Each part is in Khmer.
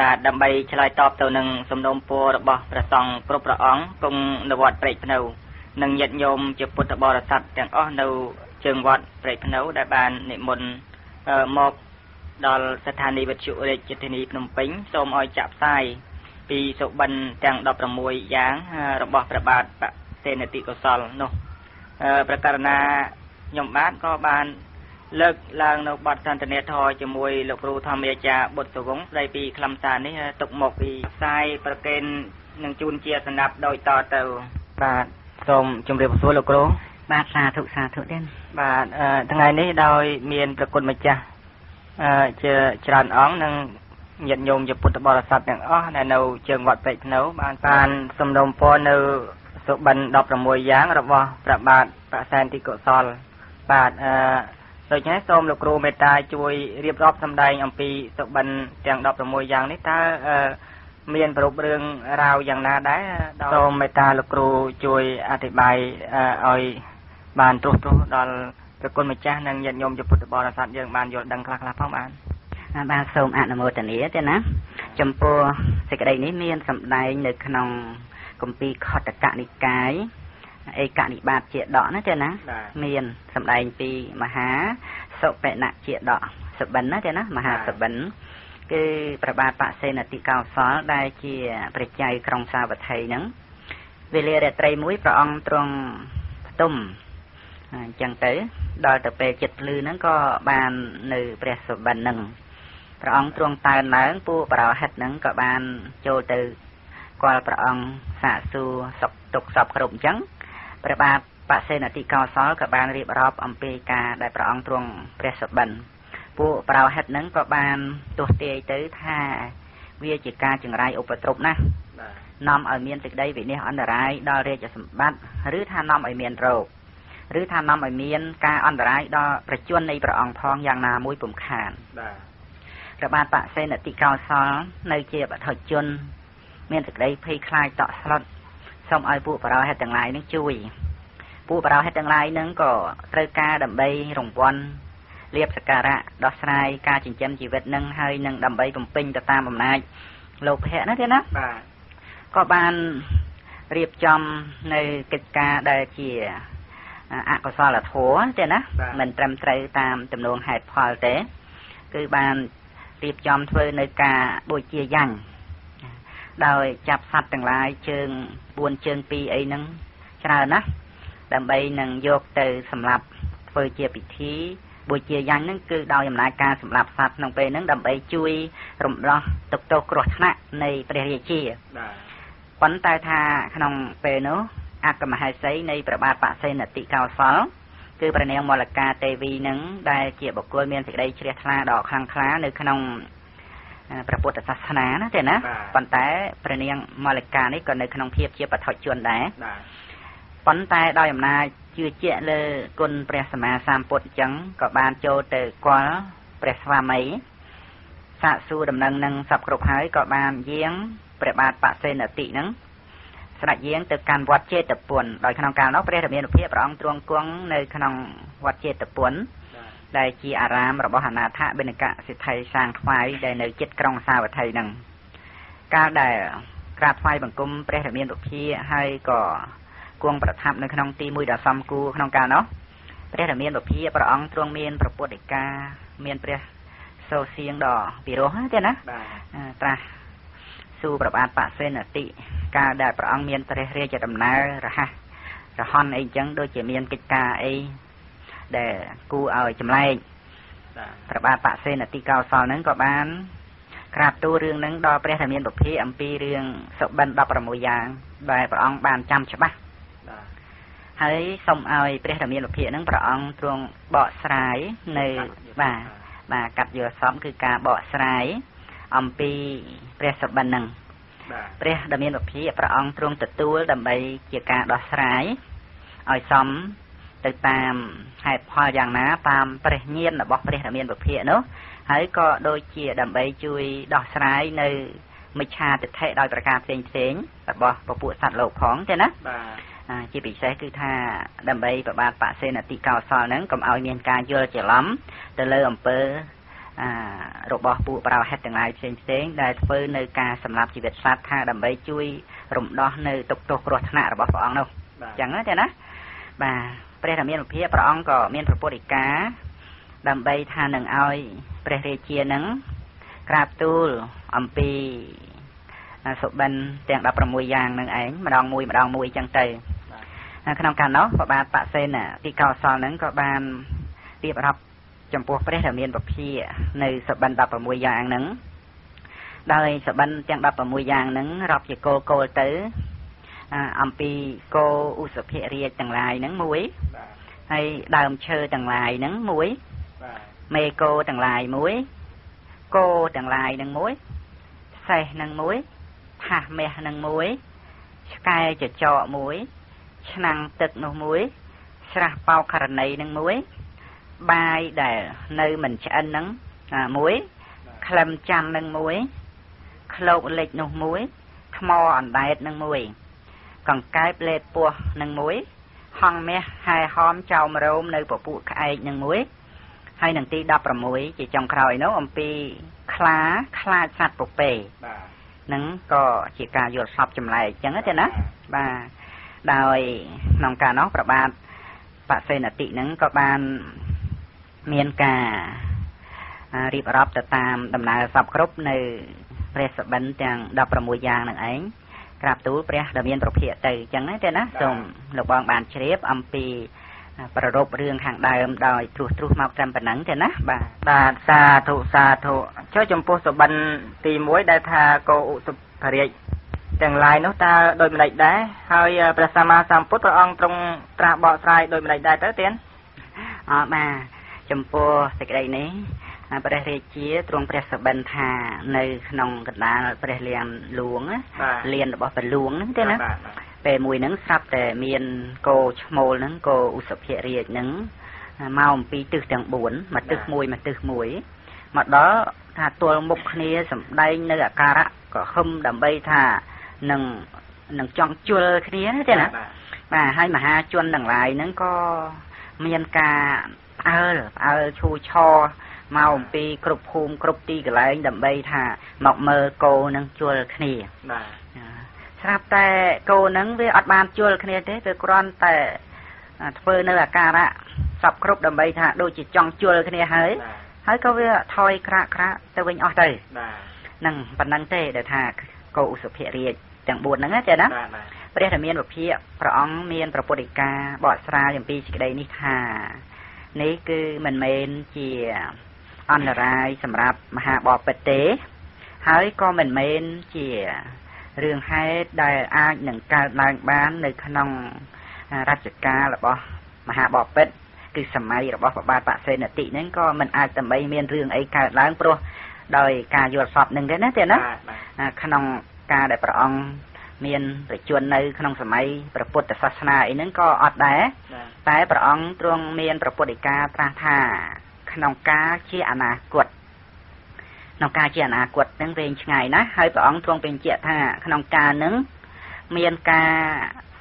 បាទដើម្បីឆ្លើយតបទៅនឹងសំណូមពររបស់ព្រះសង្ឃគ្រប់ព្រះអង្គគង់នៅវត្តព្រែកភ្នៅនិងញាតិញោមជាពុទ្ធបរិស័ទទាំងអស់នៅជើងវត្តព្រែកភ្នៅដែលបាននិមន្តមកដល់ស្ថានីយ៍វិទ្យុរាជធានីភ្នំពេញសូមឲ្យចាក់ផ្សាយពីសុបិនទាំង16យ៉ាងរបស់ព្រះបាទបសេនតិកុសលនោះប្រការណាខ្ញុំបាទក៏បាន លើកឡើងនៅបទសន្ទនាធរជាមួយលោកគ្រូធម្មយាចារ្យបុត្រវង្សស្ដីពីខ្លឹមសារនេះទុកមកពីផ្សាយប្រកេននឹងជូនជាសណ្ដាប់ដោយតទៅបាទសូមជម្រាបសួរលោកគ្រូបាទសាធុសាធុទេបាទថ្ងៃនេះដោយមានប្រគុណម្ចាស់ជាច្រើនអង្គនិងញាតិញោមជាពុទ្ធបរិស័ទទាំងអស់ដែលនៅជើងវត្តពេជ្រភ្នៅបានបានសំណូមពរនៅសុបិន16យ៉ាងរបស់ព្រះបាទប្រសែនទីកុសលបាទអឺ ដូច្នេះសូមលោកគ្រូមេត្តាជួយរៀបរាប់សម្ដែងអំពីសុបិនទាំង16យ៉ាងនេះតើមានប្រពរឿងរាវយ៉ាងណាដែរសូមមេត្តាលោកគ្រូជួយអធិប្បាយឲ្យបានត្រួសត្រាសដល់ប្រគុណម្ចាស់និងញាតិញោមជាពុទ្ធបរិស័ទយើងបានយល់ដឹងខ្លះៗផងបានបាទសូមអនុមោទនាទេណាចំពោះសេចក្តីនេះមានសម្ដែងនៅក្នុងគម្ពីរខតកនិកាយ ឯកនិបាតជាដកណាទេណាមានសម្ដែងពីមហាសុបណៈជាដកសបិនណាទេណាមហាសបិនគឺប្របាទបសេនតិកោសលដែលជាព្រះចៅក្រុងសាវត្ថីហ្នឹងវេលារាត្រីមួយព្រះអង្គទ្រង់ផ្ទុំអញ្ចឹងទៅដល់ទៅពេលចិត្តភ្លឺហ្នឹងក៏បាននៅព្រះសបិនហ្នឹងព្រះអង្គទ្រង់តើនឡើងពួកបរោហិតហ្នឹងក៏បានចូលទៅគាល់ព្រះអង្គសាកសួរសុខទុក្ខសពគ្រប់អញ្ចឹង ព្រះបាទបសេនតិកោសលក៏បានរៀបរាប់អំពីការដែលព្រះអង្គទ្រង់ព្រះសបិនពួកប្រោហិតហ្នឹងក៏បានទស្សទាយទៅថាវាជាការចង្រៃឧបទ្រពណាស់នាំឲ្យមានសេចក្តីវិនិច្ឆ័យអន្តរាយដល់រាជសម្បត្តិឬថានាំឲ្យមានរោគឬថានាំឲ្យមានការអន្តរាយដល់ប្រជជននៃព្រះអង្គផងយ៉ាងណាមួយពុំខានបាទព្រះបាទបសេនតិកោសលនៅជាបឋិជន មានសេចក្តីភ័យខ្លាចតក់ស្លុត សូមឲ្យពួកបរោហិតទាំងឡាយនឹងជួយពួកបរោហិតទាំងឡាយនឹងក៏ត្រូវការដើម្បីរង្វាន់លៀបសក្ការៈដោះស្រាយការចិញ្ចឹមជីវិតនឹងហើយនឹងដើម្បីបំពេញទៅតាមអំណាចលោកភៈណាទេណាបាទក៏បានរៀបចំនៅកិច្ចការដែលជាអកុសលធម៌ទេណាមិនត្រឹមត្រូវតាមទំនួងហេតុផលទេ គឺបានរៀបចំធ្វើនៅការបូជាយ៉ាញ់ ដោយចាប់សត្វទាំងឡាយជើង4ជើង2អីហ្នឹងច្រើនណាស់ដើម្បីនឹងយកទៅសម្រាប់ធ្វើជាពិធីបូជាយ៉ាងហ្នឹងគឺដោយអំណាចការសម្រាប់សត្វក្នុងពេលហ្នឹងដើម្បីជួយរំដោះទុកទោសគ្រោះថ្នាក់នៃព្រះរាជាបាទប៉ុន្តែថាក្នុងពេលនោះអកមហេសីនៃព្រះបាទបសេនតិកោសលគឺព្រះនាងមលកាទេវីនឹងដែលជាបុគ្គលមានសេចក្តីជ្រះថ្លាដ៏ខ្លាំងក្លានៅក្នុង ព្រះពុទ្ធសាសនាណាទេណាប៉ុន្តែព្រះនាងម៉ាលិកានេះក៏នៅក្នុងភាពជាបឋិជនដែរប៉ុន្តែដោយអំណាចជឿជាក់លើគុណព្រះសម្មាសម្ពុទ្ធអញ្ចឹងក៏បានចូលទៅគាល់ព្រះស្វាមីសាកសួរដំណឹងនឹងសពគ្រប់ហើយក៏បានយាងព្រះបាទបសេនតិនឹងស្ដេចយាងទៅកាន់វត្តចេតពុនដោយក្នុងកាលនោះព្រះរាមានុភាពព្រះអង្គទ្រង់គង់នៅក្នុងវត្តចេតពុន ដែលជាអារាមរបស់អនាថបិណកសិទ្ធិសាងថ្វាយដែលនៅចិត្តក្រុងសាវត្ថីនឹងកាលដែលក្រាបថ្វាយបង្គំព្រះរាមានុភាហើយក៏គង់ប្រថាប់នៅក្នុងទីមួយដ៏សំគួរក្នុងកាលនោះព្រះរាមានុភាព្រះអង្គទ្រង់មានប្រពុតិកាមានព្រះសូសៀងដ៏ពិរោះទេណាត្រាស់សួរប្របាទបសេនតិកាលដែលព្រះអង្គមានព្រះរាជដំណើររហ័សរហ័នអីចឹងដូចជាមានកិច្ចការអី ដែលគូឲ្យចម្លែកព្រះបាទបសេនតិកោសលហ្នឹងក៏បានក្រាបទូលរឿងហ្នឹងដល់ព្រះរាមាពុភាអំពីរឿងសុបិន16យ៉ាងដែលព្រះអង្គបានចាំច្បាស់ហើយសូមឲ្យព្រះរាមាពុភាហ្នឹងព្រះអង្គទ្រង់បកស្រាយនៅបាទបាទកាត់យកសំគឺការបកស្រាយអំពីព្រះសុបិនហ្នឹងព្រះដែលមានវិភាព្រះអង្គទ្រង់ទទួលដើម្បីជាការដោះស្រាយឲ្យសម ទៅតាមហេតុផលយ៉ាងណាតាមព្រះញាណរបស់ព្រះរាមានវិភាកនោះហើយក៏ដូចជាដើម្បីជួយដោះស្រាយនៅមិច្ឆាទិដ្ឋិដោយប្រការផ្សេងផ្សេងរបស់ពពួកសត្វលោកផងទេណាបាទជាពិសេសគឺថាដើម្បីប្របាទបសេនតិកោសលហ្នឹងកុំឲ្យមានការយល់ច្រឡំទៅលើអំពើអារបស់ពួកប្រោហេតុទាំងឡាយផ្សេងផ្សេងដែលធ្វើនៅការសម្លាប់ជីវិតសត្វថាដើម្បីជួយរំដោះនៅទុក្ខទោសគ្រោះថ្នាក់របស់ព្រះអង្គនោះអញ្ចឹងទេណាបាទ ព្រះរាមាភិភាពព្រះអង្គក៏មានប្រពុតិកាដើម្បីថានឹងឲ្យព្រះរាជានឹងក្រាបទូលអំពីសុបិនទាំង16យ៉ាងនឹងឯងម្ដងមួយម្ដងមួយអញ្ចឹងទៅក្នុងកាលនោះព្រះបាទបសេនទីកោសលនឹងក៏បានរៀបរាប់ចំពោះព្រះដែលមានពភានៅសបិន16យ៉ាងហ្នឹងដោយសបិនទាំង16យ៉ាងហ្នឹងរាប់ជាគោលគោលទៅ អំពីគោឧសភរាជទាំងឡាយហ្នឹងមួយហើយដើមឈើទាំងឡាយហ្នឹងមួយមេគោទាំងឡាយមួយគោទាំងឡាយហ្នឹងមួយសេះហ្នឹងមួយផាសមាសហ្នឹងមួយឆ្កែចចកមួយឆ្នាំងទឹកនោះមួយ ស្រះបោករណីនឹងមួយ បាយដែលនៅមិនឆ្អិនហ្នឹងមួយក្លឹមចាំនឹងមួយឃ្លោកលិចនោះមួយថ្មអណ្ដែតនឹងមួយ កង្កែបលេតពោះនឹងមួយហងមាសហែហមចោមរោមនៅពពួកក្អែកនឹងមួយហើយនឹងទី16ជាចុងក្រោយនោះអំពីខ្លាខ្លាចសត្វពពែបាទនឹងក៏ជាការយល់សពចម្លែកចឹងទេណាបាទដោយក្នុងការនោះប្របាទបសេនតិនឹងក៏បានមានការរៀបរាប់ទៅតាមដំណើរសពគ្រប់នៅព្រះសបិនទាំង16យ៉ាងនឹងឯង ក្រាបទូលព្រះដែលមានប្រភពទៅអញ្ចឹងទេណាសូមលោកបងបានជ្រាបអំពីប្ររពរឿងខាងដើមដោយត្រួសត្រាសមកត្រឹមប៉ុណ្ណឹងទេណាបាទបាទសាធុសាធុចុះចំពោះសបិនទី1ដែលថាកោឧសភរាជទាំងឡាយនោះតើដោយម្ដេចដែរហើយព្រះសម្មាសម្ពុទ្ធព្រះអង្គទ្រង់ត្រាស់បកស្រាយដោយម្ដេចដែរទៅទៀនអបាទចំពោះសេចក្តីនេះ ព្រះរាជាទ្រង់ព្រះសបិនថានៅក្នុងកណ្ដាលព្រះលៀងលួងលៀនរបស់ព្រះលួងហ្នឹងទេណាពេលមួយហ្នឹងស្រាប់តែមានគោឈ្មោលហ្នឹងគោឧសភរាជហ្នឹងមកអំពីទិសទាំង4មកទិសមួយមកទិសមួយមកដល់ថាទល់មុខគ្នាសំដែងនៅអាការៈក៏ហឹមដើម្បីថានឹងនឹងចង់ជល់គ្នាទេណាបាទហើយមហាជនទាំងឡាយហ្នឹងក៏មានការផ្អើលផ្អើលឈូឆ មកអំពីគ្រប់ភូមិគ្រប់ទីកន្លែងដើម្បីថាមកមើលគោនឹងជល់គ្នាបាទស្រាប់តែគោនឹងវាអត់បានជល់គ្នាទេវាគ្រាន់តែធ្វើនៅអាការៈសពគ្រប់ដើម្បីថាដូចជាចង់ជល់គ្នាហើយហើយក៏វាថយក្រាក់ក្រាក់ទៅវិញអស់ទៅបាទនឹងប៉ុណ្ណឹងទេដែលថាគោឧសភរាជទាំង4ហ្នឹងចាណាព្រះរាមាវិភាកព្រះអង្គមានប្រពុតិកាបកស្រាយអំពីសេចក្តីនេះថានេះគឺមិនមែនជា អន្តរាយសម្រាប់មហាបពិតទេ ហើយក៏មិនមែនជារឿងហេតុដែលអាចនឹងកើតឡើងបាននៅក្នុងរជ្ជកាលរបស់មហាបពិតគឺសម័យរបស់ប្របាទបសេនតិហ្នឹងក៏មិនអាចដើម្បីមានរឿងអីកើតឡើងព្រោះដោយការយល់សពនឹងទេណាទេណាក្នុងការដែលព្រះអង្គមានប្រជជននៅក្នុងសម័យព្រះពុទ្ធសាសនាអីហ្នឹងក៏អត់ដែរតែព្រះអង្គទ្រង់មានប្រពុតិកាត្រាស់ថា ក្នុងការជាអនាគតក្នុងការជាអនាគតនឹងវែងឆ្ងាយណាស់ហើយព្រះអង្គទ្រង់បញ្ជាក់ថាក្នុងការនឹងមានការ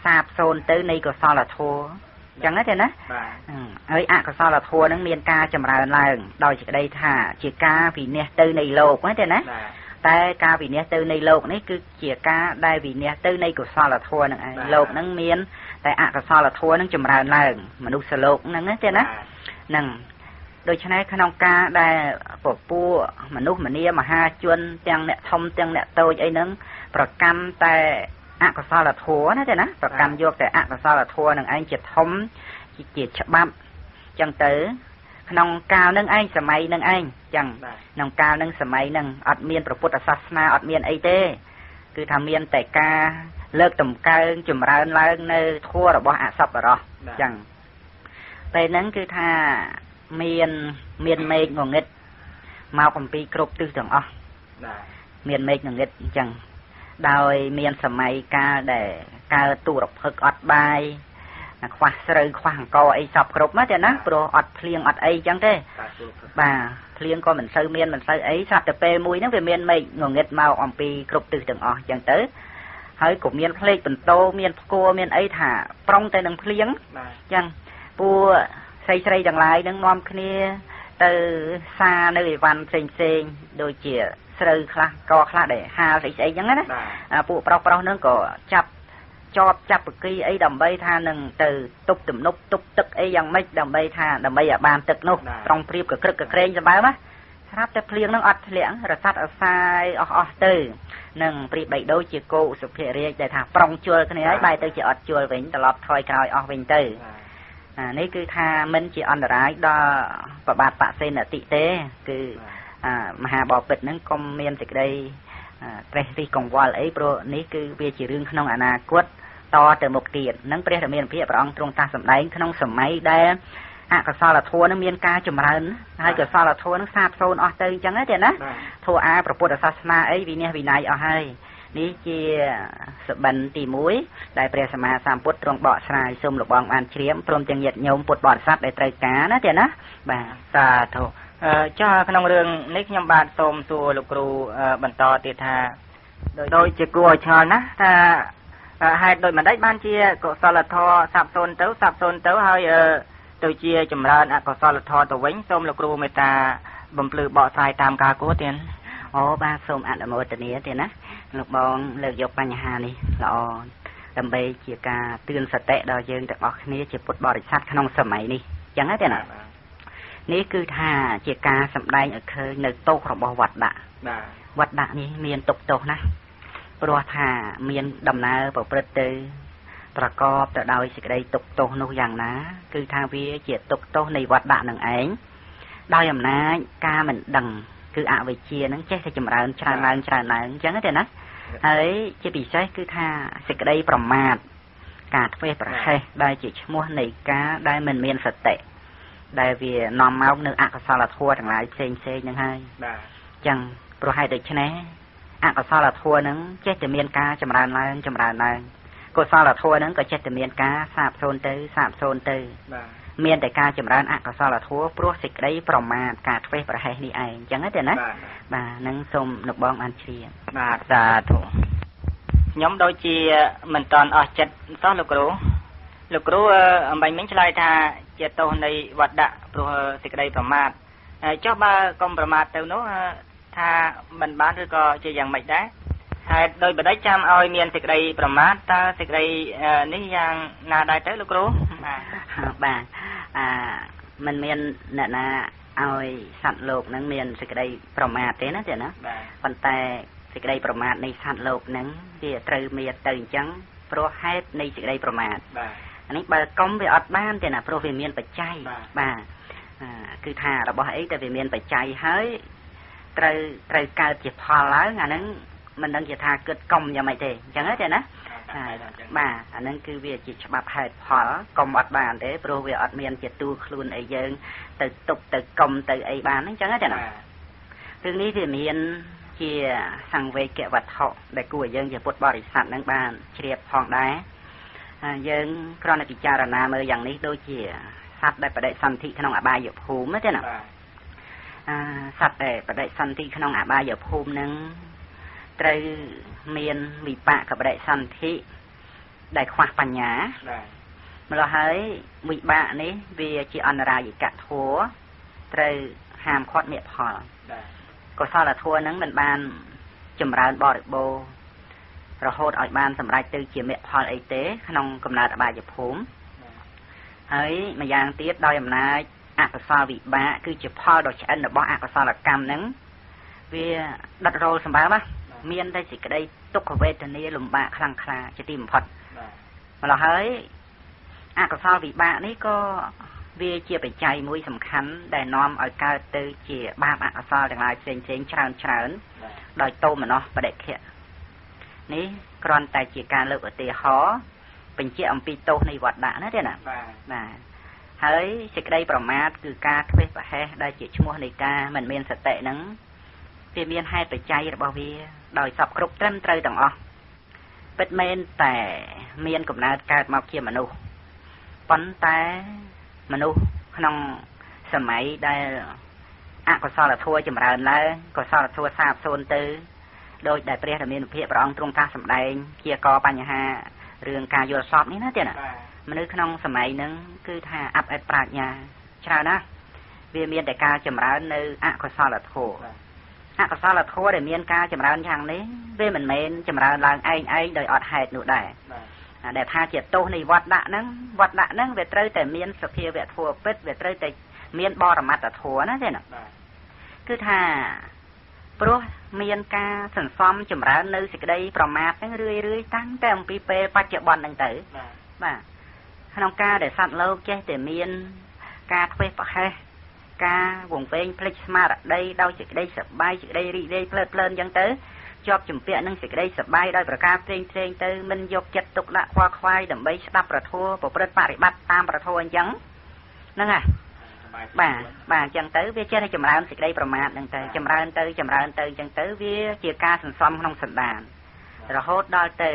សាបសូន្យទៅនៃកុសលធម៌អញ្ចឹងទេណាហើយអកុសលធម៌នឹងមានការចម្រើនឡើង ដោយសេចក្តីថា ជាការវិនិច្ឆ័យទៅនៃលោកណាទេណាតែការវិនិច្ឆ័យទៅនៃលោកនេះគឺជាការដែលវិនិច្ឆ័យទៅនៃកុសលធម៌នឹងឯងលោកនឹងមានតែអកុសលធម៌នឹងចម្រើនឡើងមនុស្សលោកហ្នឹងទេណាហ្នឹង ដូច្នេះក្នុងការដែលពពួកមនុស្សម្នាមហាជន ទាំងអ្នកធំទាំងអ្នកតូចអីហ្នឹងប្រកាន់តែអកុសលធម៌ណាទេណាប្រកាន់យកតែអកុសលធម៌នឹងឯងជាធំជាច្បាប់ចឹងទៅ ក្នុងកាលនឹងឯងសម័យនឹងឯងចឹងក្នុងកាលនឹងសម័យនឹងអត់មានព្រះពុទ្ធសាសនាអត់មានអីទេ គឺថាមានតែការលើកតម្កើងចម្រើនឡើងនៅធัวរបស់អសប្បរោះចឹងពេលហ្នឹងគឺថា មានមានមេឃងងឹតមកអំពីគ្រប់ទិសទាំងអស់មានមេឃងងឹតអញ្ចឹងដោយមានសម័យកាលដែលកើតទុរភឹកអត់បាយខ្វះស្រូវខ្វះអង្ករអីសពគ្រប់មកទេណាព្រោះអត់ភ្លៀងអត់អីចឹងទេបាទភ្លៀងក៏មិនសូវមានមិនសូវអីស្រាប់តែពេលមួយហ្នឹងវាមានមេឃងងឹតមកអំពីគ្រប់ទិសទាំងអស់ចឹងទៅហើយក៏មានផ្លេកបន្ទោមានផ្គរមានអីថាប្រុងតែនឹងភ្លៀងចឹងពួក ស្រីស្រីទាំងឡាយនឹងនាំគ្នា ទៅសារនៅអីវ៉ាន់ផ្សេងផ្សេងដូចជាស្រូវខ្លះកខ្លះដែលហាលស្អីស្អីចឹងណាពួកប្រុសប្រុសហ្នឹងក៏ចាប់ជាប់ចាប់បគីអីដើម្បីថានឹងទៅទប់ទំនប់ទប់ទឹកអីយ៉ាងម៉េចដើម្បីថាដើម្បីឲ្យបានទឹកនោះត្រង់ព្រៀបកក្រឹកកក្រែងសម្បើមណាស្រាប់តែភ្លៀងនឹងអត់ធ្លាក់រសាត់អសាយអស់អស់ទៅនឹងព្រីបៃដូជាគោសុភរាជដែលថាប្រុងជល់គ្នាហើយបែរទៅជាអត់ជល់វិញត្រឡប់ថយក្រោយអស់វិញទៅ អានេះគឺថាមិនជាអន្តរាយដល់ប្របាទបសេនតិទេ គឺមហាបពិតហ្នឹងកុំមានសេចក្តីត្រេះរិះកង្វល់អីព្រោះនេះគឺវាជារឿងក្នុងអនាគតតទៅមុខទៀតនឹងព្រះរាមាភិព្រះអង្គទ្រង់តាស់សម្ដែងក្នុងសម័យដែលអកុសលធម៌នឹងមានការចម្រើនហើយកុសលធម៌នឹងសាបសូន្យអស់ទៅអញ្ចឹងទេណាធម៌អាព្រះពុទ្ធសាសនាអីវិន័យវិន័យអស់ហើយ នេះជាសបិនទី1ដែលព្រះសម្មាសម្ពុទ្ធទ្រង់បកស្រាយសូមលបងបានជ្រាបព្រមទាំងញាតិញោមពុទ្ធបរិស័ទដែលត្រូវការណាទេណាបាទសាធុអឺចាក្នុងរឿងនេះខ្ញុំបាទសូមសួរលោកគ្រូបន្តទៀតថាដូចជាគួរឲ្យឆ្ងល់ណាថាហេតុដូចម្ដេចបានជាកុសលធម៌សាបសូន្យទៅសាបសូន្យទៅហើយទៅជាចម្រើនអកុសលធម៌ទៅវិញសូមលោកគ្រូមេត្តាបំភ្លឺបកស្រាយតាមការគួរទៀតអូបាទសូមអនុមោទនាទៀតណា លោកបងលើកយកបញ្ហានេះល្អដើម្បីជាការទឿនសតិដល់យើងទាំងអស់គ្នាជាពុទ្ធបរិស័ទក្នុងសម័យនេះចឹងទេណានេះគឺថាជាការសម្ដែងឲ្យឃើញនៅទោសរបស់វត្តដាក់វត្តដាក់នេះមានទុកទោសណាព្រោះថាមានដំណើរប្រព្រឹត្តទៅប្រកបទៅដោយសេចក្តីទុកទោសនោះយ៉ាងណា គឺថាវាជាទុកទោសនៃវត្តដាក់នឹងឯងដោយអំណាចការមិនដឹង គឺអវិជ្ជានឹងចេះតែចម្រើនច្រើនឡើងច្រើនឡើងអញ្ចឹងទេណា ហើយជាពិសេសគឺថាសេចក្តីប្រមាទការធ្វេសប្រហែសដែលជាឈ្មោះនៃការដែលមិនមានសតិដែលវានាំមកនៅអកុសលធម៌ទាំងឡាយផ្សេងផ្សេងហ្នឹងហើយបាទអញ្ចឹងព្រោះហេតុដូច្នេះអកុសលធម៌ហ្នឹងចេះតែមានការចម្រើនឡើងចម្រើនឡើងកុសលធម៌ហ្នឹងក៏ចេះតែមានការសាបសូន្យទៅសាបសូន្យទៅបាទ មានតែការចម្រើនអកុសលធម៌ព្រោះសេចក្តីប្រមាទការធ្វេសប្រហែសនេះឯងអញ្ចឹងទេណាបាទនឹងសូមលោកបងបានជ្រាបបាទសាធុខ្ញុំដូចជាមិនតន់អស់ចិត្តសោះលោកគ្រូលោកគ្រូអំបញ្ញមិញឆ្លើយថាជាទោសនៃវត្តដាក់ព្រោះសេចក្តីប្រមាទចុះបើកុំប្រមាទទៅនោះថាមិនបានឬក៏ជាយ៉ាងម៉េចដែរ ហេតុដោយបដិចាំឲ្យមានសេចក្តីប្រមាទតើសេចក្តីនេះយ៉ាងណាដែរទៅលោកគ្រូបាទបាទអាមិនមានអ្នកណាឲ្យសត្វលោកនឹងមានសេចក្តីប្រមាទទេណាទេណាប៉ុន្តែសេចក្តីប្រមាទនៃសត្វលោកនឹងវាត្រូវមានទៅអញ្ចឹងព្រោះហេតុនៃសេចក្តីប្រមាទបាទអានេះបើកុំវាអត់បានទេណាព្រោះវាមានបច្ច័យបាទគឺថារបស់អីតែវាមានបច្ច័យហើយត្រូវត្រូវកើតជាផលឡើងអាហ្នឹង មិនដឹងជាថាគិតកុំយ៉ាងម៉េចទេអញ្ចឹងទេណាបាទអាហ្នឹងគឺវាជាច្បាប់ហេតុផលកុំអត់បានទេព្រោះវាអត់មានជាទូខ្លួនអីយើង ទៅទប់ទៅកុំទៅអីបានអញ្ចឹងទេណារឿងនេះវាមានជាសង្វេគវត្ថុដែលគួរឲ្យយើងជាពុទ្ធបរិស័ទនឹងបានជ្រាបផងដែរយើងគ្រាន់តែពិចារណាមើលយ៉ាងនេះដូចជាសត្វដែលបដិសន្ធិក្នុងអបាយភូមិទេណាអាសត្វដែលបដិសន្ធិក្នុងអបាយភូមិនឹង ត្រូវមានវិបាកកបដិសន្ធិដែលខ្វះបញ្ញាម្ល៉េះហើយវិបាកនេះវាជាអនរាយកធัวត្រូវហាមឃាត់មេផលកុសលធัวនឹងមិនបានចម្រើនបរិបូររហូតឲ្យបានសម្រេចទៅជាមេផលអីទេ ក្នុងកំណើតអបាយភូមិហើយម្យ៉ាងទៀតដោយអំណាចអកុសលវិបាកគឺជាផលដ៏ឆ្អិនរបស់អកុសលកម្មហ្នឹងវាដិតរោលសម្បើមណា មានតែសេចក្តីទុក្ខវេទនាលំបាកខ្លាំងក្លាជាទីបំផុតម្ល៉េះហើយអកុសលវិបាកនេះក៏វាជាបច្ច័យមួយសំខាន់ដែលនាំឲ្យកើតទៅជាបាបអកុសលទាំងឡាយផ្សេងផ្សេងច្រើនច្រើនដោយតោមនោះបដិខៈនេះគ្រាន់តែជាការលើកឧទាហរណ៍បញ្ជាក់អំពីទោសនៃវត្តដាក់ណាទេណាបាទហើយសេចក្តីប្រមាទគឺការធ្វេសប្រហែសដែលជាឈ្មោះនៃការមិនមានសតិហ្នឹងវាមានហេតុបច្ច័យរបស់វា ដោយសពគ្រប់ត្រឹមត្រូវទាំងអស់ពិតមែនតែមានកំណើតកើតមកជាមនុស្សប៉ុន្តែមនុស្សក្នុងសម័យដែលអកុសលធម៌ចម្រើនឡើងកុសលធម៌សាបសូន្យទៅដោយដែលព្រះរាមានុភាពព្រះអង្គទ្រង់តាស់សម្ដែងជាកបញ្ហារឿងការយល់សពនេះណាទៀតណាមនុស្សក្នុងសម័យហ្នឹងគឺថាអាប់អេតប្រាជ្ញាច្រើនណាស់វាមានតែការចម្រើននៅអកុសលធម៌ អកុសលធម៌ដែលមានការចម្រើនយ៉ាងនេះវាមិនមែនចម្រើនឡើងឯងឯងដោយអត់ហេតុនោះដែរដែលថាជាទោសនៃវត្តដាក់ហ្នឹងវត្តដាក់ហ្នឹងវាត្រូវតែមានសភាវៈធម៌ពិតវាត្រូវតែមានបរមត្តធម៌ណាទេណាគឺថាព្រោះមានការសន្សំចម្រើននៅសេចក្តីប្រមាទហ្នឹងរឿយរឿយតាំងតែអំពីពេលបច្ចុប្បន្នហ្នឹងទៅបាទក្នុងការដែលសត្វលោកចេះតែមានការធ្វេសប្រហែស ការវង្វេងភ្លេចស្មារតីដោយសេចក្តីសប្បាយសេចក្តីរីករាយភ្លើតភ្លើនអញ្ចឹងទៅជាប់ជំពាក់នឹងសេចក្តីសប្បាយដោយប្រការផ្សេងផ្សេងទៅមិនយកចិត្តទុកដាក់ខ្វល់ខ្វាយដើម្បីស្ដាប់ប្រធัวប្រព្រឹត្តបរិបត្តិតាមប្រធัวអញ្ចឹងហ្នឹងហ่ะបាទបាទអញ្ចឹងទៅវាចេះតែចម្រើនសេចក្តីប្រមាទហ្នឹងទៅចម្រើនទៅចម្រើនទៅអញ្ចឹងទៅវាជាការសន្សំក្នុងសន្តានរហូតដល់ទៅ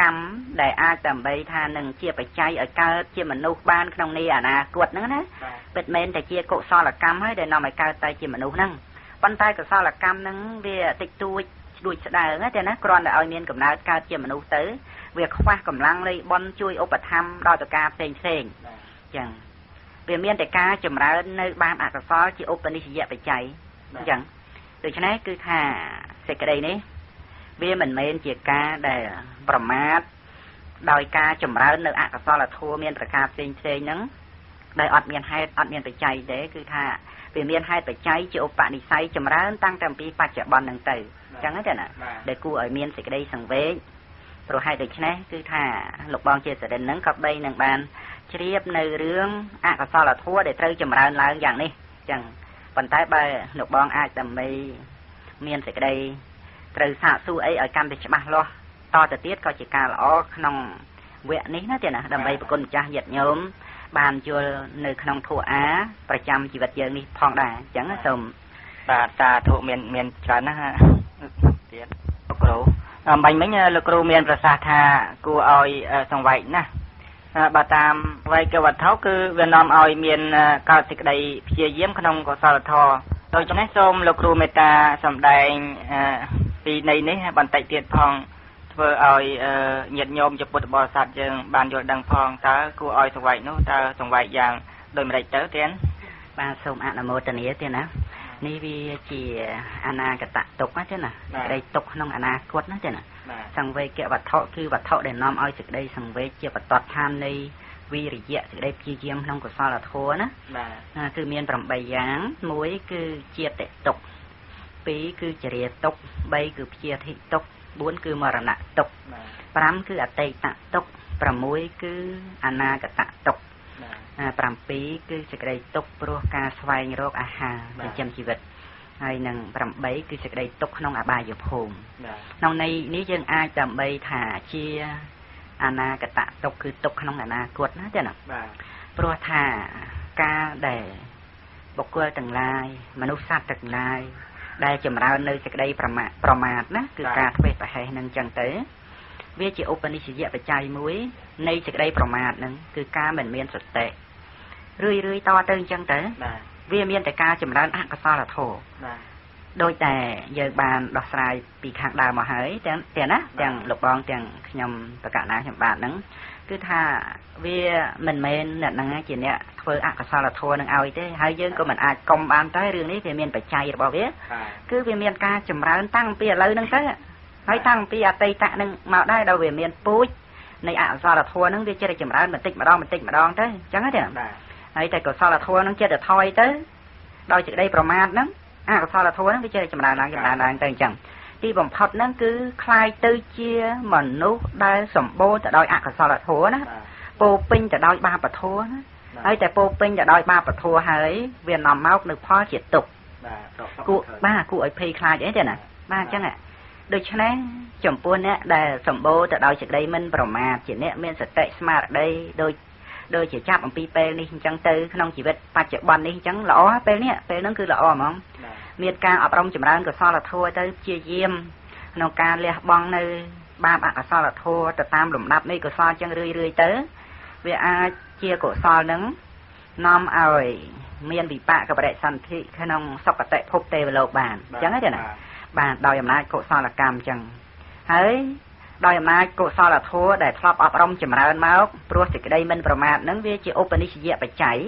កម្មដែលអាចដើម្បីថានឹងជាបច្ច័យឲ្យកើតជាមនុស្សបានក្នុងនាអនាគតហ្នឹងណាពិតមែនតែជាកុសលកម្មហើយដែលនាំឲ្យកើតទៅជាមនុស្សហ្នឹងប៉ុន្តែកុសលកម្មហ្នឹងវាតិចតួចស្ដួចស្ដើងទេណាគ្រាន់តែឲ្យមានកំណើតកើតជាមនុស្សទៅវាខ្វះកម្លាំងនៃបនជួយឧបត្ថម្ភដល់តការផ្សេងផ្សេងអញ្ចឹងវាមានតែការចម្រើននៅបាបអកុសលជាឧបនិស្សយបច្ច័យអញ្ចឹងដូច្នេះគឺថាសេចក្តីនេះ វាមិនមែនជាការដែលប្រមាថដោយការចម្រើននៅអកុសលធម៌មានប្រការផ្សេងផ្សេងហ្នឹងដោយអត់មានហេតុអត់មានបច្ច័យទេគឺថាវាមានហេតុបច្ច័យជាឧបនិស្ស័យចម្រើនតាំងតែពីបច្ចុប្បន្នហ្នឹងទៅអញ្ចឹងទេណាដែលគួរឲ្យមានសេចក្តីសង្វេគព្រោះហេតុដូច្នេះគឺថាលោកបងជាសរិនហ្នឹងក៏បីនឹងបានជ្រាបនៅរឿងអកុសលធម៌ដែលត្រូវចម្រើនឡើងយ៉ាងនេះអញ្ចឹងប៉ុន្តែបើលោកបងអាចដើម្បីមានសេចក្តី ត្រូវសាកសួរអីឲ្យកាន់តែច្បាស់លាស់តទៅទៀតក៏ជាការល្អក្នុងវគ្គនេះណាទៀតណាដើម្បីប្រគុណម្ចាស់ញាតិញោមបានយល់នៅក្នុងធัวអាប្រចាំជីវិតយើងនេះផងដែរអញ្ចឹងសូមបាទតាធុមានមានច្រើនណាស់ទៀតលោកគ្រូអំបញ្ញមិញលោកគ្រូមានប្រសាសន៍ថាគួរឲ្យសង្វែកណាស់បើតាមវ័យកវត្ថុគឺវានាំឲ្យមានកើតសេចក្តីព្យាយាមក្នុងកុសលធម៌ដូច្នេះសូមលោកគ្រូមេត្តាសម្ដែង ពីនៃនេះបន្តិចទៀតផងធ្វើឲ្យញាតិញោមជាពុទ្ធបរិស័ទយើងបានយល់ដឹងផងតើគួរឲ្យសង្វែកនោះតើសង្វែកយ៉ាងដូចម្ដេចទៅទៀតបាទសូមអនុមោទនាទៀតណានេះវាជាអនាគតទុកណាទេណាសេចក្តីទុកក្នុងអនាគតណាទេណាសង្វេគវត្ថុគឺវត្ថុដែលនាំឲ្យសេចក្តីសង្វេគជាបតតឋាននៃវិរិយៈសេចក្តីព្យាយាមក្នុងកុសលធម៌ណាបាទគឺមាន8យ៉ាងមួយគឺជាតិទុក 2គឺជារាទុក3គឺព្យាធិទុក4គឺមរណៈទុក5គឺអតីតទុក6គឺអនាគតទុក7គឺសេចក្តីទុកព្រោះការស្វែងរកអាហារចិញ្ចឹមជីវិតហើយនឹង8គឺសេចក្តីទុកក្នុងអបាយភូមិក្នុងន័យនេះយើងអាចដើម្បីថាជាអនាគតទុកគឺទុកក្នុងអនាគតណាចាណាព្រោះថាការដែលបុគ្គលទាំងឡាយមនុស្សសត្វទាំងឡាយ ដែលចម្រើននៅសេចក្តីប្រមាទប្រមាទណាគឺការធ្វេសប្រហែសនឹងចឹងទៅវាជាឧបនិស្សយបច្ច័យមួយនៃសេចក្តីប្រមាទនឹងគឺការមិនមានសតិរឿយរឿយតទៅអញ្ចឹងទៅវាមានតែការចម្រើនអកុសលធម៌ដោយតែយើងបានដោះស្រាយពីខាងដើមមកហើយទាំងទាំងណាទាំងលោកបងទាំងខ្ញុំបកណាខ្ញុំបាទហ្នឹង គឺថាវាមិនមែនអ្នកហ្នឹងជាអ្នកធ្វើអកុសលធម៌នឹងឲ្យទេហើយយើងក៏មិនអាចកុំបានតែរឿងនេះវាមានបច្ច័យរបស់វាគឺវាមានការចម្រើនតាំងពីឥឡូវហ្នឹងទៅហើយតាំងពីអតីតហ្នឹងមកដែរដល់វាមានពូជនៃអកុសលធម៌ហ្នឹងវាចេះតែចម្រើនបន្តិចម្ដងបន្តិចម្ដងទៅអញ្ចឹងទេហើយតែកុសលធម៌ហ្នឹងចេះតែថយទៅដោយសេចក្តីប្រមាទហ្នឹងអកុសលធម៌ហ្នឹងវាចេះតែចម្រើនឡើងចម្រើនឡើងទៅអញ្ចឹង ទីបំផុតហ្នឹងគឺคล้ายទៅជាមនុស្សដែលសម្បូរទៅដោយអកុសលធម៌ណាពោពេញទៅដោយបាបធម៌ណាហើយតែពោពេញទៅដោយបាបធម៌ហើយវានាំមកនៅផលជាទុក្ខគួបាទគួរឲ្យភ័យខ្លាចអីទេណាបាទអញ្ចឹងដូច្នេះចំពោះអ្នកដែលសម្បូរទៅដោយសេចក្តីមិនប្រមាទជាអ្នកមានសតិស្មារតីដោយដូចជាចាប់អំពីពេលនេះអញ្ចឹងទៅក្នុងជីវិតបច្ចុប្បន្ននេះអញ្ចឹងល្អពេលនេះពេលហ្នឹងគឺល្អហ្មង មានការអប់រំចម្រើនកុសលធម៌ទៅព្យាយាមក្នុងការលះបង់នៅបាបអកុសលធម៌ទៅតាមលំដាប់នៃកុសលចឹងរឿយរឿយទៅ វាអាចជាកុសលនឹងនាំឲ្យមានវិបាកបរិសន្ធិក្នុងសុគតិភពទេវលោកបានអញ្ចឹងទេណាបាទដោយអំណាចកុសលកម្មអញ្ចឹងហើយដោយអំណាចកុសលធម៌ដែលធ្លាប់អប់រំចម្រើនមកព្រោះសេចក្តីមិនប្រមាទនឹងវាជាឧបនិស្សយបច្ច័យ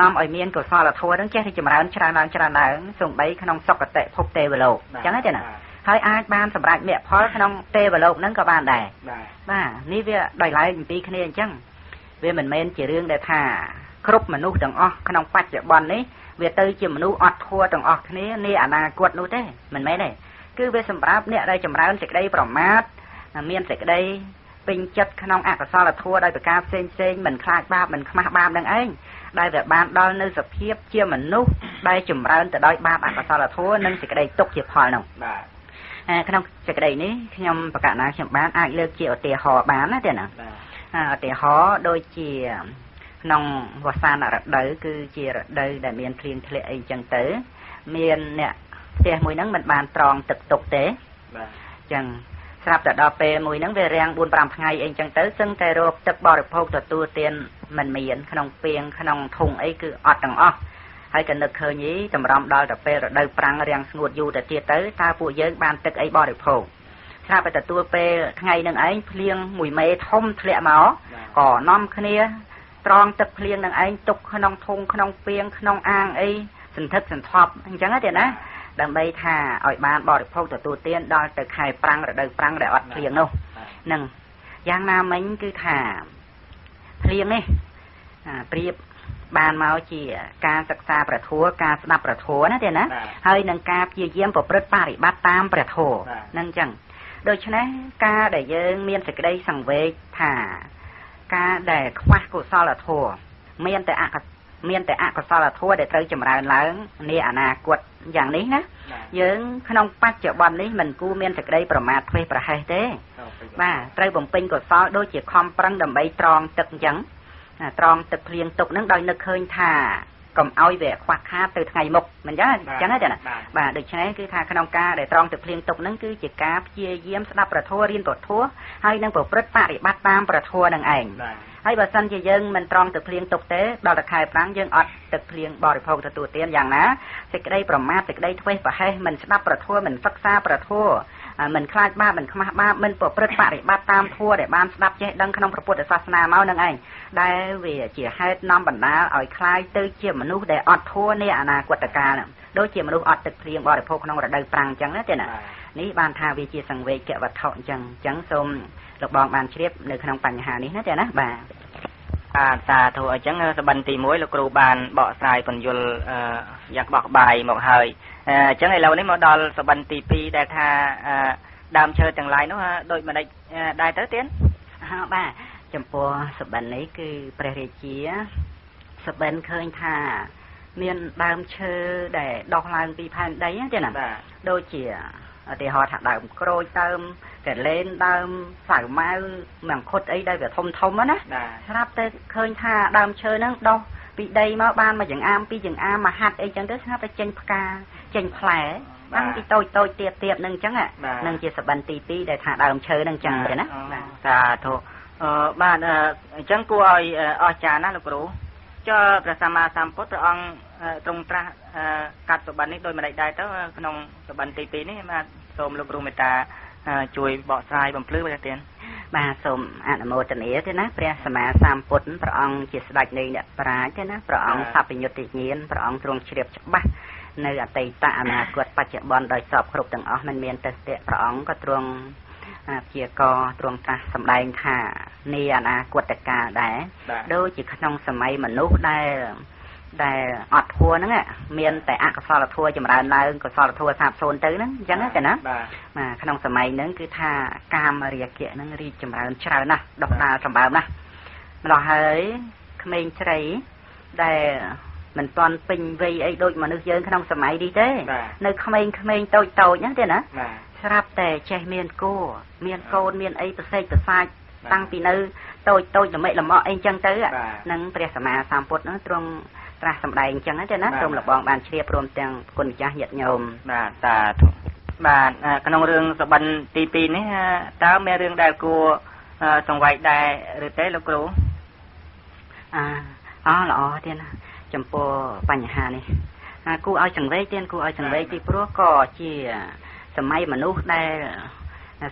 នាំឲ្យមានកុសលធម៌នឹងចេះរីចម្រើនច្រើនឡើងច្រើនឡើងសូម្បីក្នុងសុគតិភពទេវលោកអញ្ចឹងទេណាហើយអាចបានសម្រេចមគ្គផលក្នុងទេវលោកហ្នឹងក៏បានដែរបាទនេះវាដោយឡែកអំពីគ្នាអញ្ចឹងវាមិនមែនជារឿងដែលថាគ្រប់មនុស្សទាំងអស់ក្នុងបច្ចុប្បន្ននេះវាទៅជាមនុស្សអត់ធัวទាំងអស់គ្នានាអនាគតនោះទេមិនមែនទេគឺវាសម្រាប់អ្នកដែលចម្រើនសេចក្តីប្រមាទមានសេចក្តីពេញចិត្តក្នុងអកុសលធម៌ដោយប្រការផ្សេងផ្សេងមិនខ្លាចបាបមិនខ្មាស់បាបនឹងឯង ដែលវាបានដល់នៅសភាពជាមនុស្សដែលចម្រើនទៅដោយបាបអកុសលធម៌និងសេចក្តីទុកជាផលនោះបាទក្នុងសេចក្តីនេះខ្ញុំប្រកាសណាខ្ញុំបានអាចលើកជាឧទាហរណ៍បានណាទេណាឧទាហរណ៍ដូចជាក្នុងវស្សានរដូវគឺជារដូវដែលមានភ្លៀងធ្លាក់អីចឹងទៅ មានអ្នកផ្ទះមួយហ្នឹងមិនបានត្រង់ទឹកទុកទេបាទចឹង ស្រាប់តែដល់ពេលមួយហ្នឹងវារាំង4 5ថ្ងៃអីចឹងទៅសឹងតែរកទឹកបរិភោគទទួលទានមិនមាន ក្នុងពីងក្នុងធុងអីគឺអត់ទាំងអស់ហើយក៏នឹកឃើញយីតម្រាំដល់ទៅពេលរដូវប្រាំងរាំងស្ងួតយូរទៅទៀតទៅតើពួកយើងបានទឹកអីបរិភោគស្រាប់តែទទួលពេលថ្ងៃនឹងឯងភ្លៀងមួយមេធំធ្លាក់មកក៏នាំគ្នាត្រង់ទឹកភ្លៀងនឹងឯងទុកក្នុងធុងក្នុងពីងក្នុងអាងអីសន្ធឹកសន្ធាប់អញ្ចឹងទេណា ដើម្បីថាឲ្យបានបរិភោគទទួលទានដល់ទៅខែប្រាំងរដូវប្រាំងដែលអត់ភ្លៀងនោះនឹងយ៉ាងណាមិញគឺថាភ្លៀងនេះប្រៀបបានមកជាការសិក្សាព្រះធម៌ការស្ដាប់ព្រះធម៌ណាទេណាហើយនឹងការព្យាយាមប្រព្រឹត្តបរិបត្តិតាមព្រះធម៌នឹងអញ្ចឹងដូច្នេះការដែលយើងមានសេចក្តីសង្វេគថា ការដែលខ្វះកុសលធម៌មានតែអក មានតែអកុសលធម៌ដែលត្រូវចម្រើនឡើងនាអនាគតយ៉ាងនេះណាយើងក្នុងបច្ចុប្បន្ននេះមិនគួរមានសេចក្តីប្រមាថធ្វេសប្រហែសទេបាទត្រូវបំពេញកុសលដូចជាខំប្រឹងដើម្បីត្រង់ទឹកអញ្ចឹងត្រង់ទឹកភ្លៀងទុកនឹងដោយនឹកឃើញថាកុំឲ្យវាខ្វះខាតទៅថ្ងៃមុខមិនចឹងអញ្ចឹងទេណាបាទដូច្នេះគឺថាក្នុងការដែលត្រង់ទឹកភ្លៀងទុកនឹងគឺជាការព្យាយាមស្ដាប់ប្រធัวរៀនប្រធัวហើយនឹងប្រព្រឹត្តបរិបត្តិតាមប្រធัวនឹងឯង ហើយបើសិនជាយើងមិនត្រង់ទឹកភ្លៀងទុកទេដល់តែខែប្រាំងយើងអត់ទឹកភ្លៀងបរិភោគទទួលទានយ៉ាងណាសេចក្តីប្រមាថសេចក្តីធ្វេសប្រហែសមិនស្ដាប់ប្រធัวមិនសិក្សាប្រធัวមិនខ្លាចបាបមិនខ្មាស់បាបមិនប្រព្រឹត្តបរិបត្តិតាមធัวដែលបានស្ដាប់ចេះដឹងក្នុងព្រះពុទ្ធសាសនាមកនឹងឯងដែលវាជាហេតុនាំបណ្ដាលឲ្យคล้ายទៅជាមនុស្សដែលអត់ធัวនាអនាគតកាលដូចជាមនុស្សអត់ទឹកភ្លៀងបរិភោគក្នុងរដូវប្រាំងអញ្ចឹងណាទេណានេះបានថាវាជាសង្វេគវត្ថុអញ្ចឹងអញ្ចឹងសូម លោកបងបានជ្រាបនៅក្នុងបញ្ហានេះណាទេណាបាទបាទសាធុអញ្ចឹងសបិនទី1លោកគ្រូបានបកស្រាយពន្យល់យ៉ាងក្បោះក្បាយមកហើយអញ្ចឹងឥឡូវនេះមកដល់សបិនទី2ដែលថាដើមឈើទាំងឡាយនោះដូចមិនដែរទៅទៀតបាទចំពោះសបិននេះគឺព្រះរាជាសបិនឃើញថា មានដើមឈើដែលដុះឡើងពីផែនដីទេណាដូចជាឧទាហរណ៍ថាដើមក្រូចដើម កលែនដើមសាវម៉ាវមង្ឃុតអីដែលវាធំធំណាស្រាប់តែឃើញថាដើមឈើហ្នឹងដុះពីដីមកបានមកចង្អាមពីចង្អាមមកហាត់អីចឹងទៅស្រាប់តែចេញផ្កាចេញផ្លែបានពីតូចតូចទៀតទៀតនឹងអញ្ចឹងនឹងជាសបិនទី2ដែលថាដើមឈើនឹងអញ្ចឹងទេណាសាធុអឺបាទអញ្ចឹងគួរឲ្យអស្ចារ្យណាស់លោកគ្រូចុះព្រះសម្មាសម្ពុទ្ធព្រះអង្គទ្រង់ត្រាស់កាត់សបិននេះដោយមិនដែរទៅក្នុងសបិនទី2នេះបាទសូមលោកគ្រូមេត្តា ជួយបកស្រាយបំភ្លឺទៅទៀតបាទសូមអនុមោទនាទេណាព្រះសម្មាសម្ពុទ្ធព្រះអង្គជាស្ដេចនៃអ្នកប្រាជ្ញទេណាព្រះអង្គសព្វញុតិញ្ញាណព្រះអង្គទ្រង់ជ្រាបច្បាស់នៅអតីតអនាគតបច្ចុប្បន្នដោយសពគ្រប់ទាំងអស់មិនមានទស្សនៈព្រះអង្គក៏ទ្រង់ជាកទ្រង់ត្រាស់សម្ដែងថានាអនាគតកាលដែរដូចជាក្នុងសម័យមនុស្សដែល ដែលអត់ធัวហ្នឹងមានតែអកុសលធัวចម្រើនឡើងកុសលធัวសាបសូន្យទៅហ្នឹងអញ្ចឹងទេណាបាទក្នុងសម័យហ្នឹងគឺថាកាមរាគៈហ្នឹងរីកចម្រើនច្រើនណាស់ដុះដាលសម្បើមណាស់ម្ល៉េះហើយក្មេងស្រីដែលមិនទាន់ពេញវ័យអីដូចមនុស្សយើងក្នុងសម័យនេះទេនៅក្មេងក្មេងតូចតូចហ្នឹងទេណាស្រាប់តែចេះមានគោមានកូនមានអីប្រសេកប្រសាចតាំងពីនៅតូចតូចល្មិចល្មក់អីចឹងទៅនឹងព្រះសម្មាសម្ពុទ្ធនោះទ្រង់ ត្រាស់សម្ដែងអញ្ចឹងទេណាសូមលបងបានជ្រាបព្រមទាំងគុណម្ចាស់ញាតិញោមបាទសាធុបាទក្នុងរឿងសបិនទី2នេះតើមានរឿងដែលគួរសង្វេគដែរឬទេលោកគ្រូអើអល្អទៀតណាចំពោះបញ្ហានេះគួរឲ្យសង្វេគទៀតគួរឲ្យសង្វេគពីព្រោះក៏ជាសម័យមនុស្សដែល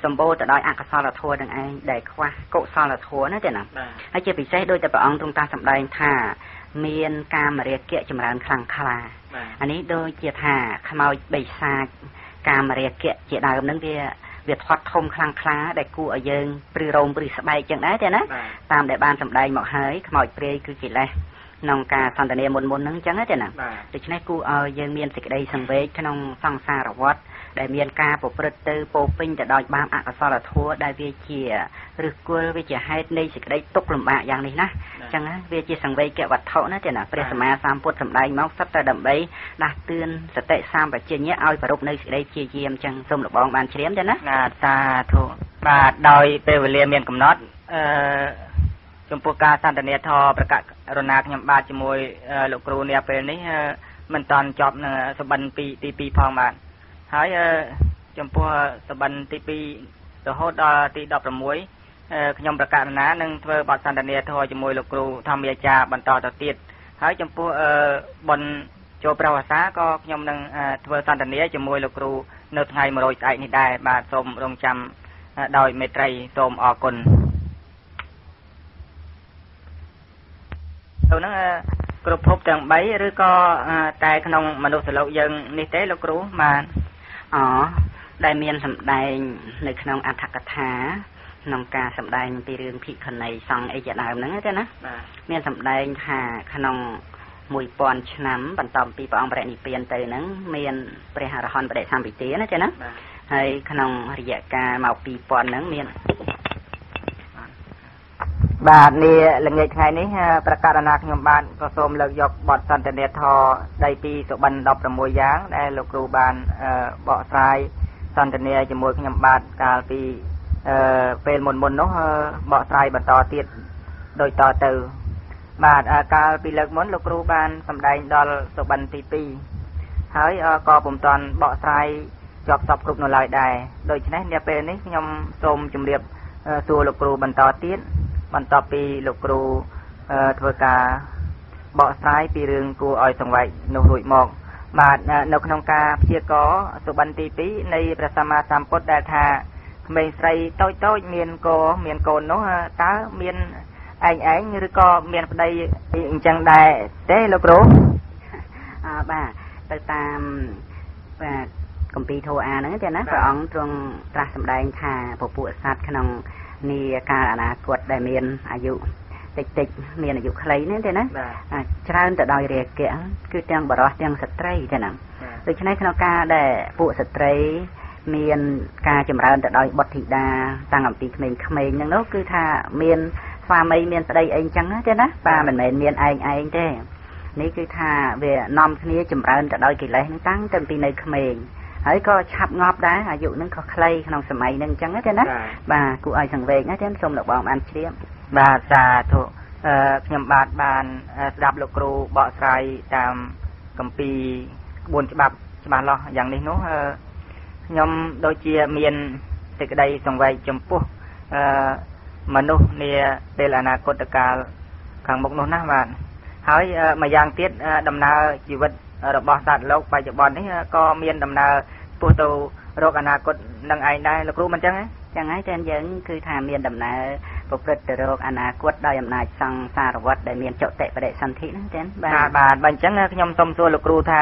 សម្បូរទៅដោយអកុសលធម៌នឹងឯងដែលខ្វះកុសលធម៌ណាទេណាហើយជាពិសេសដោយតែព្រះអង្គទ្រង់តាសម្ដែងថា មានកាមរាគៈចម្រើនខ្លាំងក្លាអានេះដូចជាថាខ្មោចបិសាចកាមរាគៈជាដើមនឹងវាវាធាត់ធំខ្លាំងក្លាដែលគួរឲ្យយើងព្រឺរោមព្រឺស្បែកចឹងដែរទេណាតាមដែលបានសម្ដែងមកហើយខ្មោចព្រាយគឺកិលេសក្នុងការសន្តានាមុនមុនហ្នឹងចឹងទេណាដូច្នេះគួរឲ្យយើងមានសេចក្តីសង្វេគក្នុងសង្សារវដ្តដែលមានការប្រព្រឹត្តទៅពោពេញទៅដោយបាបអកុសលធម៌ដែលវាជាឬគល់វាជាហេតុនៃសេចក្តីទុក្ខលំបាកយ៉ាងនេះណាអញ្ចឹងវាជាសង្វេគវត្ថុណាទេណាព្រះសម្មាសម្ពុទ្ធសម្ដែងមកសិតតែដើម្បីដាស់តឿនសតិសម្បជញ្ញៈឲ្យប្រពនៅសេចក្តីព្យាយាមអញ្ចឹងសូមលបងបានជ្រាបទេណាសាធុបាទដោយពេលវេលាមានកំណត់អឺចំពោះការសន្ទនាធរប្រកាសរណាខ្ញុំបាទជាមួយលោកគ្រូនេះពេលនេះមិនតាន់ចប់នឹងសបិនពីទី2ផងបាទហើយចំពោះសបិនទី2រហូតដល់ទី16 ខ្ញុំប្រកាសណានឹងធ្វើបទសន្ទនាធរជាមួយលោកគ្រូធម្មាចារ្យបន្តទៅទៀតហើយចំពោះបនចូលព្រះវស្សាក៏ខ្ញុំនឹងធ្វើសន្ទនាជាមួយលោកគ្រូនៅថ្ងៃ100ស្អែកនេះដែរបាទសូមរងចាំដោយមេត្រីសូមអរគុណទៅហ្នឹងគ្រប់ភពទាំង3ឬក៏តែក្នុងមនុស្សលោកយើងនេះទេលោកគ្រូបាទអដែលមានសម្ដែងនៅក្នុងអត្ថកថា ក្នុងការសម្ដែងពីរឿងភិក្ខុនីសង្ឃអីជាដើមហ្នឹងទេណាមានសម្ដែងថាក្នុង1000ឆ្នាំបន្តពីព្រះអង្គបរិនិព្វានទៅហ្នឹងមានព្រះអរហន្តបដិសម្ពិទាណាចាណាហើយក្នុងរយៈកាលមក2000ហ្នឹងមានបាទនេះល្ងាចថ្ងៃនេះប្រកាសណាខ្ញុំបានក៏សូមលើកយកបទសន្ទនាធរដីពីសុបិន16យ៉ាងដែលលោកគ្រូបានបកស្រាយសន្ទនាជាមួយខ្ញុំបាទកាលពី ពេលមុនមុននោះបកស្រាយបន្តទៀតដូចតទៅ បាទកាលពីលើកមុនលោកគ្រូបានសម្ដែងដល់សុបិនទី2ហើយក៏ពុំតាន់បកស្រាយជាប់សពគ្រប់នៅឡើយដែរដូច្នេះនាពេលនេះខ្ញុំសូមជម្រាបសួរលោកគ្រូបន្តទៀតបន្ទាប់ពីលោកគ្រូធ្វើការបកស្រាយពីរឿងគួរឲ្យសង្វេគនោះរួចមកបាទនៅក្នុងការព្យាករសុបិនទី2នៃព្រះសម្មាសម្ពុទ្ធដែលថា ក្មេងស្រីតូចតូចមានកមានកូននោះតើមានឯងឯងឬក៏មានប្តីអញ្ចឹងដែរទេលោកគ្រូអើបាទទៅតាមបាទគម្ពីរធោអាហ្នឹងចាណាព្រះអង្គទ្រង់ត្រាស់សម្ដែងថាពពួកសត្វក្នុងនាកាលអនាគតដែលមានអាយុតិចតិចមានអាយុខ្លីនេះទេណាច្រើនទៅដោយរាគៈគឺទាំងបរោះទាំងស្ត្រីទេណាដូច្នេះក្នុងការដែលពួកស្ត្រី មានការចម្រើនទៅដោយបុត្រធីតាតាំងអំពីក្មេងៗហ្នឹងនោះគឺថាមានស្វាមីមានប្តីអីចឹងទេណាបាទមិនមែនមានឯងឯងទេនេះគឺថាវានាំគ្នាចម្រើនទៅដោយកិលេសហ្នឹងតាំងតាំងពីនៅក្មេងហើយក៏ឆាប់ងាប់ដែរអាយុនឹងក៏ខ្លីក្នុងសម័យនឹងអញ្ចឹងទេណាបាទគួរឲ្យសង្វេគណាទេសូមលោកបងបានជ្រាបបាទសាធុអឺខ្ញុំបាទបានស្ដាប់លោកគ្រូបកស្រាយតាមកម្ពីក្បួនច្បាប់ច្បាស់លាស់យ៉ាងនេះនោះ ខ្ញុំដូចជាមានសេចក្តីសង្វេគចំពោះអឺមនុស្សនាពេលអនាគតកាលខាងមុខនោះណាបាទហើយមួយយ៉ាងទៀតដំណើរជីវិតរបស់សត្វលោកបច្ចុប្បន្ននេះក៏មានដំណើរពោះទៅរកអនាគតនឹងឯងដែរលោកគ្រូមិនចឹងទេចឹងហើយតែយើងគឺថាមានដំណើរប្រព្រឹត្តទៅរកអនាគតដោយអំណាចសង្សារវត្តដែលមានចុតិបដិសន្ធិហ្នឹងទេបាទបាទបើអញ្ចឹងខ្ញុំសូមសួរលោកគ្រូថា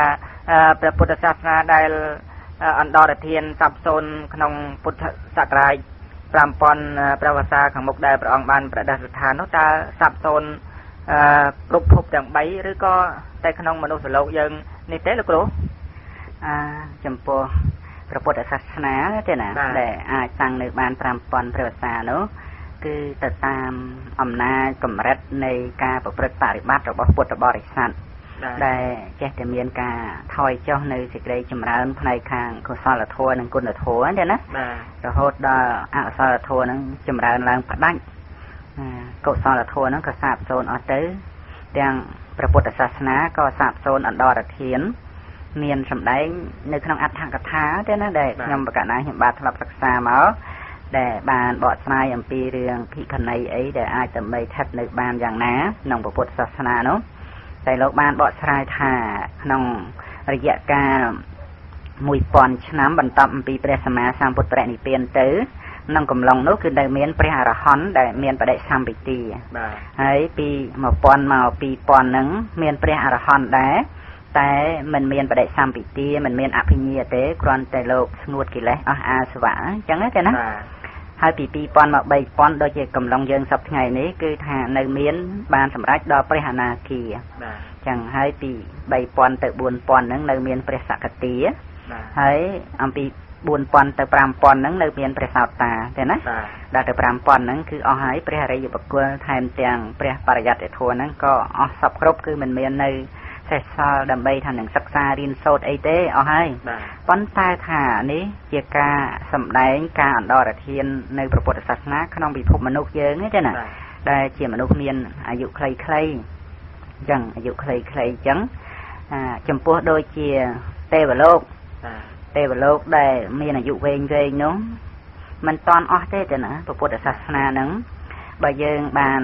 ព្រះពុទ្ធសាសនាដែល អន្តរធានសັບសូនក្នុងពុទ្ធសករាជ5000ព្រះវស្សាខាងមុខដែលព្រះអង្គបានប្រដេស្ថាននោះតើសັບសូនគ្រប់ភពទាំង3ឬក៏តែក្នុងមនុស្សលោកយើងនេះទេលោកគ្រូអឺចំពោះព្រះពុទ្ធសាសនាទេណាដែលអាចតាំងនៅបាន5000ព្រះវស្សានោះគឺទៅតាមអំណាចកម្រិតនៃការប្រព្រឹត្តបរិបត្តិរបស់ពុទ្ធបរិស័ទ ដែលចេះតែមានការថយចុះនៅសេចក្តីចម្រើនផ្នែកខាងកុសលធម៌និងគុណធម៌ទេណារហូតដល់អកុសលធម៌នឹងចម្រើនឡើងផ្ដាច់កុសលធម៌ហ្នឹងក៏សាបសូន្យអស់ទៅ ទាំងព្រះពុទ្ធសាសនាក៏សាបសូន្យអន្តរធានមានសម្ដែងនៅក្នុងអត្ថកថាទេណាដែលខ្ញុំបកណាខ្ញុំបាទធ្លាប់សិក្សាមកដែលបានបកស្រាយអំពីរឿងភិក្ខុនីអីដែលអាចដើម្បីថិតនៅបានយ៉ាងណាក្នុងពុទ្ធសាសនានោះ តែលោកបានបកស្រាយថាក្នុងរយៈកាល1000ឆ្នាំបន្ទាប់អំពីព្រះសម្មាសម្ពុទ្ធប្រនិព្វានទៅក្នុងកំឡុងនោះគឺនៅមានព្រះអរហន្តដែលមានបដិសម្ពិទាបាទហើយពី1000មក2000ហ្នឹងមានព្រះអរហន្តដែរតែមិនមានបដិសម្ពិទាមិនមានអភិញ្ញាទេគ្រាន់តែលោកស្ងួតកិលេសអស់អាសវៈអញ្ចឹងទេណា ហើយពី2000មក3000ដូចជាកំឡុងយើងសប្តាហ៍ថ្ងៃនេះគឺថានៅមានបានសម្រេចដល់ព្រះអនាគាបាទអញ្ចឹងហើយពី3000ទៅ4000ហ្នឹងនៅមានព្រះសកតាហើយអំពី4000ទៅ5000ហ្នឹងនៅមានព្រះសោតាទេណាដល់ទៅ5000ហ្នឹងគឺអស់ហើយព្រះអរិយបុគ្គលថែមទាំងព្រះបរិយត្តិធម៌ហ្នឹងក៏អស់សពគ្រប់គឺមិនមាននៅ សេះសល់ដើម្បីថានឹងសិក្សារៀនសូត្រអីទេអស់ហើយប៉ុន្តែថានេះជាការសម្ដែងការអន្តរធាននៅព្រះពុទ្ធសាសនាក្នុងពិភពមនុស្សយើងទេណាដែលជាមនុស្សមានអាយុខ្លីៗអញ្ចឹងអាយុខ្លីៗអញ្ចឹងចំពោះដូចជាទេវលោកទេវលោកដែលមានអាយុវែងវែងនោះมันតន់អស់ទេទេណាពុទ្ធសាសនាហ្នឹងបើយើងបាន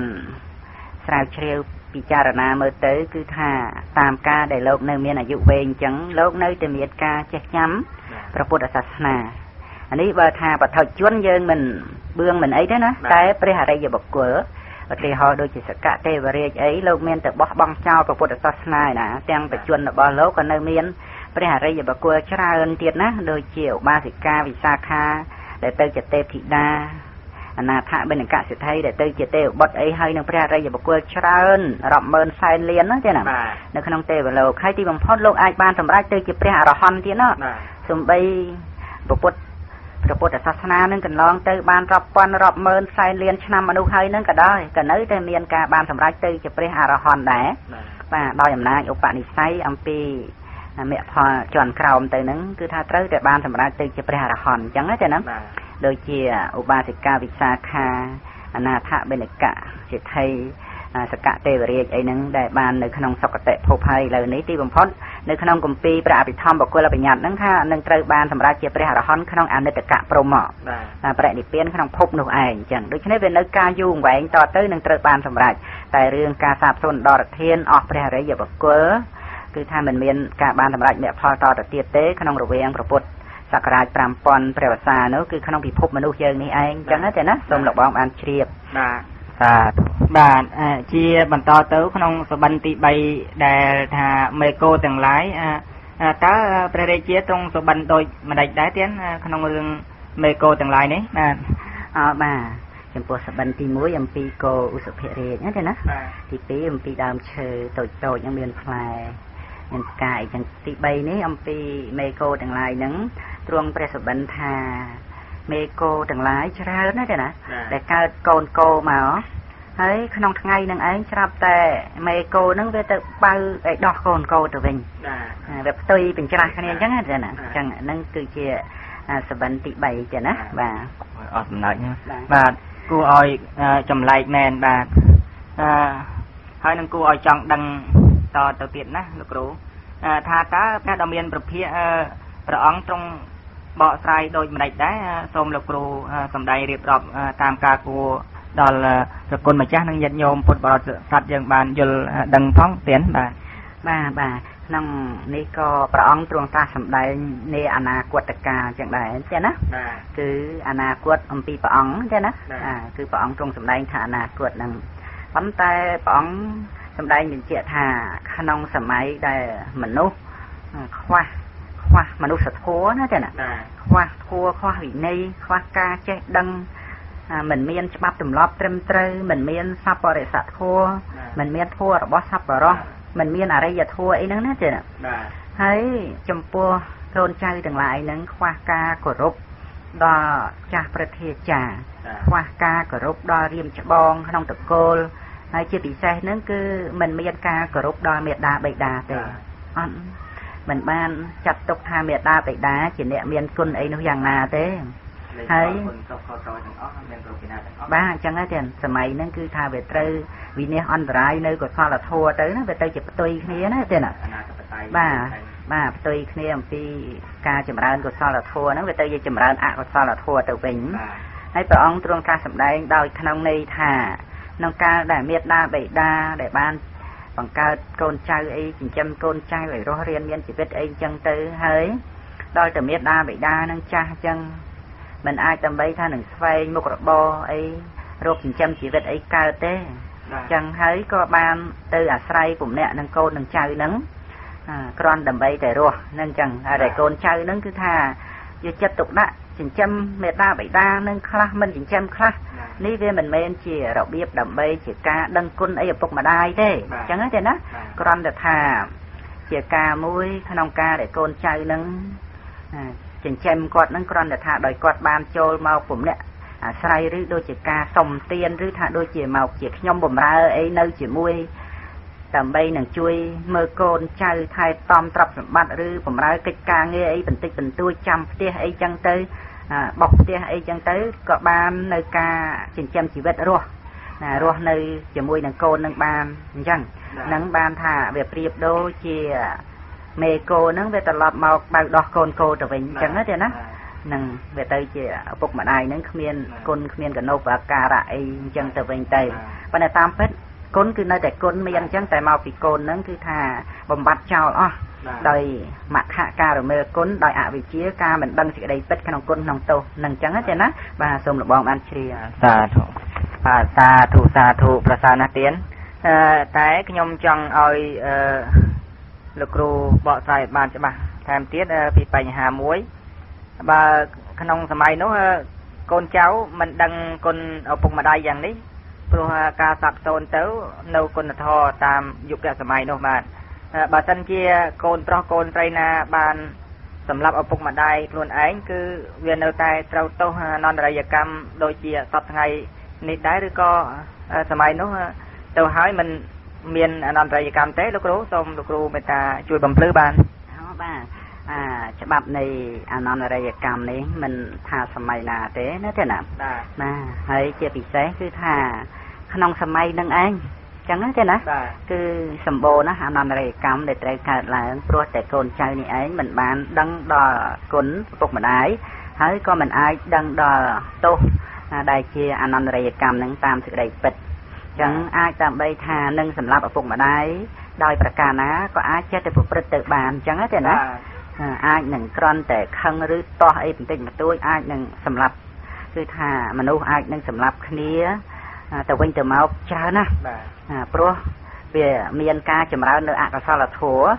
ស្រាវជ្រាវ ពិចារណាមើលទៅគឺថាតាមការដែលលោកនៅមានអាយុវែងអញ្ចឹងលោកនៅតែមានការចេះចាំព្រះពុទ្ធសាសនាអានេះបើថាបឋិជនយើងមិនបឿងមិនអីទេណាតែព្រះអរិយបុគ្គលឧទាហរណ៍ដូចជាសកទេវរាជអីលោកមានតែបោះបង់ចោលព្រះពុទ្ធសាសនាណាទាំងបច្ចុប្បន្នរបស់លោកក៏នៅមានព្រះអរិយបុគ្គលច្រើនទៀតណាដូចជាឧបាសិកាវិសាខាដែលទៅជាទេពធីតា អនាថបិណកសិទ្ធិដែលទៅជាទេវបុត្រអីហើយនឹងព្រះអរិយបុគ្គលច្រើនរាប់ម៉ឺនសែនលានណាទេណានៅក្នុងទេវលោកហើយទីបំផុតលោកអាចបានសម្រេចទៅជាព្រះអរហន្តទៀតណាសំបីពុទ្ធព្រះពុទ្ធសាសនានឹងកន្លងទៅបានរាប់ពាន់រាប់ម៉ឺនសែនលានឆ្នាំមនុស្សហើយនឹងក៏ដោយក៏នៅតែមានការបានសម្រេចទៅជាព្រះអរហន្តដែរបាទដោយអំណាចឧបនិស្ស័យអំពីមគ្គផលជន់ក្រោមទៅនឹងគឺថាត្រូវតែបានសម្រេចទៅជាព្រះអរហន្តអញ្ចឹងណាចាណា ដូចជាឧបាសិកាវិសាខាអនាថបេនិកៈសិទ្ធិសកទេវរាជអីហ្នឹងដែលបាននៅក្នុងសុគតិភពហើយឥឡូវនេះទីបំផុតនៅក្នុងគម្ពីរព្រះអភិធម្មបកុលបញ្ញត្តិហ្នឹងថានឹងត្រូវបានសម្រេចជាព្រះអរហន្តក្នុងអនិត្តកៈព្រហ្មបាទប្រនិព្វានក្នុងភពនោះឯងអញ្ចឹងដូច្នេះវានៅការយូរអង្វែងតទៅនឹងត្រូវបានសម្រេចតែរឿងការសាបសូន្យដរធានអស់ព្រះអរិយបុគ្គលគឺថាមិនមានការបានសម្រេចមគ្គផលតទៅទៀតទេក្នុងរវាងព្រះពុទ្ធ សករាជ5000ព្រះវស្សានោះគឺក្នុងពិភពមនុស្សយើងនេះឯងអញ្ចឹងទេណាសូមលោកបងបានជ្រាបបាទបាទបាទជាបន្តទៅក្នុងសបិនទី3ដែលថាមេកោទាំងឡាយតើព្រះរាជាទ្រង់សបិនដូចម្ដេចដែរទៀតក្នុងរឿងមេកោទាំងឡាយនេះបាទអើបាទចំពោះសបិនទី1អំពីគោឧសភរាជណាទេណាទី2អំពីដើមឈើតូចតូចនឹងមានផ្លែ មានផ្កាយចឹងទី3នេះអំពីមេកោទាំងឡាយហ្នឹងទ្រង់ព្រះសបិនថាមេកោទាំងឡាយច្រើនណាស់ទេណាដែលកើតកូនកោមកហើយក្នុងថ្ងៃនឹងឯងច្រាប់តែមេកោនឹងវាទៅបើឲ្យដោះកូនកោទៅវិញវាផ្ទុយបញ្ច្រាស់គ្នាអញ្ចឹងណាណាអញ្ចឹងហ្នឹងគឺជាសបិនទី3ចឹងណាបាទអត់ដំណើរបាទគួរឲ្យចម្លែកមែនបាទអឺហើយនឹងគួរឲ្យចង់ដឹង តទៅទៀតណាលោកគ្រូថាតើព្រះដ៏មានប្រភាព្រះអង្គទ្រង់បកស្រាយដូចម្ដេចដែរសូមលោកគ្រូសំដែងរៀបរាប់តាមការគួរដល់ប្រគុណម្ចាស់និងញាតិញោមពុទ្ធបរិស័ទយើងបានយល់ដឹងផងទៀតបាទបាទបាទក្នុងនេះក៏ព្រះអង្គទ្រង់ត្រាស់សម្ដែងនៃអនាគតកាលចឹងដែរចឹងណាគឺអនាគតអំពីព្រះអង្គចឹងណាគឺព្រះអង្គទ្រង់សម្ដែងថាអនាគតនឹងប៉ុន្តែព្រះអង្គ សម្ដែងបញ្ជាក់ថាក្នុងសម័យដែលមនុស្សខ្វះខ្វះមនុស្សធម៌ណាចាណាខ្វះធម៌ខ្វះវិន័យខ្វះការចេះដឹងមិនមានច្បាប់ទម្លាប់ត្រឹមត្រូវមិនមានសัพបរិស័ទធម៌មិនមានធម៌របស់សัพបរោះមិនមានអរិយធម៌អីហ្នឹងណាចាហើយចំពោះកូនចៅទាំងឡាយហ្នឹងខ្វះការគោរពដល់ចាស់ប្រធាចាខ្វះការគោរពដល់រៀមច្បងក្នុងតកូល ហើយជាពិសេសហ្នឹងគឺมันមានការគោរពដល់មេដាបិតាទេអត់មិនបានចាត់ទុកថាមេដាបិតាជាអ្នកមានគុណអីនោះយ៉ាងណាទេហើយបាទអញ្ចឹងទេសម័យហ្នឹងគឺថាវាត្រូវវិនិច្ឆ័យអន្តរាយនៅកុសលធម៌ទៅណាវាទៅជាផ្ទុយគ្នាណាទេណាបាទបាទផ្ទុយគ្នាអំពីការចម្រើនកុសលធម៌ហ្នឹងវាទៅជាចម្រើនអកុសលធម៌ទៅវិញហើយព្រះអង្គទ្រង់ការសម្ដែងដោយក្នុងន័យថា ក្នុងកាលដែលមេដាបេដាដែលបាន បង្កើតកូនចៅអីចិញ្ចឹមកូនចៅឲ្យរស់រានមានជីវិតអីចឹងទៅហើយដល់តែមេដាបេដានឹងចាស់ចឹងមិនអាចដើម្បីថានឹងស្វែងមុខរបរអីរកចិញ្ចឹមជីវិតអីកើតទេចឹងហើយក៏បានទៅអាស្រ័យពុំអ្នកនឹងកូននឹងចៅនឹងគ្រាន់ដើម្បីតែរស់នឹងចឹងហើយតែកូនចៅនឹងគឺថាយកចិត្តទុកដាក់ចិញ្ចឹមមេដាបិតានឹងខ្លះមិនចិញ្ចឹមខ្លះ នេះវាមិនមែនជារបៀបដើម្បីជាការដឹងគុណអីឪពុកម្ដាយទេអញ្ចឹងទេណាគ្រាន់តែថាជាការមួយក្នុងការដែលកូនចៅនឹងចិញ្ចឹមគាត់នឹងគ្រាន់តែថាដោយគាត់បានចូលមកពំនាក់អាស្រ័យឬដូចជាការសុំទានឬថាដូចជាមកជាខ្ញុំបំរើអីនៅជាមួយដើម្បីនឹងជួយមើលកូនចៅថែទាំទ្រព្យសម្បត្តិឬបំរើកិច្ចការងារអីបន្តិចបន្តួចចាំផ្ទះអីចឹងទៅ បោកផ្ទះអីចឹងទៅក៏បាននៅការចិញ្ចឹមជីវិតរស់ណារស់នៅជាមួយនឹងកូននឹងបានអញ្ចឹងនឹងបានថាវាប្រៀបដូចជាមេគោហ្នឹងវាត្រឡប់មកបើកដោះកូនគោទៅវិញអញ្ចឹងទេណានឹងវាទៅជាឪពុកម្ដាយហ្នឹងគ្មានគុណគ្មានកណោបអាការៈអីអញ្ចឹងទៅវិញទៅប៉ុន្តែតាមពិតគុណគឺនៅតែគុណមានអញ្ចឹងតែមកពីកូនហ្នឹងគឺថាបំបត្តិចោលអស់ ដោយមខការរមើលគុណដោយអវិជ្ជាការមិនដឹងសេចក្តីពិតក្នុងគុណក្នុងទោសនឹងអញ្ចឹងទេណាបាទសូមលបងបានជ្រាបសាធុបាទសាធុសាធុប្រសាណាស់ទៀនតែខ្ញុំចង់ឲ្យលោកគ្រូបកស្រាយបានច្បាស់ថែមទៀតពីបញ្ហាមួយបើក្នុងសម័យនោះកូនចៅមិនដឹងគុណឪពុកម្ដាយយ៉ាងនេះព្រោះការសាប់សូន្យទៅ នៅគុណធម៌តាមយុគសម័យនោះបាទ បើសិនជាកូនប្រុសកូនស្រីណាបានសម្រាប់ឪពុកម្ដាយខ្លួនឯងគឺវានៅតែត្រូវទោសអនន្តរយកម្មដូចជាសពថ្ងៃនេះដែរឬក៏សម័យនោះទៅហើយមិនមានអនន្តរយកម្មទេលោកគ្រូសូមលោកគ្រូមេត្តាជួយបំភ្លឺបានអូបាទអាច្បាប់នៃអនន្តរយកម្មនេះមិនថាសម័យណាទេណាទេណាបាទណាហើយជាពិសេសគឺថាក្នុងសម័យនឹងឯង ចឹងទេណាគឺសម្បូរណាស់អនន្តរយកម្មដែលត្រូវកើតឡើងព្រោះតែកូនចៅនេះឯងមិនបានដឹងដល់គុណពុកម្ដាយហើយក៏មិនអាចដឹងដល់ទោសដែលជាអនន្តរយកម្មនឹងតាមសេចក្តីពិតចឹងអាចដើម្បីថានឹងសម្រាប់ឪពុកម្ដាយដោយប្រការណាក៏អាចចេះតែប្រព្រឹត្តទៅបានចឹងទេណាអាចនឹងក្រន់តែខឹងឬតោះអីបន្តិចបន្តួចអាចនឹងសម្រាប់គឺថាមនុស្សអាចនឹងសម្រាប់គ្នាទៅវិញទៅមកច្រើនណាស់ ព្រោះវាមានការចម្រើននៅអកុសលធម៌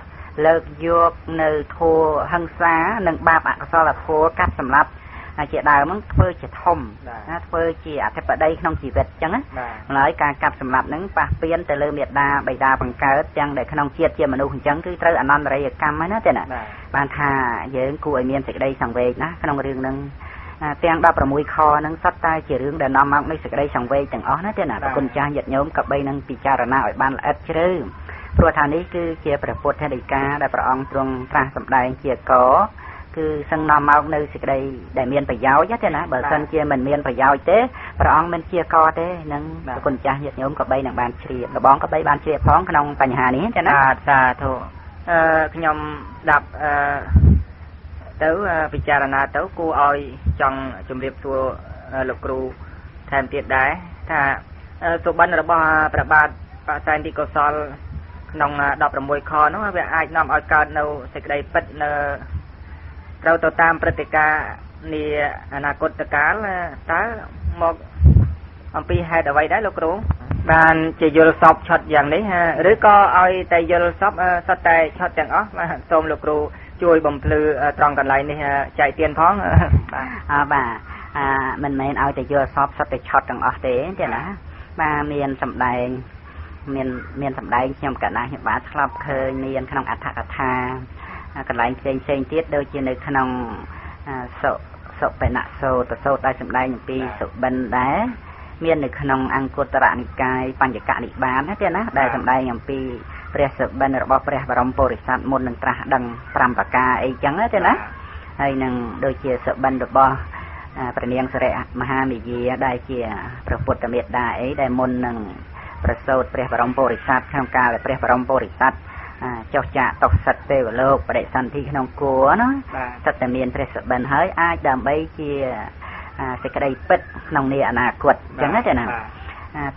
លើកយកនៅធัวហិង្សា និងបាបអកុសលធម៌កាត់សម្លាប់ជាដើមហ្នឹងធ្វើជាធំណាធ្វើជាអធិបតីក្នុងជីវិតអញ្ចឹងណាម្ល៉េះការកាប់សម្លាប់ហ្នឹងប៉ះពៀនទៅលើមេដាបៃតាបង្កើតទាំងដែលក្នុងជាតិជាមនុស្សអញ្ចឹងគឺត្រូវអនន្តរិយកម្មហើយណាទេណាបានថាយើងគួរឲ្យមានសេចក្តីសង្វេគណាក្នុងរឿងហ្នឹង ទាំង16ខហ្នឹងសុទ្ធតែជារឿងដែលនាំមកនៃសេចក្តីសង្វេគទាំងអស់ណាទេណាប្រគុណចាស់ញាតិញោមក៏បីនឹងពិចារណាឲ្យបានល្អិតជ្រៅព្រោះថានេះគឺជាព្រះពុទ្ធដីកាដែលព្រះអង្គទ្រង់ត្រាស់សម្ដែងជាកគឺសឹងនាំមកនៅសេចក្តីដែលមានប្រយោជន៍ទេណាបើសិនជាមិនមានប្រយោជន៍ទេព្រះអង្គមិនជាកទេនឹងប្រគុណចាស់ញាតិញោមក៏បីនឹងបានជ្រាបរបងក៏បីបានជ្រាបផងក្នុងបញ្ហានេះទេណាសាធុអឺខ្ញុំដាប់អឺ ទៅពិចារណាទៅគួរឲ្យចង់ជម្រាបសួរលោកគ្រូថែមទៀតដែរថាសុបិនរបស់ព្រះបាទបសែនទីកុសលក្នុង16ខនោះវាអាចនាំឲ្យកើតនៅសេចក្តីពិតនៅត្រូវទៅតាមព្រឹត្តិការណ៍នាអនាគតកាលតើមកអំពីហេតុអ្វីដែរលោកគ្រូបានជាយល់សពឆត់យ៉ាងនេះឬក៏ឲ្យតែយល់សពសុទ្ធតែឆត់ទាំងអស់បាទសូមលោកគ្រូ ជួយបំភ្លឺត្រង់កន្លែងនេះចែកទៀនផងបាទអើបាទអាមិនមែនឲ្យតែយល់សពសុទ្ធតែឆត់ទាំងអស់ទេទេណាបាទមានសម្ដែងមានមានសម្ដែងខ្ញុំកណាខ្ញុំបាទធ្លាប់ឃើញមានក្នុងអត្ថកថាកន្លែងផ្សេងផ្សេងទៀតដូចជានៅក្នុងសុសុបនៈសោតសោតដែលសម្ដែងអំពីសុបិនដែរមាននៅក្នុងអង្គុត្តរនិកាយបញ្ញកនិបាតណាទេណាដែលសម្ដែងអំពី ព្រះសុបិនរបស់ព្រះបរមពុរិស័ទមុននឹងត្រាស់ដឹង5ប្រការអីចឹងទេណាហើយនឹងដូចជាសុបិនរបស់ព្រះនាងសរិយមហានិយាដែលជាព្រះពុទ្ធមេត្តាអីដែលមុននឹងប្រសូតព្រះបរមពុរិស័ទក្នុងកាលព្រះបរមពុរិស័ទចុះចាកតុសិតទេវលោកបរិសន្ធិក្នុងគួរណាសិតតែមានព្រះសុបិនហើយអាចដើម្បីជាសេចក្តីពិតក្នុងនាអនាគតអញ្ចឹងណាចាណា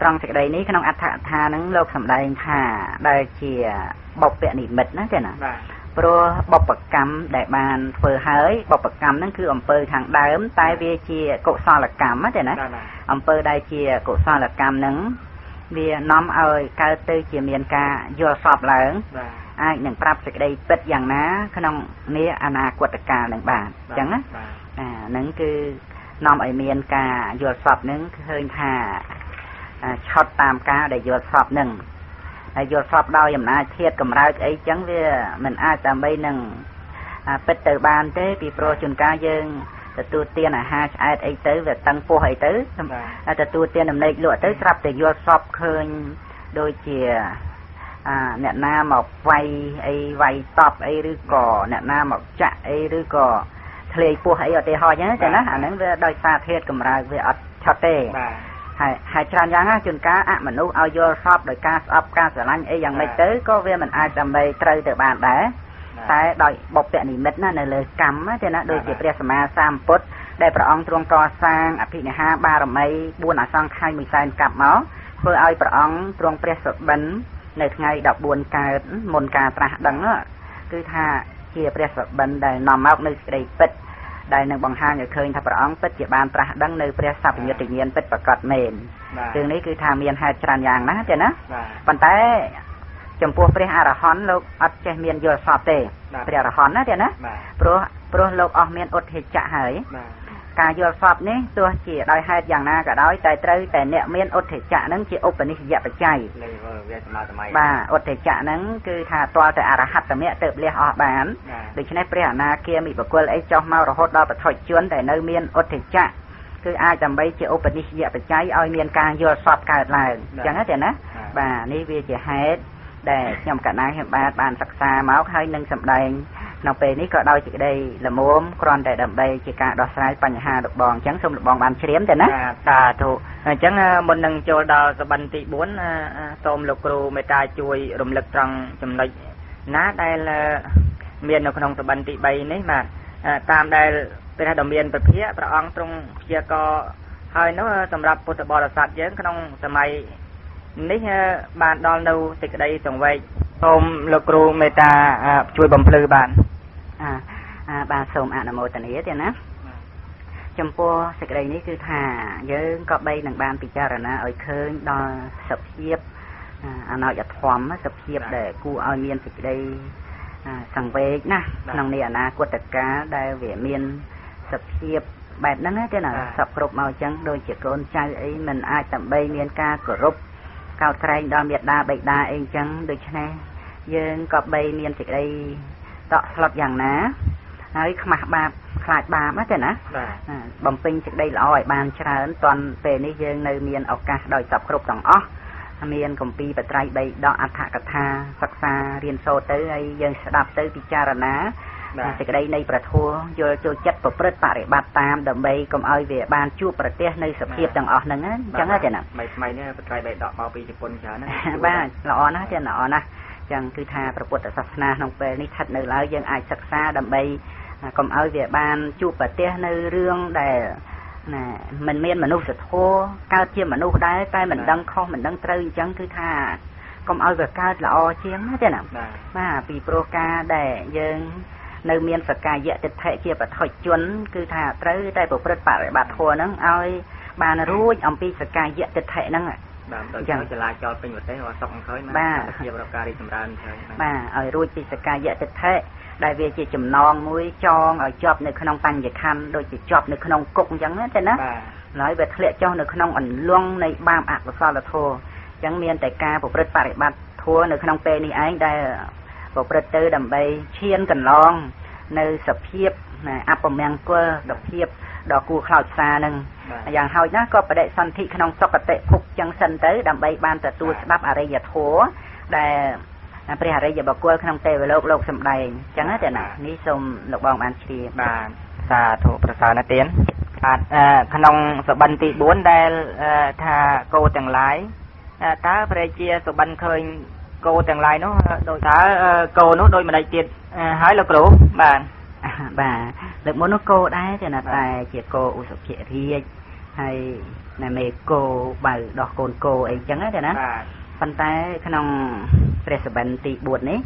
ត្រង់សេចក្តីនេះក្នុងអត្ថកថានឹងលោកសម្ដែងថាដែលជាបុព្វនិមិត្តណាចាណាព្រោះបបកម្មដែលបានធ្វើហើយបបកម្មហ្នឹងគឺអំពើខាងដើម តែវាជាកុសលកម្មទេណាអំពើដែលជាកុសលកម្មហ្នឹងវានាំឲ្យកើតទៅជាមានការយល់សពឡើងអាចនឹងប្រាប់សេចក្តីពិតយ៉ាងណា ក្នុងនាអនាគតកាលនឹងបានអញ្ចឹងណាអាហ្នឹងគឺនាំឲ្យមានការយល់សពនឹងឃើញថា ឆត់តាមការដែលយល់សពនឹងហើយយល់សពដោយអំណាចធាតកម្រើកអីចឹងវាមិនអាចដើម្បីនឹងពិតទៅបានទេពីព្រោះជួនកាលយើងទទួលទានអាហារឆ្អែតអីទៅវាតឹងពោះអីទៅទទួលទានដំណេកលក់ទៅស្រាប់តែយល់សពឃើញដូចជាអាអ្នកណាមកវាយអីវាយតប់អីឬក៏អ្នកណាមកចាក់អីឬក៏ធ្លាយពោះអីឧទាហរណ៍ចឹងចាណាអាហ្នឹងវាដោយសារធាតកម្រើកវាអត់ឆត់ទេបាទ ហើយហើយច្រើនយ៉ាងណាជួនកាលអមនុស្សឲ្យយល់សពដោយការស្អប់ការស្រឡាញ់អីយ៉ាងម៉េចទៅក៏វាមិនអាចដើម្បីត្រូវទៅបានដែរតែដោយបុព្វនិមិត្តណានៅលើកម្មទេណាដូចជាព្រះសម្មាសម្ពុទ្ធដែលព្រះអង្គទ្រង់កសាងអភិនិហាបារមី4អសង្ខ័យ1សែនកាប់មកធ្វើឲ្យព្រះអង្គទ្រង់ព្រះសុបិននៅថ្ងៃ14កើតមុនការត្រាស់ដឹងគឺថាជាព្រះសុបិនដែលនាំមកនៅសេចក្តីពិត ដែលនឹងបង្ហាញឲ្យឃើញថាព្រះអង្គពិតជាបានត្រាស់ដឹងនៅព្រះសព្វញ្ញត្តិញ្ញាណពិតប្រកបមែនរឿងនេះគឺថាមានហេតុច្រើនយ៉ាងណាទេណាប៉ុន្តែចំពោះព្រះអរហន្តលោកអត់ចេះមានយល់សពទេព្រះអរហន្តណាទេណាព្រោះព្រោះលោកអស់មានឧទ្ធិចៈហើយ ការយល់សពនេះទោះជាដោយហេតុយ៉ាងណាក៏ដោយតែត្រូវតែអ្នកមានឧទ្ធិចៈហ្នឹងជាឧបនិស្សយបច្ច័យបាទឧទ្ធិចៈហ្នឹងគឺថាទាល់តែអរហត្តមៈទៅលះអស់បានដូច្នេះព្រះអនាគាមីបុគ្គលអីចោះមករហូតដល់បឋិជនដែលនៅមានឧទ្ធិចៈគឺអាចដើម្បីជាឧបនិស្សយបច្ច័យឲ្យមានការយល់សពកើតឡើងអញ្ចឹងទេណាបាទនេះវាជាហេតុដែលខ្ញុំកណាខ្ញុំបាទបានសិក្សាមកហើយនឹងសម្ដែង ក្នុងពេលនេះក៏ដោយសេចក្តីល្មមគ្រាន់តែដើម្បីជាការដោះស្រាយបញ្ហារបស់បងអញ្ចឹងសូមលោកបងបានជ្រាបទៅណាសាធុអញ្ចឹងមុននឹងចូលដល់សបិនទី4សូមលោកគ្រូមេត្តាជួយរំលឹកត្រង់ចំណុចណាដែលមាននៅក្នុងសបិនទី3នេះបាទតាមដែលព្រះដ៏មានពភាព្រះអង្គទ្រង់ព្យាករហើយនោះសម្រាប់ពុទ្ធបរិស័ទយើងក្នុងសម័យនេះបានដល់នៅសេចក្តីសង្វេគសូមលោកគ្រូមេត្តាជួយបំភ្លឺបានអាអា បាទសូមអនុមោទនាទៀតណាចំពោះសេចក្តីនេះគឺថាយើងក៏បីនឹងបានពិចារណាឲ្យឃើញដល់សភាពអនុយធម៌សភាពដែលគួរឲ្យមានសេចក្តីសង្វេគណាក្នុងនេះអនាគតកាលដែលវាមានសភាពបែបហ្នឹងទេណាសពគ្រប់មកអញ្ចឹងដូចជាកូនចៅអីមិនអាចដើម្បីមានការគោរពកោតក្រែងដល់មេដាបិតាអីចឹងដូច្នេះយើងក៏បីមានសេចក្តី តក់ស្លុតយ៉ាងណា ហើយខ្មាស់បាបខ្លាចបាបណាទេណាបំពេញសេចក្តីល្អឲ្យបានច្រើនតន់ពេលនេះយើងនៅមានឱកាសដោយសពគ្រប់ទាំងអស់មានគម្ពីរបត្រៃបីដកអដ្ឋកថាសិក្សារៀនសូត្រទៅហើយយើងស្ដាប់ទៅពិចារណាសេចក្តីនៃប្រធัวយល់ចូលចិត្តប្រព្រឹត្តបរិបត្តិតាមដើម្បីកុំឲ្យវាបានជួបប្រទេសនៅសភាពទាំងអស់ហ្នឹងអញ្ចឹងទេណាថ្មីថ្មីនេះបត្រៃបីដកមកពីជប៉ុនច្រើនណាបាទល្អណាស់ទេល្អណាស់ ចឹងគឺថាព្រះពុទ្ធសាសនាក្នុងពេលនេះស្ថិតនៅឡើយយើងអាចសិក្សាដើម្បីកុំឲ្យវាបានជួបប្រទេសនៅរឿងដែលណាមិនមានមនុស្សធម៌កើតជាមនុស្សដែរតែមិនដឹងខុសមិនដឹងត្រូវអញ្ចឹងគឺថាកុំឲ្យវាកើតល្អជាងណាទេណាបាទពីព្រោះការដែលយើងនៅមានសកាយៈទិដ្ឋិជាបឋិជន គឺថាត្រូវតែប្រព្រឹត្តបរិបត្តិធម៌ហ្នឹងឲ្យបានរួចអំពីសកាយៈទិដ្ឋិហ្នឹង បាទដោយចចលាចលពេញប្រទេសអសុកអង្គើញបាទជាប្រការរីចម្រើនច្រើនបាទឲ្យរួចពីសកាយៈទិដ្ឋិដែលវាជាចំណងមួយចងឲ្យជាប់នៅក្នុងបញ្ញខណ្ឌដូចជាជាប់នៅក្នុងគុកអញ្ចឹងណាទេណាហើយវាធ្លាក់ចុះនៅក្នុងអន្លង់នៃបាបអកុសលធម៌អញ្ចឹងមានតែការប្រព្រឹត្តបរិបត្តិធម៌នៅក្នុងពេលនេះឯងដែលប្រព្រឹត្តទៅដើម្បីឈានកន្លង នៅសភាពអពមង្គលសភាពដ៏គួរខ្លោចផ្សានឹង យ៉ាងហោចណាស់ក៏បដិសន្ធិក្នុងសុគតិភពចឹងសិនទៅដើម្បីបានទទួលស្ដាប់អរិយធម៌ដែលព្រះអរិយបុគ្គលក្នុងទេវលោកលោកសំដែងចឹងទេណានេះសូមលោកបងបានជ្រាបបាទសាធុប្រសើរណាស់ទៀនបាទក្នុងសបិនទី4ដែលថាគោទាំងឡាយតើព្រះជាសបិនឃើញគោទាំងឡាយនោះដោយតើគោនោះដូចម្ដេចទៀតហើយលោកគ្រូបាទ បាទលើកមុននោះគោដែរទេណាតែជាគោឧសភរាជហើយណែមេគោបើដោះកូនគោអីចឹងទេណាប៉ុន្តែក្នុងព្រះសបិនទី4នេះ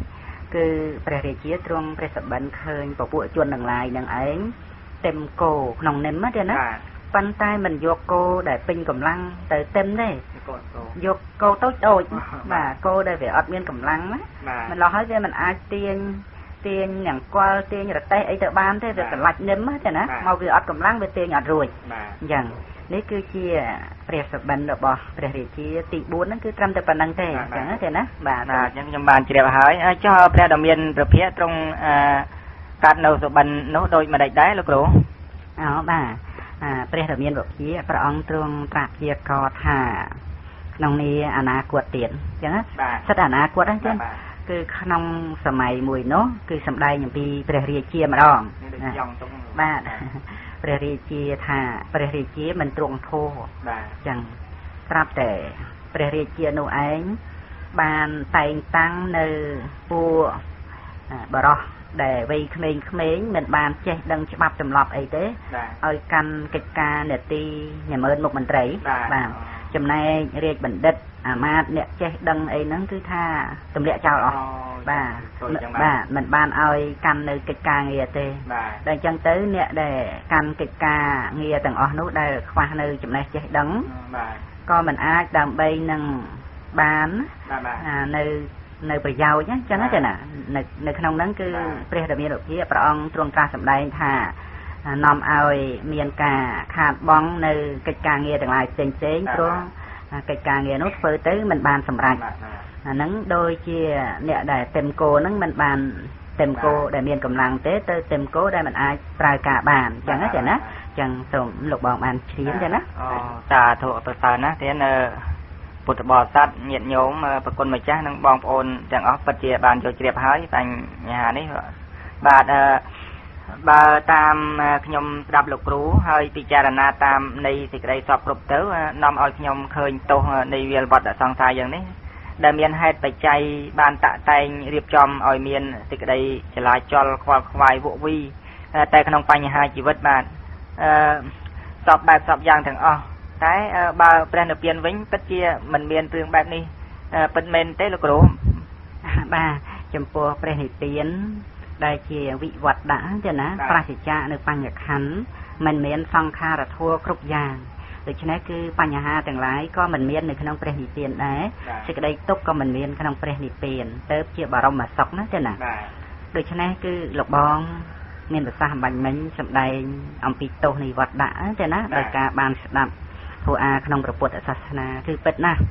គឺព្រះរាជាទ្រង់ព្រះសបិនឃើញពពួកជនទាំងឡាយនឹងឯងเต็มគោក្នុងនិមទេណាប៉ុន្តែមិនយកគោដែលពេញកម្លាំងទៅเต็มទេយកគោតូចតូចបាទគោដែលវាអត់មានកម្លាំងណាមិនលោះហើយវាមិនអាចទាញ ទាញនឹងកលទាញរទេះអីទៅបានទេវាកលាច់នឹមទេណាមកវាអត់កម្លាំងវាទាញអត់រួចអញ្ចឹងនេះគឺជាព្រះសបិនរបស់ព្រះរាជាទី4ហ្នឹងគឺត្រឹមតែប៉ុណ្្នឹងទេអញ្ចឹងទេណាបាទអញ្ចឹងខ្ញុំបានជ្រាបហើយចុះព្រះដ៏មានប្រភពត្រង់អឺកាត់នៅសបិននោះដូចម្ដេចដែរលោកគ្រូអូបាទព្រះដ៏មានពភាព្រះអង្គទ្រង់ត្រាស់ជាកថាក្នុងនេះអនាគតទៀតអញ្ចឹងណាសិតអនាគតហ្នឹងចឹង គឺក្នុងសម័យមួយនោះគឺសម្ដែងអំពីព្រះរាជាម្ដងបាទព្រះរាជាថាព្រះរាជាមិនទ្រង់ធោះបាទអញ្ចឹងប្រាប់តែព្រះរាជានោះឯងបានតែងតាំងនៅពួកបរោះដែលវ័យក្មេងៗមិនបានចេះដឹងច្បាប់ទម្លាប់អីទេឲ្យកាន់កិច្ចការនេតិញមើលមុខមន្ត្រីបាទចំណែករាជបណ្ឌិត អាមាតអ្នកចេះដឹងអីហ្នឹងគឺថាទម្លាក់ចោលអស់បាទបាទមិនបានឲ្យកាន់នៅកិច្ចការងារទេតែអញ្ចឹងទៅអ្នកដែលកាន់កិច្ចការងារទាំងអស់នោះដែលខ្វះនៅចំណេះចេះដឹងក៏មិនអាចដើម្បីនឹងបាននៅនៅប្រយោជន៍អញ្ចឹងចាណានៅនៅក្នុងហ្នឹងគឺព្រះរាមារុភាព្រះអង្គទ្រង់ត្រាស់សម្ដែងថានាំឲ្យមានការខាតបង់នៅកិច្ចការងារទាំងឡាយផ្សេងផ្សេងព្រោះ កិច្ចការងារនោះធ្វើទៅមិនបានសម្រេចអាហ្នឹងដូចជាអ្នកដែលเต็มគោហ្នឹងមិនបានเต็มគោដែលមានកម្លាំងទេទៅเต็มគោដែលមិនអាចប្រើការបានអញ្ចឹងចាណាអញ្ចឹងសូមលោកបងបានជ្រាបចាណាអូសាធុប្រសើរណាស់ទៀតនៅពុទ្ធបរិស័ទញាតិញោមប្រគុណម្ចាស់និងបងប្អូនទាំងអស់ពិតជាបានចូលជ្រាបហើយបញ្ហានេះបាទអឺ បើតាមខ្ញុំស្ដាប់លោកគ្រូហើយពិចារណាតាមនៃសេចក្តីសពគ្រប់ទៅនាំឲ្យខ្ញុំឃើញទោសនៃវាលវត្តសង្សារយ៉ាងនេះដែលមានហេតុបច្ច័យបានតាក់តែងរៀបចំឲ្យមានសេចក្តីចលាចលខ្វល់ខ្វាយវក់វីតែក្នុងបញ្ហាជីវិតបាទអឺសពបែបសពយ៉ាងទាំងអស់តែបើព្រះនិព្វានវិញពិតជាមិនមានរឿងបែបនេះពិតមែនទេលោកគ្រូបាទចំពោះព្រះនិព្វាន ដែលជាវិវត្តៈទេណាប្រសិជ្ជៈនៅបញ្ញខណ្ឌមិនមានសង្ខារធัวគ្រប់យ៉ាងដូច្នេះគឺបញ្ហាទាំងឡាយក៏មិនមាននៅក្នុងព្រះនិព្វានដែរសេចក្តីទុក្ខក៏មិនមានក្នុងព្រះនិព្វានទៅជាបរមសុខណាទេណាដូច្នេះគឺលោកបងមានប្រសាសន៍បាញ់មិញសម្ដែងអំពីទោសនៃវត្តដាក់ទេណាដោយការបានស្ដាប់ធម៌អាក្នុងព្រះពុទ្ធសាសនាគឺពិតណាស់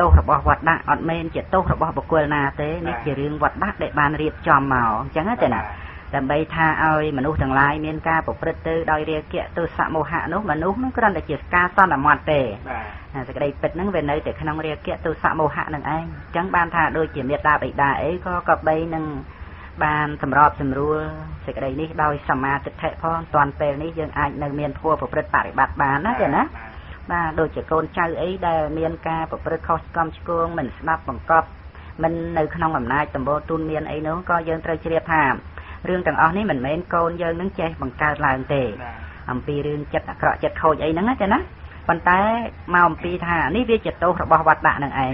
ទោសរបស់វត្តដាក់អត់មែនជាទោសរបស់បុគ្គលណាទេនេះជារឿងវត្តដាក់ដែលបានរៀបចំមកអញ្ចឹងទេណាដើម្បីថាឲ្យមនុស្សទាំងឡាយមានការប្រព្រឹត្តទៅដោយរាគៈទោសមោហៈនោះមនុស្សនោះគ្រាន់តែជាការសន្មត់ទេបាទសេចក្តីពិតហ្នឹងវានៅតែក្នុងរាគៈទោសមោហៈនឹងឯងអញ្ចឹងបានថាដូចជាមេត្តាបិតាអីក៏ក៏បីនឹងបានសម្របសម្រួលសេចក្តីនេះដោយសមាទិដ្ឋិផងតាន់ពេលនេះយើងអាចនៅមានធัวប្រព្រឹត្តបរិបត្តិបានណាទេណាបាទ ដូចជាកូនចៅអីដែលមានការប្រព្រឹត្តខុសឆ្គំឆ្គងមិនស្ដាប់បង្កប់មិននៅក្នុងអំណាចតំបូរទូនមានអីនោះក៏យើងត្រូវជ្រាបថារឿងទាំងអស់នេះមិនមែនកូនយើងនឹងចេះបង្កើតឡើងទេ អំពីរឿងចិត្តអាក្រក់ចិត្តខូចអីហ្នឹងណាចាណាប៉ុន្តែមកអំពីថានេះវាជាទោសរបស់វត្តដាក់នឹងឯង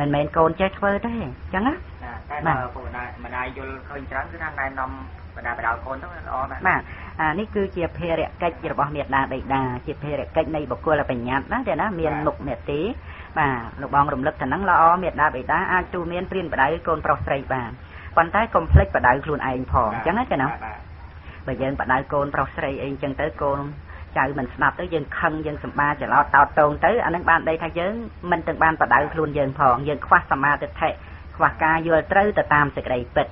មិនមែនកូនចេះធ្វើទេអញ្ចឹងណាតែបើពុកម្ដាយម្ដាយយល់ឃើញច្រើនគឺថាណែនាំបដាបដោកូនទៅល្អណាស់បាទ អានេះគឺជាភារកិច្ចរបស់មេដាបេដាជាភារកិច្ចនៃបុគ្គលបញ្ញត្តិណាទេណាមានមុខនេតិបាទលោកបងរំលឹកថាហ្នឹងល្អមេដាបេដាអាចទូមានព្រានបដៅកូនប្រុសស្រីបានប៉ុន្តែកុំភ្លេចបដៅខ្លួនឯងផងអញ្ចឹងណាទេណាបើយើងបដៅកូនប្រុសស្រីអីអញ្ចឹងទៅកូនចៅមិនស្ដាប់ទៅយើងខឹងយើងសម្បាចឡោតតោតតងទៅអានឹងបានដីថាយើងមិនទាំងបានបដៅខ្លួនយើងផងយើងខ្វះសមាធិខ្វះការយល់ត្រូវទៅតាមសេចក្តីពិត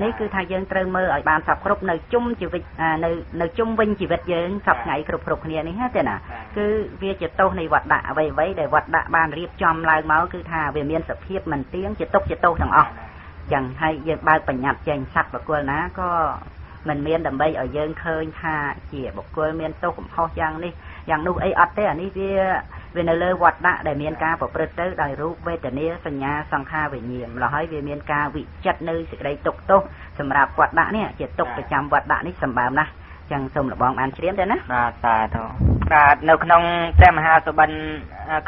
នេះគឺថាយើងត្រូវមើលឲ្យបានសពគ្រប់នៅជុំជីវិតនៅនៅជុំវិញជីវិតយើងសពថ្ងៃគ្រប់គ្រប់គ្នានេះទេណាគឺវាជាទោសនៃវត្តដាក់អ្វីអ្វីដែលវត្តដាក់បានរៀបចំឡើងមកគឺថាវាមានសភាពមិនទៀងជាទុកជាទោសទាំងអស់ចឹងហើយយើងបើកបញ្ញត្តិចេញសត្វបកុលណាក៏មិនមានដើម្បីឲ្យយើងឃើញថាជាបុគ្គលមានទោសកំហុសយ៉ាងនេះយ៉ាងនោះអីអត់ទេអានេះវា វានៅលើវត្តដាក់ដែលមានការប្រព្រឹត្តទៅដោយរូបវេទនាសញ្ញាសង្ខារវិញ្ញាណម្ល៉េះហើយវាមានការវិចិត្រនៅសេចក្តីទុកទោសសម្រាប់វត្តដាក់នេះជាទុកប្រចាំវត្តដាក់នេះសម្បើមណាស់ចឹងសូមលបងបានជ្រាបទៅណាបាទសាធុបាទនៅក្នុងព្រះមហាសុបិន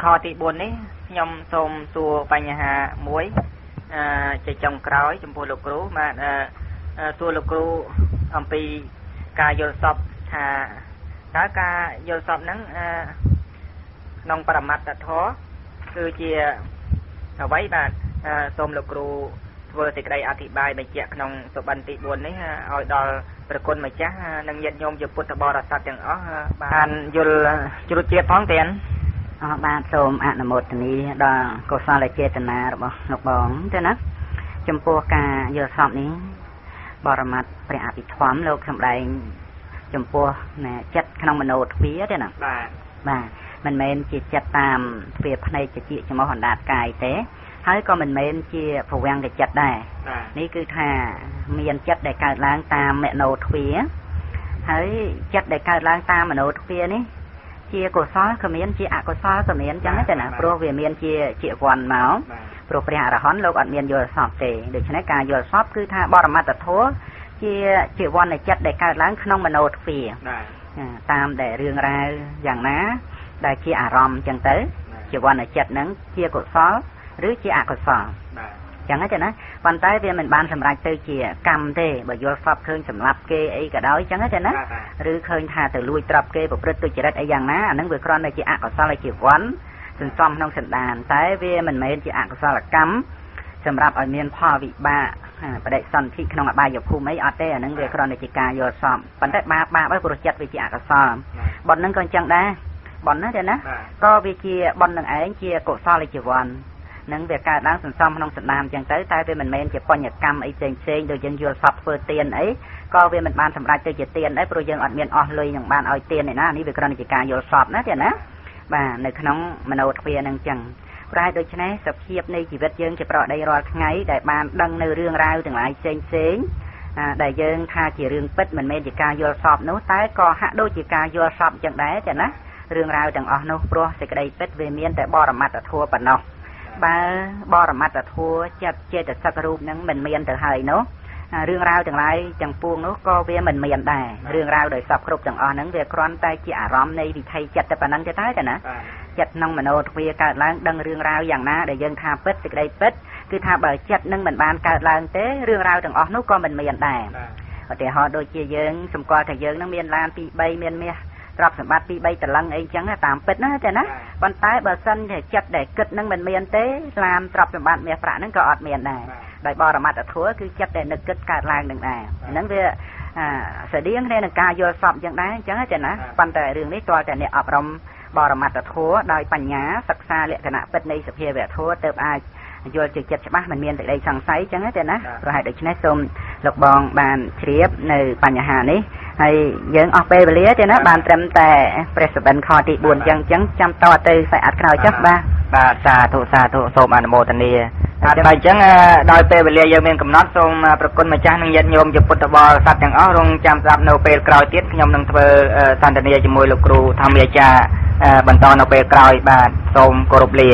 ខទី4នេះខ្ញុំសូមសួរបញ្ហាមួយអឺជាចុងក្រោយចំពោះលោកគ្រូបាទអឺសួរលោកគ្រូអំពីការយល់សពថាតើការយល់សពហ្នឹងអឺ ក្នុងបរមត្តធម៌គឺជាអ្វីបាទសូមលោកគ្រូធ្វើសេចក្តីអធិប្បាយបញ្ជាក់ក្នុងសុបិនទី4នេះឲ្យដល់ប្រគុណម្ចាស់និងញាតិញោមជាពុទ្ធបរិស័ទទាំងអស់បានយល់ជ្រុតជាតិផងទៀតអរបាទសូមអនុមោទនាដល់កុសលចេតនារបស់លោកបងទៅណាចំពោះការយល់សពនេះបរមត្តព្រះអភិធម្មលោកសម្ដែង ចំពោះចិត្តក្នុងមโนទ្វាទេណាបាទបាទ មិនមែនជាចិត្តតាមទ្វាភ្នែកជាចំោះអណ្ដាតកាយទេហើយក៏មិនមែនជាប្រវាំងកចិត្តដែរនេះគឺថាមានចិត្តដែលកើតឡើងតាមមโนទ្វាហើយចិត្តដែលកើតឡើងតាមមโนទ្វានេះជាកុសលក៏មានជាអកុសលក៏មានចឹងទេណាព្រោះវាមានជាជាវ័នមកព្រោះព្រះអរហន្តលោកអត់មានយល់សពទេដូច្នេះការយល់សពគឺថាបរមត្តធម៌ជាជាវ័ននៃចិត្តដែលកើតឡើងក្នុងមโนទ្វាតាមដែលរឿងរ៉ាវយ៉ាងណា ដែលជាអារម្មណ៍ចឹងទៅជាវណ្ណចិត្តហ្នឹងជាកុសលឬជាអកុសលចឹងទេណាប៉ុន្តែវាមិនបានសម្រេចទៅជាកម្មទេបើយល់សពឃើញសម្លាប់គេអីក៏ដោយចឹងទេណាឬឃើញថាទៅលួចទ្រព្យគេប្រព្រឹត្តទុច្ចរិតអីយ៉ាងណាអានឹងវាគ្រាន់តែជាអកុសលជាវណ្ណសន្សំក្នុងសន្តានតែវាមិនមែនជាអកុសលកម្មសម្រាប់ឲ្យមានផលវិបាកបដិសន្ធិក្នុងអបាយភូមិអីអត់ទេអានឹងវាគ្រាន់តែជាការយល់សពប៉ុន្តែបាបបាបហើយព្រោះចិត្តវាជាអកុសលប៉ុននឹងក៏អញ្ចឹងដែរ បនណាទេណាក៏វាជាបននឹងឯងជាកុសលជីវ័ននឹងវាកើតឡើងសន្សំក្នុងសន្តានអញ្ចឹងទៅតែវាមិនមែនជាបញ្ញកម្មអីផ្សេងផ្សេងដូចយើងយល់សពធ្វើទៀនអីក៏វាមិនបានសម្រេចទៅជាទៀនអីព្រោះយើងអត់មានអស់លុយនឹងបានឲ្យទៀនឯណានេះវាគ្រាន់តែជាការយល់សពណាទេណាបាទនៅក្នុងមโนទ្វានឹងអញ្ចឹងប្រែដូច្នេះសភាពនៃជីវិតយើងជាប្រដីរាល់ថ្ងៃដែលបានដឹងនៅរឿងរ៉ាវទាំងឡាយផ្សេងផ្សេងដែលយើងថាជារឿងពិតមិនមែនជាការយល់សពនោះតែក៏ហាក់ដូចជាការយល់សពអញ្ចឹងដែរចាណា រឿងរ៉ាវទាំងអស់នោះព្រោះសេចក្តីពិតវាមានតែបរមត្តធัวប៉ុណ្ណោះបើបរមត្តធัวចិត្តចេតសិករូបនឹងមិនមានទៅហើយនោះរឿងរ៉ាវទាំងឡាយទាំងពួងនោះក៏វាមិនមានដែររឿងរ៉ាវដោយសពគ្រប់ទាំងអស់ហ្នឹងវាគ្រាន់តែជាអារម្មណ៍នៃវិថីចិត្តតែប៉ុណ្ណឹងទេតើចាណាចិត្តក្នុងមโนទ្វាកើតឡើងដឹងរឿងរ៉ាវយ៉ាងណាដែលយើងថាពិតសេចក្តីពិតគឺថាបើចិត្តនឹងមិនបានកើតឡើងទេរឿងរ៉ាវទាំងអស់នោះក៏មិនមានដែរឧទាហរណ៍ដូចជាយើងសម្គាល់ថាយើងនឹងមានឡានពី3មានមាស ទ្រព្យសម្បត្តិពី3តលឹងអីចឹងតាមពិតណាចាណាប៉ុន្តែបើសិនជាចិត្តដែលគិតនឹងមិនមានទេឡានទ្រព្យសម្បត្តិមាសប្រាក់ហ្នឹងក៏អត់មានដែរដោយបរមត្តធัวគឺចិត្តដែលនឹកគិតកើតឡើងនឹងដែរហ្នឹងវាអាស្តៀងគ្នានឹងការយល់សពចឹងដែរអញ្ចឹងចាណាប៉ុន្តែរឿងនេះទាល់តែអ្នកអប់រំបរមត្តធัวដោយបញ្ញាសិក្សាលក្ខណៈពិតនៃសភាវៈធัวទៅអាច យល់ជាចិត្តច្បាស់មិនមានសេចក្តីសង្ស័យចឹងទេណាព្រោះហេតុដូច្នេះសូមលោកបងបានជ្រាបនៅបញ្ហានេះហើយយើងអស់ពេលវេលាទេណាបានត្រឹមតែព្រះសបិនខទី4ចឹងចឹងចាំតទៅខ្សែអត់ក្រោយចុះបាទបាទសាធុសាធុសូមអនុមោទនាហើយអញ្ចឹងដោយពេលវេលាយើងមានកំណត់សូមប្រគុណម្ចាស់និងញាតិញោមជាពុទ្ធបរិស័ទទាំងអស់រងចាំស្ដាប់នៅពេលក្រោយទៀតខ្ញុំនឹងធ្វើសន្ទនាជាមួយលោកគ្រូធម្មយាចាបន្តនៅពេលក្រោយបាទសូមគោរពលា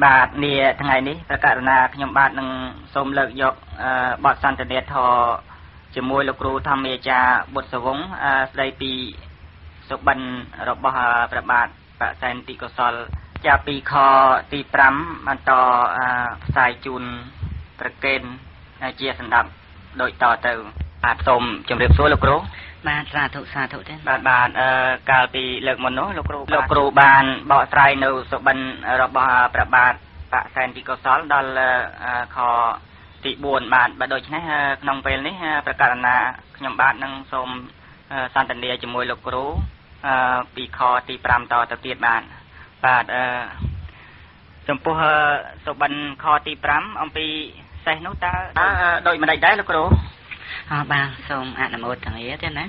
បាទនាថ្ងៃនេះប្រកាសណាខ្ញុំបាទនឹងសូមលើកយកបទសន្ទនាធរជាមួយលោកគ្រូធម្មអាចារ្យបុត្រសវងស្ដីពីសុបិនរបស់ព្រះបាទបសែនទីកុសលចាប់ពីខទី5បន្តផ្សាយជូនប្រកេនជាសម្ដាប់ដូចតទៅបាទសូមជម្រាបសួរលោកគ្រូ បាទសាធុសាធុទេបាទបាទអឺកាលពីលើកមុននោះលោកគ្រូលោកគ្រូបានបកស្រាយនៅសុបិនរបស់ព្រះបាទបសែនទីកុសលដល់ខទី4បាទបើដូច្នេះក្នុងពេលនេះប្រកាសណាខ្ញុំបាទនឹងសូមសន្ទនាជាមួយលោកគ្រូពីខទី5តទៅទៀតបាទបាទអឺចំពោះសុបិនខទី5អំពីសេះនោះតើដូចម្ដេចដែរលោកគ្រូ អរបាទសូមអនុមោទនាទេណា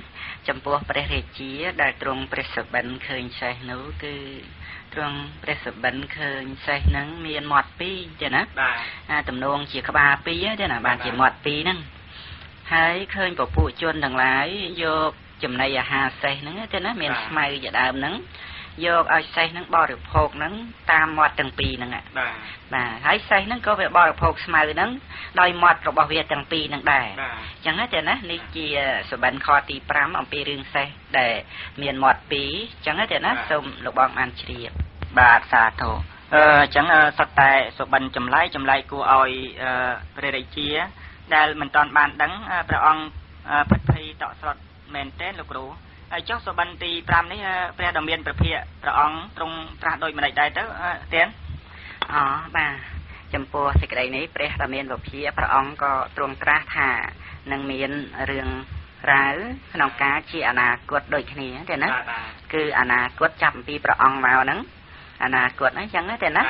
ចំពោះព្រះរាជា ដែលទ្រង់ព្រះសុបិនឃើញសេះនោះគឺទ្រង់ព្រះសុបិនឃើញសេះហ្នឹងមានមាត់ពីរទេណាបាទទំនងជាក្បាលពីរទេណាបានជាមាត់ពីរហ្នឹងហើយឃើញពពួកជនទាំងឡាយយកចំណីអាហារសេះហ្នឹងទេណាមានស្មៅជាដើមហ្នឹង យកឲ្យសេះហ្នឹងបរិភោគហ្នឹងតាមមាត់ទាំងពីរហ្នឹងបាទបាទហើយសេះហ្នឹងក៏វាបរិភោគស្មៅហ្នឹងដោយមាត់របស់វាទាំងពីរហ្នឹងដែរអញ្ចឹងទេណានេះជាសបិនខទី5អំពីរឿងសេះដែលមានមាត់ពីរអញ្ចឹងទេណាសូមលោកបងបានជ្រាបបាទសាធុអឺអញ្ចឹងសត្វតែសុបិនចម្លែកចម្លែកគួរឲ្យព្រះរាជា ដែលមិនតាន់បានដឹងព្រះអង្គភិតភ័យតក់ស្រុតមែនទេលោកគ្រូ ហើយចុះសុបិនទី5នេះព្រះដ៏មានព្រះភិក្ខព្រះអង្គទ្រង់ត្រាស់ដូចម្ដេចដែរទៅទៀនอ๋อបាទចំពោះសេចក្តីនេះព្រះដ៏មានវិភាព្រះអង្គក៏ទ្រង់ត្រាស់ថានឹងមានរឿងរ៉ាវក្នុងការជាអនាគតដូចគ្នាទេណាគឺអនាគតចាប់អំពីព្រះអង្គមកហ្នឹងអនាគតហ្នឹងចឹងទេណា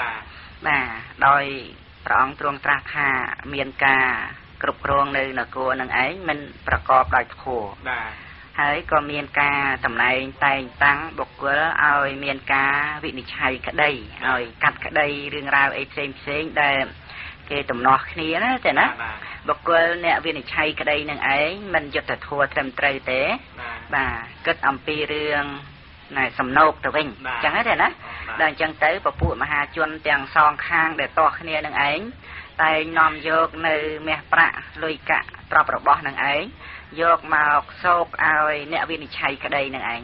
បាទដោយព្រះអង្គទ្រង់ត្រាស់ថាមានការគ្រប់គ្រងនៅនគរនឹងឯងមិនប្រកបដោយធម៌បាទ ហើយក៏មានការតំណែងតែងតាំងបុគ្គលឲ្យមានការវិនិច្ឆ័យក្តីឲ្យកាត់ក្តីរឿងរ៉ាវអីផ្សេងផ្សេងដែលគេទំនាស់គ្នាណាទេណាបុគ្គលអ្នកវិនិច្ឆ័យក្តីនឹងឯងមិនយុត្តិធម៌ត្រឹមត្រូវទេ បាទគិតអំពីរឿងណែសំណោកទៅវិញអញ្ចឹងទេណាដល់អញ្ចឹងទៅពពួកមហាជនទាំងសងខាងដែលតោះគ្នានឹងឯងតែនាំយកនៅមាសប្រាក់លុយកាក់ទ្រព្យរបស់នឹងឯង យកមកសោកឲ្យអ្នកវិនិច្ឆ័យក្តីនឹងឯង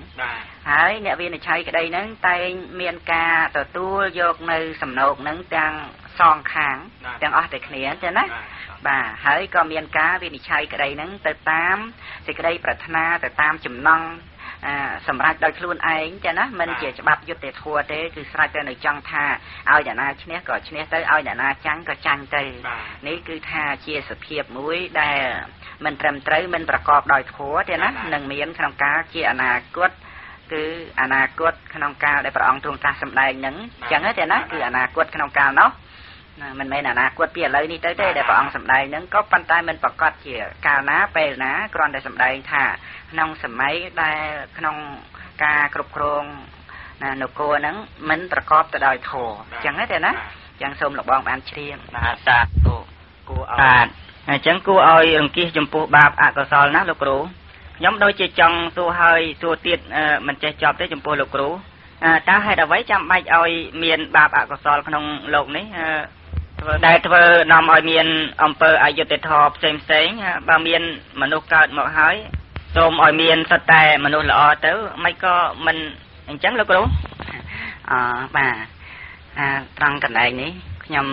ហើយអ្នកវិនិច្ឆ័យក្តីនឹងតែងមានការទទួលយកនៅសំណោកនឹងទាំងសងខាងទាំងអស់តែគ្នាទេណាបាទហើយក៏មានការវិនិច្ឆ័យក្តីនឹងទៅតាមសេចក្តីប្រាថ្នាទៅតាមចំណង់ សម្រាប់ដោយខ្លួនឯងចាណាមិនជាច្បាប់យុត្តិធម៌ទេគឺស្រេចតែនៅចង់ថាឲ្យអ្នកណាឈ្នះក៏ឈ្នះទៅឲ្យអ្នកណាចាញ់ក៏ចាញ់ទៅនេះគឺថាជាសភាពមួយដែលមិនត្រឹមត្រូវមិនប្រកបដោយធម៌ទេណានឹងមានក្នុងការជាអនាគតគឺអនាគតក្នុងកាលដែលព្រះអង្គទ្រង់ត្រាស់សម្ដែងនឹងអញ្ចឹងទេណាគឺអនាគតក្នុងកាលនោះ មិនមែនអនាគតពីឥឡូវនេះទៅទេដែលព្រះអង្គសម្ដែងហ្នឹងក៏ប៉ុន្តែមិនប្រកាសជាកាលណាពេលណាគ្រាន់តែសម្ដែងថាក្នុងសម័យដែលក្នុងការគ្រប់គ្រងណានគរហ្នឹងមិនប្រកបទៅដោយធម៌អញ្ចឹងទេណាអញ្ចឹងសូមលោកបងបានច្រៀងបាទសាធុគួរឲ្យបាទអញ្ចឹងគួរឲ្យរង្គៀសចំពោះបាបអកុសលណាលោកគ្រូខ្ញុំដូចជាចង់សួរឲ្យសួរទៀតមិនចេះចប់ទេចំពោះលោកគ្រូតើហេតុអ្វីចាំបាច់ឲ្យមានបាបអកុសលក្នុងលោកនេះ ដែលធ្វើនាំឲ្យមានអំពើអយុត្តិធម៌ផ្សេងផ្សេងបើមានមនុស្សកើតមកហើយសូមឲ្យមានសិតតែមនុស្សល្អទៅមិនក៏មិនអញ្ចឹងលោកគ្រូអឺបាទអាត្រង់កន្លែងនេះខ្ញុំ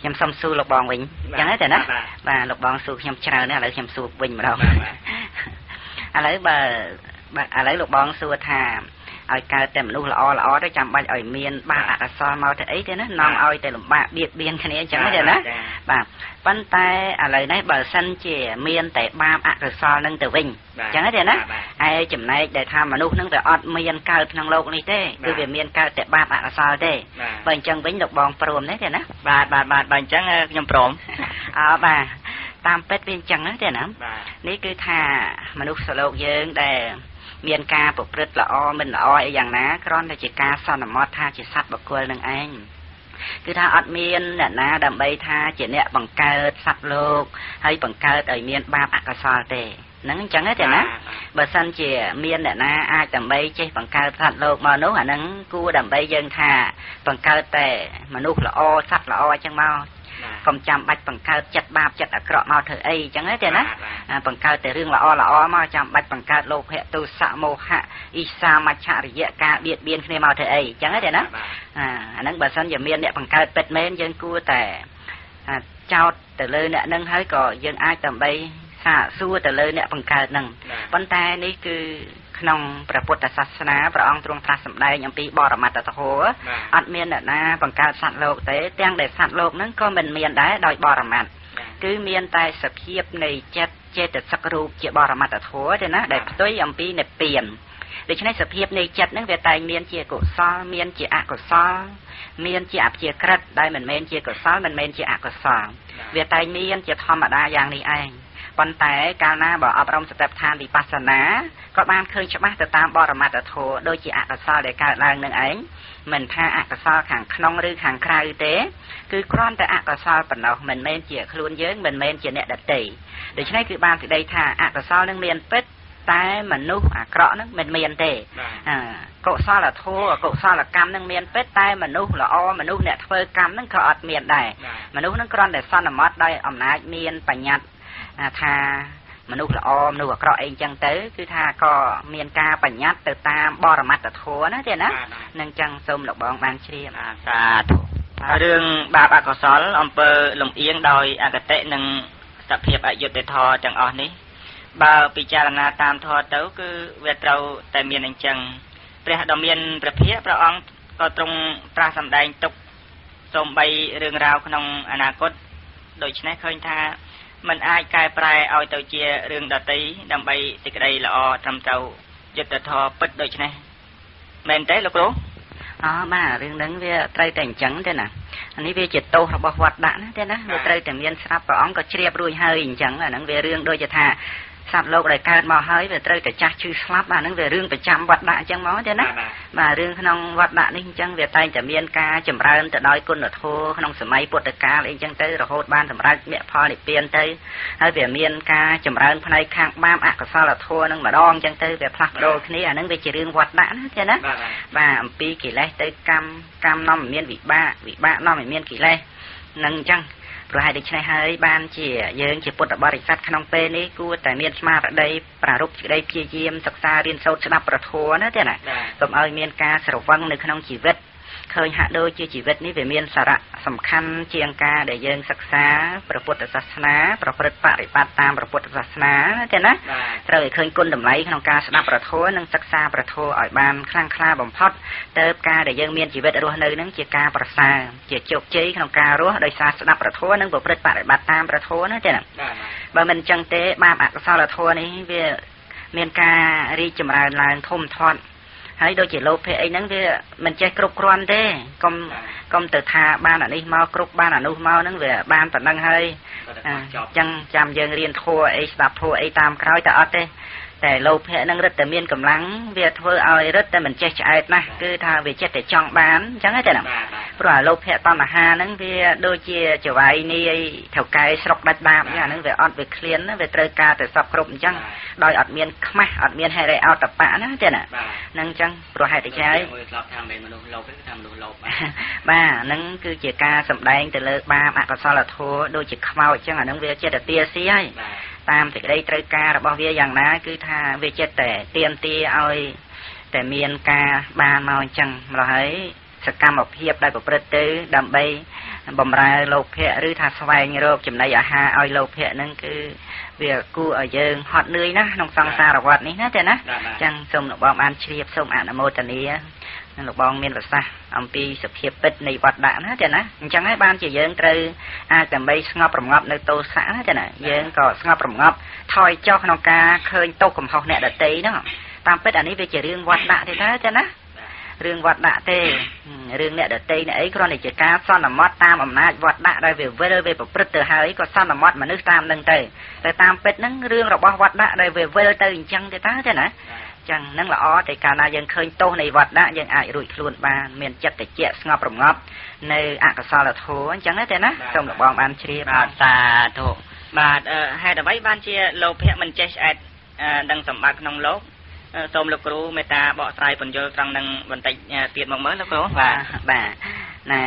ខ្ញុំសុំសួរលោកបងវិញអញ្ចឹងទេណាបាទលោកបងសួរខ្ញុំច្រើនណាស់ឥឡូវខ្ញុំសួរវិញម្ដងឥឡូវបើឥឡូវលោកបងសួរថា ឲ្យកើតតែមនុស្សល្អល្អទៅចាំបាច់ឲ្យមានបាបអកុសលមកទៅអីទេណានាំឲ្យតែលំបាកបៀតបៀនគ្នាអញ្ចឹងទេណាបាទប៉ុន្តែឥឡូវនេះបើសិនជាមានតែបាបអកុសលនឹងទៅវិញអញ្ចឹងទេណាឯចំណែកដែលថាមនុស្សនឹងវាអត់មានកើតក្នុងលោកនេះទេគឺវាមានកើតតែបាបអកុសលទេបើអញ្ចឹងវិញលោកបងព្រមទេទេណាបាទបាទបាទបើអញ្ចឹងខ្ញុំព្រមអើបាទតាមពិតវាអញ្ចឹងទេណានេះគឺថាមនុស្សសលោកយើងដែល មានការប្រព្រឹត្តល្អមិនល្អអីយ៉ាងណាគ្រាន់តែជាការសន្មត់ថាជាសត្វបុគ្គលនឹងឯងគឺថាអត់មានអ្នកណាដើម្បីថាជាអ្នកបង្កើតសត្វលោកហើយបង្កើតឲ្យមានបាបអកុសលទេហ្នឹងអញ្ចឹងទេណាបើសិនជាមានអ្នកណាអាចដើម្បីចេះបង្កើតសត្វលោកមកនោះអាហ្នឹងគួរដើម្បីយើងថាបង្កើតតែមនុស្សល្អសត្វល្អអញ្ចឹងមក កុំចាំបាច់បង្កើតចិត្តបាបចិត្តអាក្រក់មកធ្វើអីអញ្ចឹងទេណាបង្កើតតែរឿងល្អល្អមកចាំបាច់បង្កើតលោភៈទុសៈមោហៈអ៊ីសាមច្ឆរិយៈការបៀតបៀនគ្នាមកធ្វើអីអញ្ចឹងទេណាអាហ្នឹងបើសិនជាមានអ្នកបង្កើតពិតមែនយើងគួរតែចោតទៅលើអ្នកនឹងហើយក៏យើងអាចដើម្បី សាកសួរទៅលើអ្នកបង្កើតនឹងប៉ុន្តែនេះគឺក្នុងព្រះពុទ្ធសាសនាព្រះអង្គទ្រង់ត្រាស់សម្ដែងអំពីបរមត្តធម៌អត់មានអ្នកណាបង្កើតសត្វលោកទេទាំងដែលសត្វលោកហ្នឹងក៏មិនមានដែរដោយបរមត្តគឺមានតែសភាពនៃចិត្តចេតសិករូបជាបរមត្តធម៌ទេណាដែលផ្ទុយអំពីនិព្វានដូច្នេះសភាពនៃចិត្តហ្នឹងវាតែងមានជាកុសលមានជាអកុសលមានជាអព្យាក្រឹតដែលមិនមែនជាកុសលមិនមែនជាអកុសលវាតែងមានជាធម្មតាយ៉ាងនេះឯង ប៉ុន្តែកាលណាបើអប់រំសតិប្បដ្ឋានវិបស្សនាក៏បានឃើញច្បាស់ទៅតាមបរមត្តធម៌ដូចជាអកុសលដែលកើតឡើងនឹងឯងមិនថាអកុសលខាងក្នុងឬខាងក្រៅទេ គឺគ្រាន់តែអកុសលប៉ុណ្ណោះមិនមែនជាខ្លួនយើងមិនមែនជាអ្នកដតីដូច្នេះគឺបានសេចក្តីថាអកុសលនឹងមានពិតតែមនុស្សអាក្រក់នឹងមិនមានទេកុសលធម៌អកុសលកម្មនឹងមានពិតតែមនុស្សល្អមនុស្សអ្នកធ្វើកម្មនឹងក៏អត់មានដែរមនុស្សនឹងគ្រាន់តែសន្មត់ដោយអំណាចមានបញ្ញត្តិ ថាមនុស្សល្អមនុស្សអាក្រក់អីចឹងទៅគឺថាក៏មានការបញ្ញត្តិទៅតាមបរមត្តធម៌ណាទេណានឹងចឹងសូមលោកបងបានជ្រាបសាធុរឿងបាបអកុសលអំពើលំអៀងដោយអកតេនិងសភាពអយុត្តិធម៌ទាំងអស់នេះបើពិចារណាតាមធម៌ទៅ គឺវាត្រូវតែមានអញ្ចឹងព្រះដ៏មានព្រះភិក្ខព្រះអង្គក៏ទ្រង់ត្រាស់សម្ដែងទុកសូម្បីរឿងរ៉ាវក្នុងអនាគតដូច្នេះឃើញថា มันអាចកែប្រែឲ្យទៅជារឿងដតីដើម្បីសេចក្តីល្អត្រឹមត្រូវយុត្តិធម៌ពិតដូច្នេះមែនទេលោកគ្រូអបាទរឿងហ្នឹងវាត្រូវតែអញ្ចឹងទេណាអានេះវាជាទោសរបស់វត្តដាក់ណាទេណាវាត្រូវតែមានស្រាប់ព្រះអង្គក៏ជ្រាបរួចហើយអញ្ចឹងអាហ្នឹងវារឿងដូចជាថា សត្វលោកដែលកើតមកហើយវាត្រូវតែចាស់ឈឺស្លាប់អាហ្នឹងវារឿងប្រចាំវត្តដាក់អញ្ចឹងមកទេណាបាទរឿងក្នុងវត្តដាក់នេះអញ្ចឹងវាតែងតែមានការចម្រើនទៅដោយគុណធម៌ក្នុងសម័យពុទ្ធកាលអីចឹងទៅរហូតបានសម្រេចមគ្គផលនិព្វានទៅហើយវាមានការចម្រើនផ្នែកខាងបាបអកុសលធម៌នឹងម្ដងអញ្ចឹងទៅវាផ្លាស់ប្ដូរគ្នាអាហ្នឹងវាជារឿងវត្តដាក់ណាទេណាបាទអំពីកិលេសទៅកម្មកម្មនាំឲ្យមានវិបាកវិបាកនាំឲ្យមានកិលេសនឹងអញ្ចឹង ព្រោះហេតុដូច្នេះហើយបានជាយើងជាពុទ្ធបរិស័ទក្នុងពេលនេះគួរតែមានស្មារតីប្រារព្ធសេចក្តីព្យាយាមសិក្សារៀនសូត្រស្ដាប់ប្រធัวណាទេណាកុំឲ្យមានការស្រវឹងនៅក្នុងជីវិត ឃើញហាក់ដូចជាជីវិតនេះវាមានសារៈសំខាន់ជាងការដែលយើងសិក្សាព្រះពុទ្ធសាសនាប្រព្រឹត្តបរិបត្តិតាមព្រះពុទ្ធសាសនាទេណាត្រូវឲ្យឃើញគុណតម្លៃក្នុងការស្ដាប់ព្រះធម៌និងសិក្សាព្រះធម៌ឲ្យបានខ្លាំងក្លាបំផុតទៅការដែលយើងមានជីវិតរស់នៅនឹងជាការប្រសើរជាជោគជ័យក្នុងការរស់ដោយសារស្ដាប់ព្រះធម៌និងប្រព្រឹត្តបរិបត្តិតាមព្រះធម៌ណាទេណាបើមិនអញ្ចឹងទេបាបអកុសលធម៌នេះវាមានការរីកចម្រើនឡើងធំធាត់ ហើយដូចជាលោភៈអីហ្នឹងវាមិនចេះគ្រប់គ្រាន់ទេកុំកុំទៅថាបានអានេះមកគ្រប់បានអានោះមកហ្នឹងវាបានប៉ុណ្ណឹងហើយអញ្ចឹងចាំយើងរៀនធัวអីស្ដាប់ធัวអីតាមក្រោយតែអត់ទេ តែលោភៈនឹងរឹតតែមានកម្លាំងវាធ្វើឲ្យរឹតតែមិនចេះឆ្អែតណាស់គឺថាវាចិត្តតែចង់បានអញ្ចឹងទេណាព្រោះអាលោភៈតណ្ហាហ្នឹងវាដូចជាចវាយនីអីថៅកែស្រុកដាច់ដាបអញ្ចឹងអាហ្នឹងវាអត់វាឃ្លានវាត្រូវការតែសពគ្រប់អញ្ចឹងដោយអត់មានខ្មាស់អត់មានហេរិអតបៈណាទេណាហ្នឹងអញ្ចឹងព្រោះហេតុអីចឹងមួយធ្លាប់ថាមិនមនុស្សលោភទេថាមនុស្សលោភបាទហ្នឹងគឺជាការសម្ដែងទៅលើបាបអកុសលធម៌ដូចជាខ្មោចអញ្ចឹងអាហ្នឹងវាចិត្តទាស៊ីហើយ តាមសេចក្តីត្រូវការរបស់វាយ៉ាងណា គឺថាវាចិត្តតែទៀមទាឲ្យតែមានការបានមកអញ្ចឹងម្ល៉េះហើយសកម្មភាពដែលប្រព្រឹត្តទៅ ដើម្បីបំរើលោកភៈឬថាស្វែងរកចំណីអាហារឲ្យលោកភៈហ្នឹងគឺវាគួរឲ្យយើងហត់នឿយណាក្នុងសង្សារវដ្តនេះណាទេណាអញ្ចឹងសូមលោកបងបានជ្រាបសូមអនុមោទនានិង លោកបងមានប្រសាសន៍អំពីសភាពពិតនៃវត្តដាក់ណាចាណាអញ្ចឹងហើយបានជាយើងត្រូវអាចដើម្បីស្ងប់រងាប់នៅទោសៈណាចាណាយើងក៏ស្ងប់រងាប់ថយចុះក្នុងការឃើញទោសកំហុសអ្នកដតីហ្នឹងតាមពិតអានេះវាជារឿងវត្តដាក់ទេណាចាណារឿងវត្តដាក់ទេរឿងអ្នកដតីអ្នកអីគ្រាន់តែជាការសន្មត់តាមអំណាចវត្តដាក់ដែលវាវិលវាប្រព្រឹត្តទៅហើយក៏សន្មត់មនុស្សតាមនឹងទៅតែតាមពិតហ្នឹងរឿងរបស់វត្តដាក់ដែលវាវិលទៅអញ្ចឹងទេតាទេណា ចឹងនឹងល្អតែកាលណាយើងឃើញទោសនៃវត្តដាក់យើងអាចរួចខ្លួនបានមានចិត្តតិចស្ងប់រងាប់នៅអកុសលធម៌អញ្ចឹងទេណាសូមរបងបានជ្រាបបាទសាធុបាទហេតុអ្វីបានជាលោភៈមិនចេះឆ្អែតដឹងសម្បត្តិក្នុងលោកសូមលោកគ្រូមេត្តាបកស្រាយបញ្យលត្រង់នឹងបន្តិចទៀតមកមើលលោកគ្រូបាទបាទណែ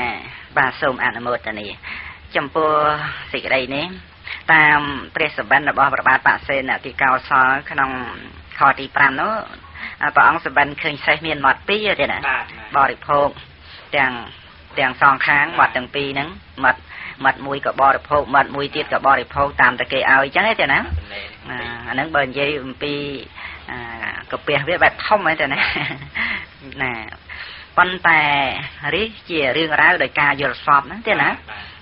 បាទសូមអនុមោទនាចំពោះសេចក្តីនេះតាមព្រះសម្បត្តិរបស់ព្រះបាទបសេនអធិកោសលក្នុង ខទី5នោះព្រះអង្គសម្បត្តិឃើញសេះមានមាត់ពីរទេណាបរិភោគទាំងទាំងសងខាងមាត់ទាំងពីរហ្នឹងមាត់មាត់មួយក៏បរិភោគមាត់មួយទៀតក៏បរិភោគតាមតែគេឲ្យអញ្ចឹងទេណាអាហ្នឹងបើនិយាយអំពីកាពះវាបែបធំហ្នឹងទេណាណាប៉ុន្តែរិះជារឿងរ៉ាវដោយការយល់សពហ្នឹងទេណា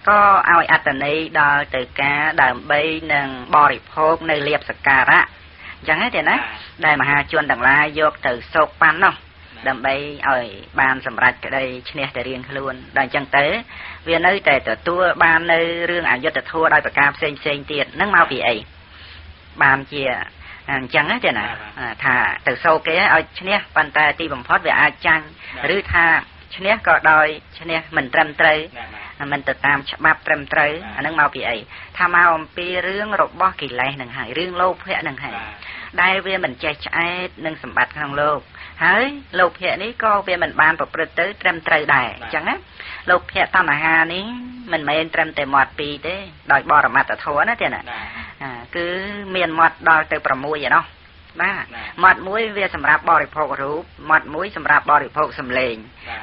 ក៏ឲ្យអត្តន័យដល់ទៅការដើម្បីនឹងបរិភោគនៅលៀបសការៈ ចឹងទេណាដែលមហាជនទាំងឡាយយកទៅសោកប៉ាន់នោះដើម្បីឲ្យបានសម្រេចក្តីឈ្នះតែរៀងខ្លួនដល់អញ្ចឹងទៅវានៅតែទទួលបាននៅរឿងអយុត្តិធម៌ដោយប្រការផ្សេងផ្សេងទៀតនឹងមកពីអីបានជាអញ្ចឹងទេណាថាទៅសោកគេឲ្យឈ្នះប៉ុន្តែទីបំផុតវាអាចចាញ់ឬថាឈ្នះក៏ដោយឈ្នះមិនត្រឹមត្រូវមិនទៅតាមច្បាប់ត្រឹមត្រូវអានឹងមកពីអីថាមកអំពីរឿងរបស់កិលេសនឹងហើយរឿងលោភៈនឹងហើយ ដែលវាមិនចេះឆ្អែតនឹងសម្បត្តិក្នុងលោកហើយលោភៈនេះក៏វាមិនបានប្រព្រឹត្តទៅត្រឹមត្រូវដែរអញ្ចឹងណាលោភៈតណ្ហានេះមិនមែនត្រឹមតែមាត់ពីរទេដោយបរមត្តធម៌ណាទេណាគឺមានមាត់ដល់ទៅ6ឯណោះបាទមាត់មួយវាសម្រាប់បរិភោគរូបមាត់មួយសម្រាប់បរិភោគសម្លេង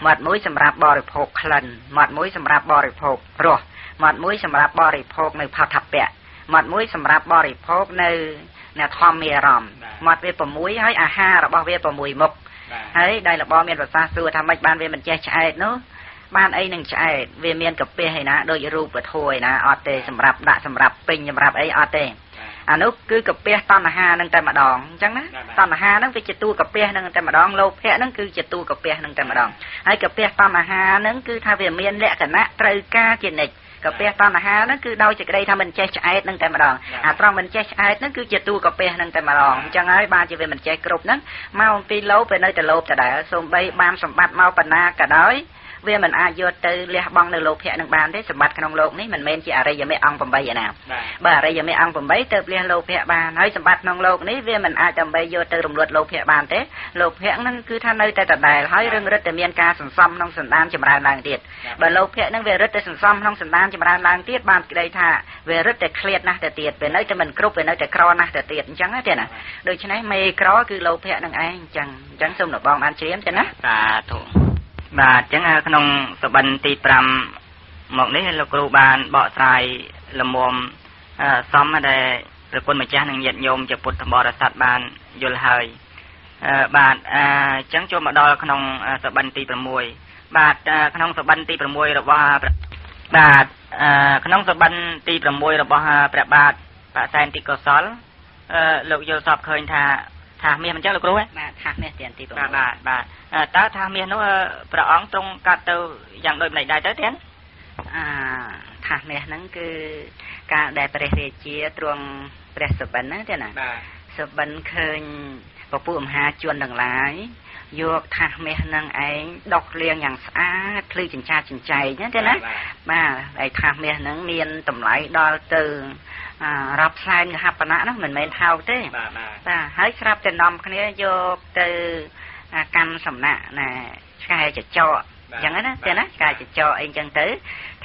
មាត់មួយសម្រាប់បរិភោគក្លិនមាត់មួយសម្រាប់បរិភោគរសមាត់មួយសម្រាប់បរិភោគនៅផថពៈមាត់មួយសម្រាប់បរិភោគនៅ នៅធម្មអារម្មណ៍មាត់វា6ហើយអាហាររបស់វា6មុខហើយដែលលបមានប្រសាសន៍សួរថាម៉េចបានវាមិនចេះឆ្អែតនោះបានអីនឹងឆ្អែតវាមានកាពះឯណាដូចរូបវត្ថុឯណាអត់ទេសម្រាប់ដាក់សម្រាប់ពេញសម្រាប់អីអត់ទេអានោះគឺកាពះតណ្ហានឹងតែម្ដងអញ្ចឹងណាតណ្ហានឹងវាជាតួកាពះនឹងតែម្ដងលោភៈនឹងគឺជាតួកាពះនឹងតែម្ដងហើយកាពះតណ្ហានឹងគឺថាវាមានលក្ខណៈត្រូវការជានិច្ច កាពះតណ្ហាហ្នឹងគឺដោយសេចក្តីថាមិនចេះឆ្អែតហ្នឹងតែម្ដងអាត្រង់មិនចេះឆ្អែតហ្នឹងគឺជាតួកាពះហ្នឹងតែម្ដងអញ្ចឹងហើយបានជាវាមិនចេះគ្រប់ហ្នឹងមកអំពីលោភវានៅតែលោភដដែលសូម្បីបានសម្បត្តិមកបណ្ណាក៏ដោយ វាមិនអាចយកទៅលះបង់នៅលោភៈនឹងបានទេសម្បត្តិក្នុងលោកនេះមិនមែនជាអរិយមេអង្គ8ឯណាបើអរិយមេអង្គ8ទៅលះលោភៈបានហើយសម្បត្តិក្នុងលោកនេះវាមិនអាចដើម្បីយកទៅរំលត់លោភៈបានទេលោភៈនឹងគឺថានៅតែដដែលហើយរឿងរឹតតែមានការសន្សំក្នុងសន្តានចម្រើនឡើងទៀតបើលោភៈនឹងវារឹតតែសន្សំក្នុងសន្តានចម្រើនឡើងទៀតបានក្តីថាវារឹតតែឃ្លាតណាស់ទៅទៀតវានៅតែមិនគ្រប់វានៅតែក្រណាស់ទៅទៀតអញ្ចឹងទេណាដូច្នេះមេក្រគឺលោភៈនឹងឯងអញ្ចឹងអញ្ចឹងសូមលោកបងបានជ្រាបទេណាសាធុ បាទអញ្ចឹងក្នុងសបិនទី5មកនេះលោកគ្រូបានបកស្រាយលមុំសំដែលប្រគុណម្ចាស់និងញាតិញោមជាពុទ្ធបរិស័ទបានយល់ហើយបាទអញ្ចឹងចូលមកដល់ក្នុងសបិនទី6បាទក្នុងសបិនទី6របស់បាទក្នុងសបិនទី6របស់ព្រះបាទបសែនទីកុសលលោកយល់សពឃើញថា ថាមាសមិនចឹងលោកគ្រូបាទថាមាសទានទី6បាទបាទបាទតើថាមាសនោះព្រះអង្គទ្រង់កាត់ទៅយ៉ាងដូចម្ដេចដែរទៅទៀតអាថាមាសហ្នឹងគឺការដែលព្រះរាជាទ្រង់ព្រះសុបិនណាទេណាបាទសុបិនឃើញពពួកមហាជនទាំងឡាយយកថាសមាសនឹងឯងដុសលាងយ៉ាងស្អាតភ្លឺចិញ្ចាចិញ្ចែងណាទេណាបាទហើយថាសមាសនឹងមានតម្លៃដល់ទៅ រាប់សែនហបណៈនោះមិនមែនថោកទេបាទបាទហើយស្រាប់តែនាំគ្នាយកទៅកម្មសំណាក់ណាឆ្កែចចកអញ្ចឹងណាទេណាឆ្កែចចកអីអញ្ចឹងទៅ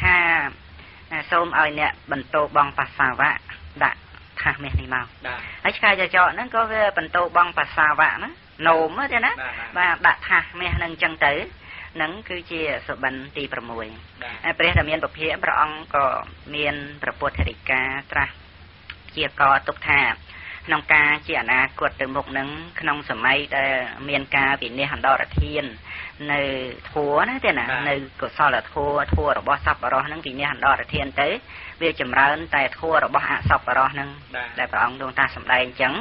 ថាសូមឲ្យអ្នកបន្ទោបងបាសាវៈដាក់ថាសមាសនេះមកហើយឆ្កែចចកហ្នឹងក៏វាបន្ទោបងបាសាវៈណានោមទេណាបាទដាក់ថាសមាសហ្នឹងអញ្ចឹងទៅនឹងគឺជាសុបិនទី6ព្រះដែលមានពភាព្រះអង្គក៏មានប្រពុទ្ធរិកាត្រាស់ ជាកទុកថាក្នុងការជាអនាគតទៅមុខនឹងក្នុងសម័យដែលមានការវិនិច្ឆ័យអន្តរធាននៅធัวណាទេណានៅកុសលធัวធัวរបស់សពរោះនឹងវិនិច្ឆ័យអន្តរធានទៅវាចម្រើនតែធัวរបស់អសពរោះនឹងដែលព្រះអង្គទ្រង់តាសម្ដែងអញ្ចឹង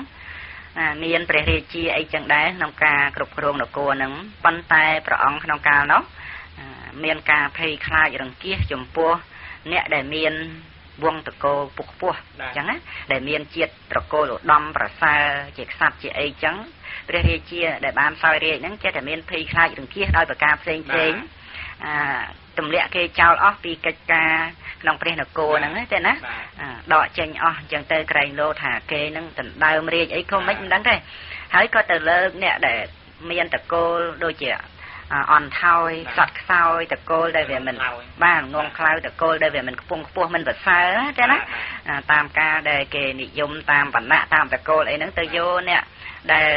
មានព្រះរាជាអីចឹងដែរក្នុងការគ្រប់គ្រងនគរនឹងប៉ុន្តែព្រះអង្គក្នុងកាលនោះមានការភ័យខ្លាចរង្គៀសចំពោះអ្នកដែលមាន វងតកោពុកពោះអញ្ចឹងណាដែលមានជាតិត្រកូលឧត្តមប្រសើរជាខ្សាត់ជាអីចឹងព្រះរាជាដែលបានសោយរាជហ្នឹងចេះតែមានភ័យខ្លាចរង្គៀសដោយប្រការផ្សេងផ្សេងអាទម្លាក់គេចោលអស់ពីកិច្ចការក្នុងព្រះនគរហ្នឹងទេណាដកចេញអស់អញ្ចឹងទៅក្រែងលោថាគេហ្នឹងដណ្ដើមរាជអីក៏មិនមិនដឹងទេហើយក៏ទៅលើកអ្នកដែលមានតកូលដូចជា អន់ថោយសត្វខ្សោយតកូលដែលវាមិនបានងងខ្លៅតកូលដែលវាមិនខ្ពង់ខ្ពស់មិនប្រសើរទេណាតាមការដែលគេនិយមតាមវណ្ណៈតាមតកូលអីហ្នឹងទៅយកអ្នកដែល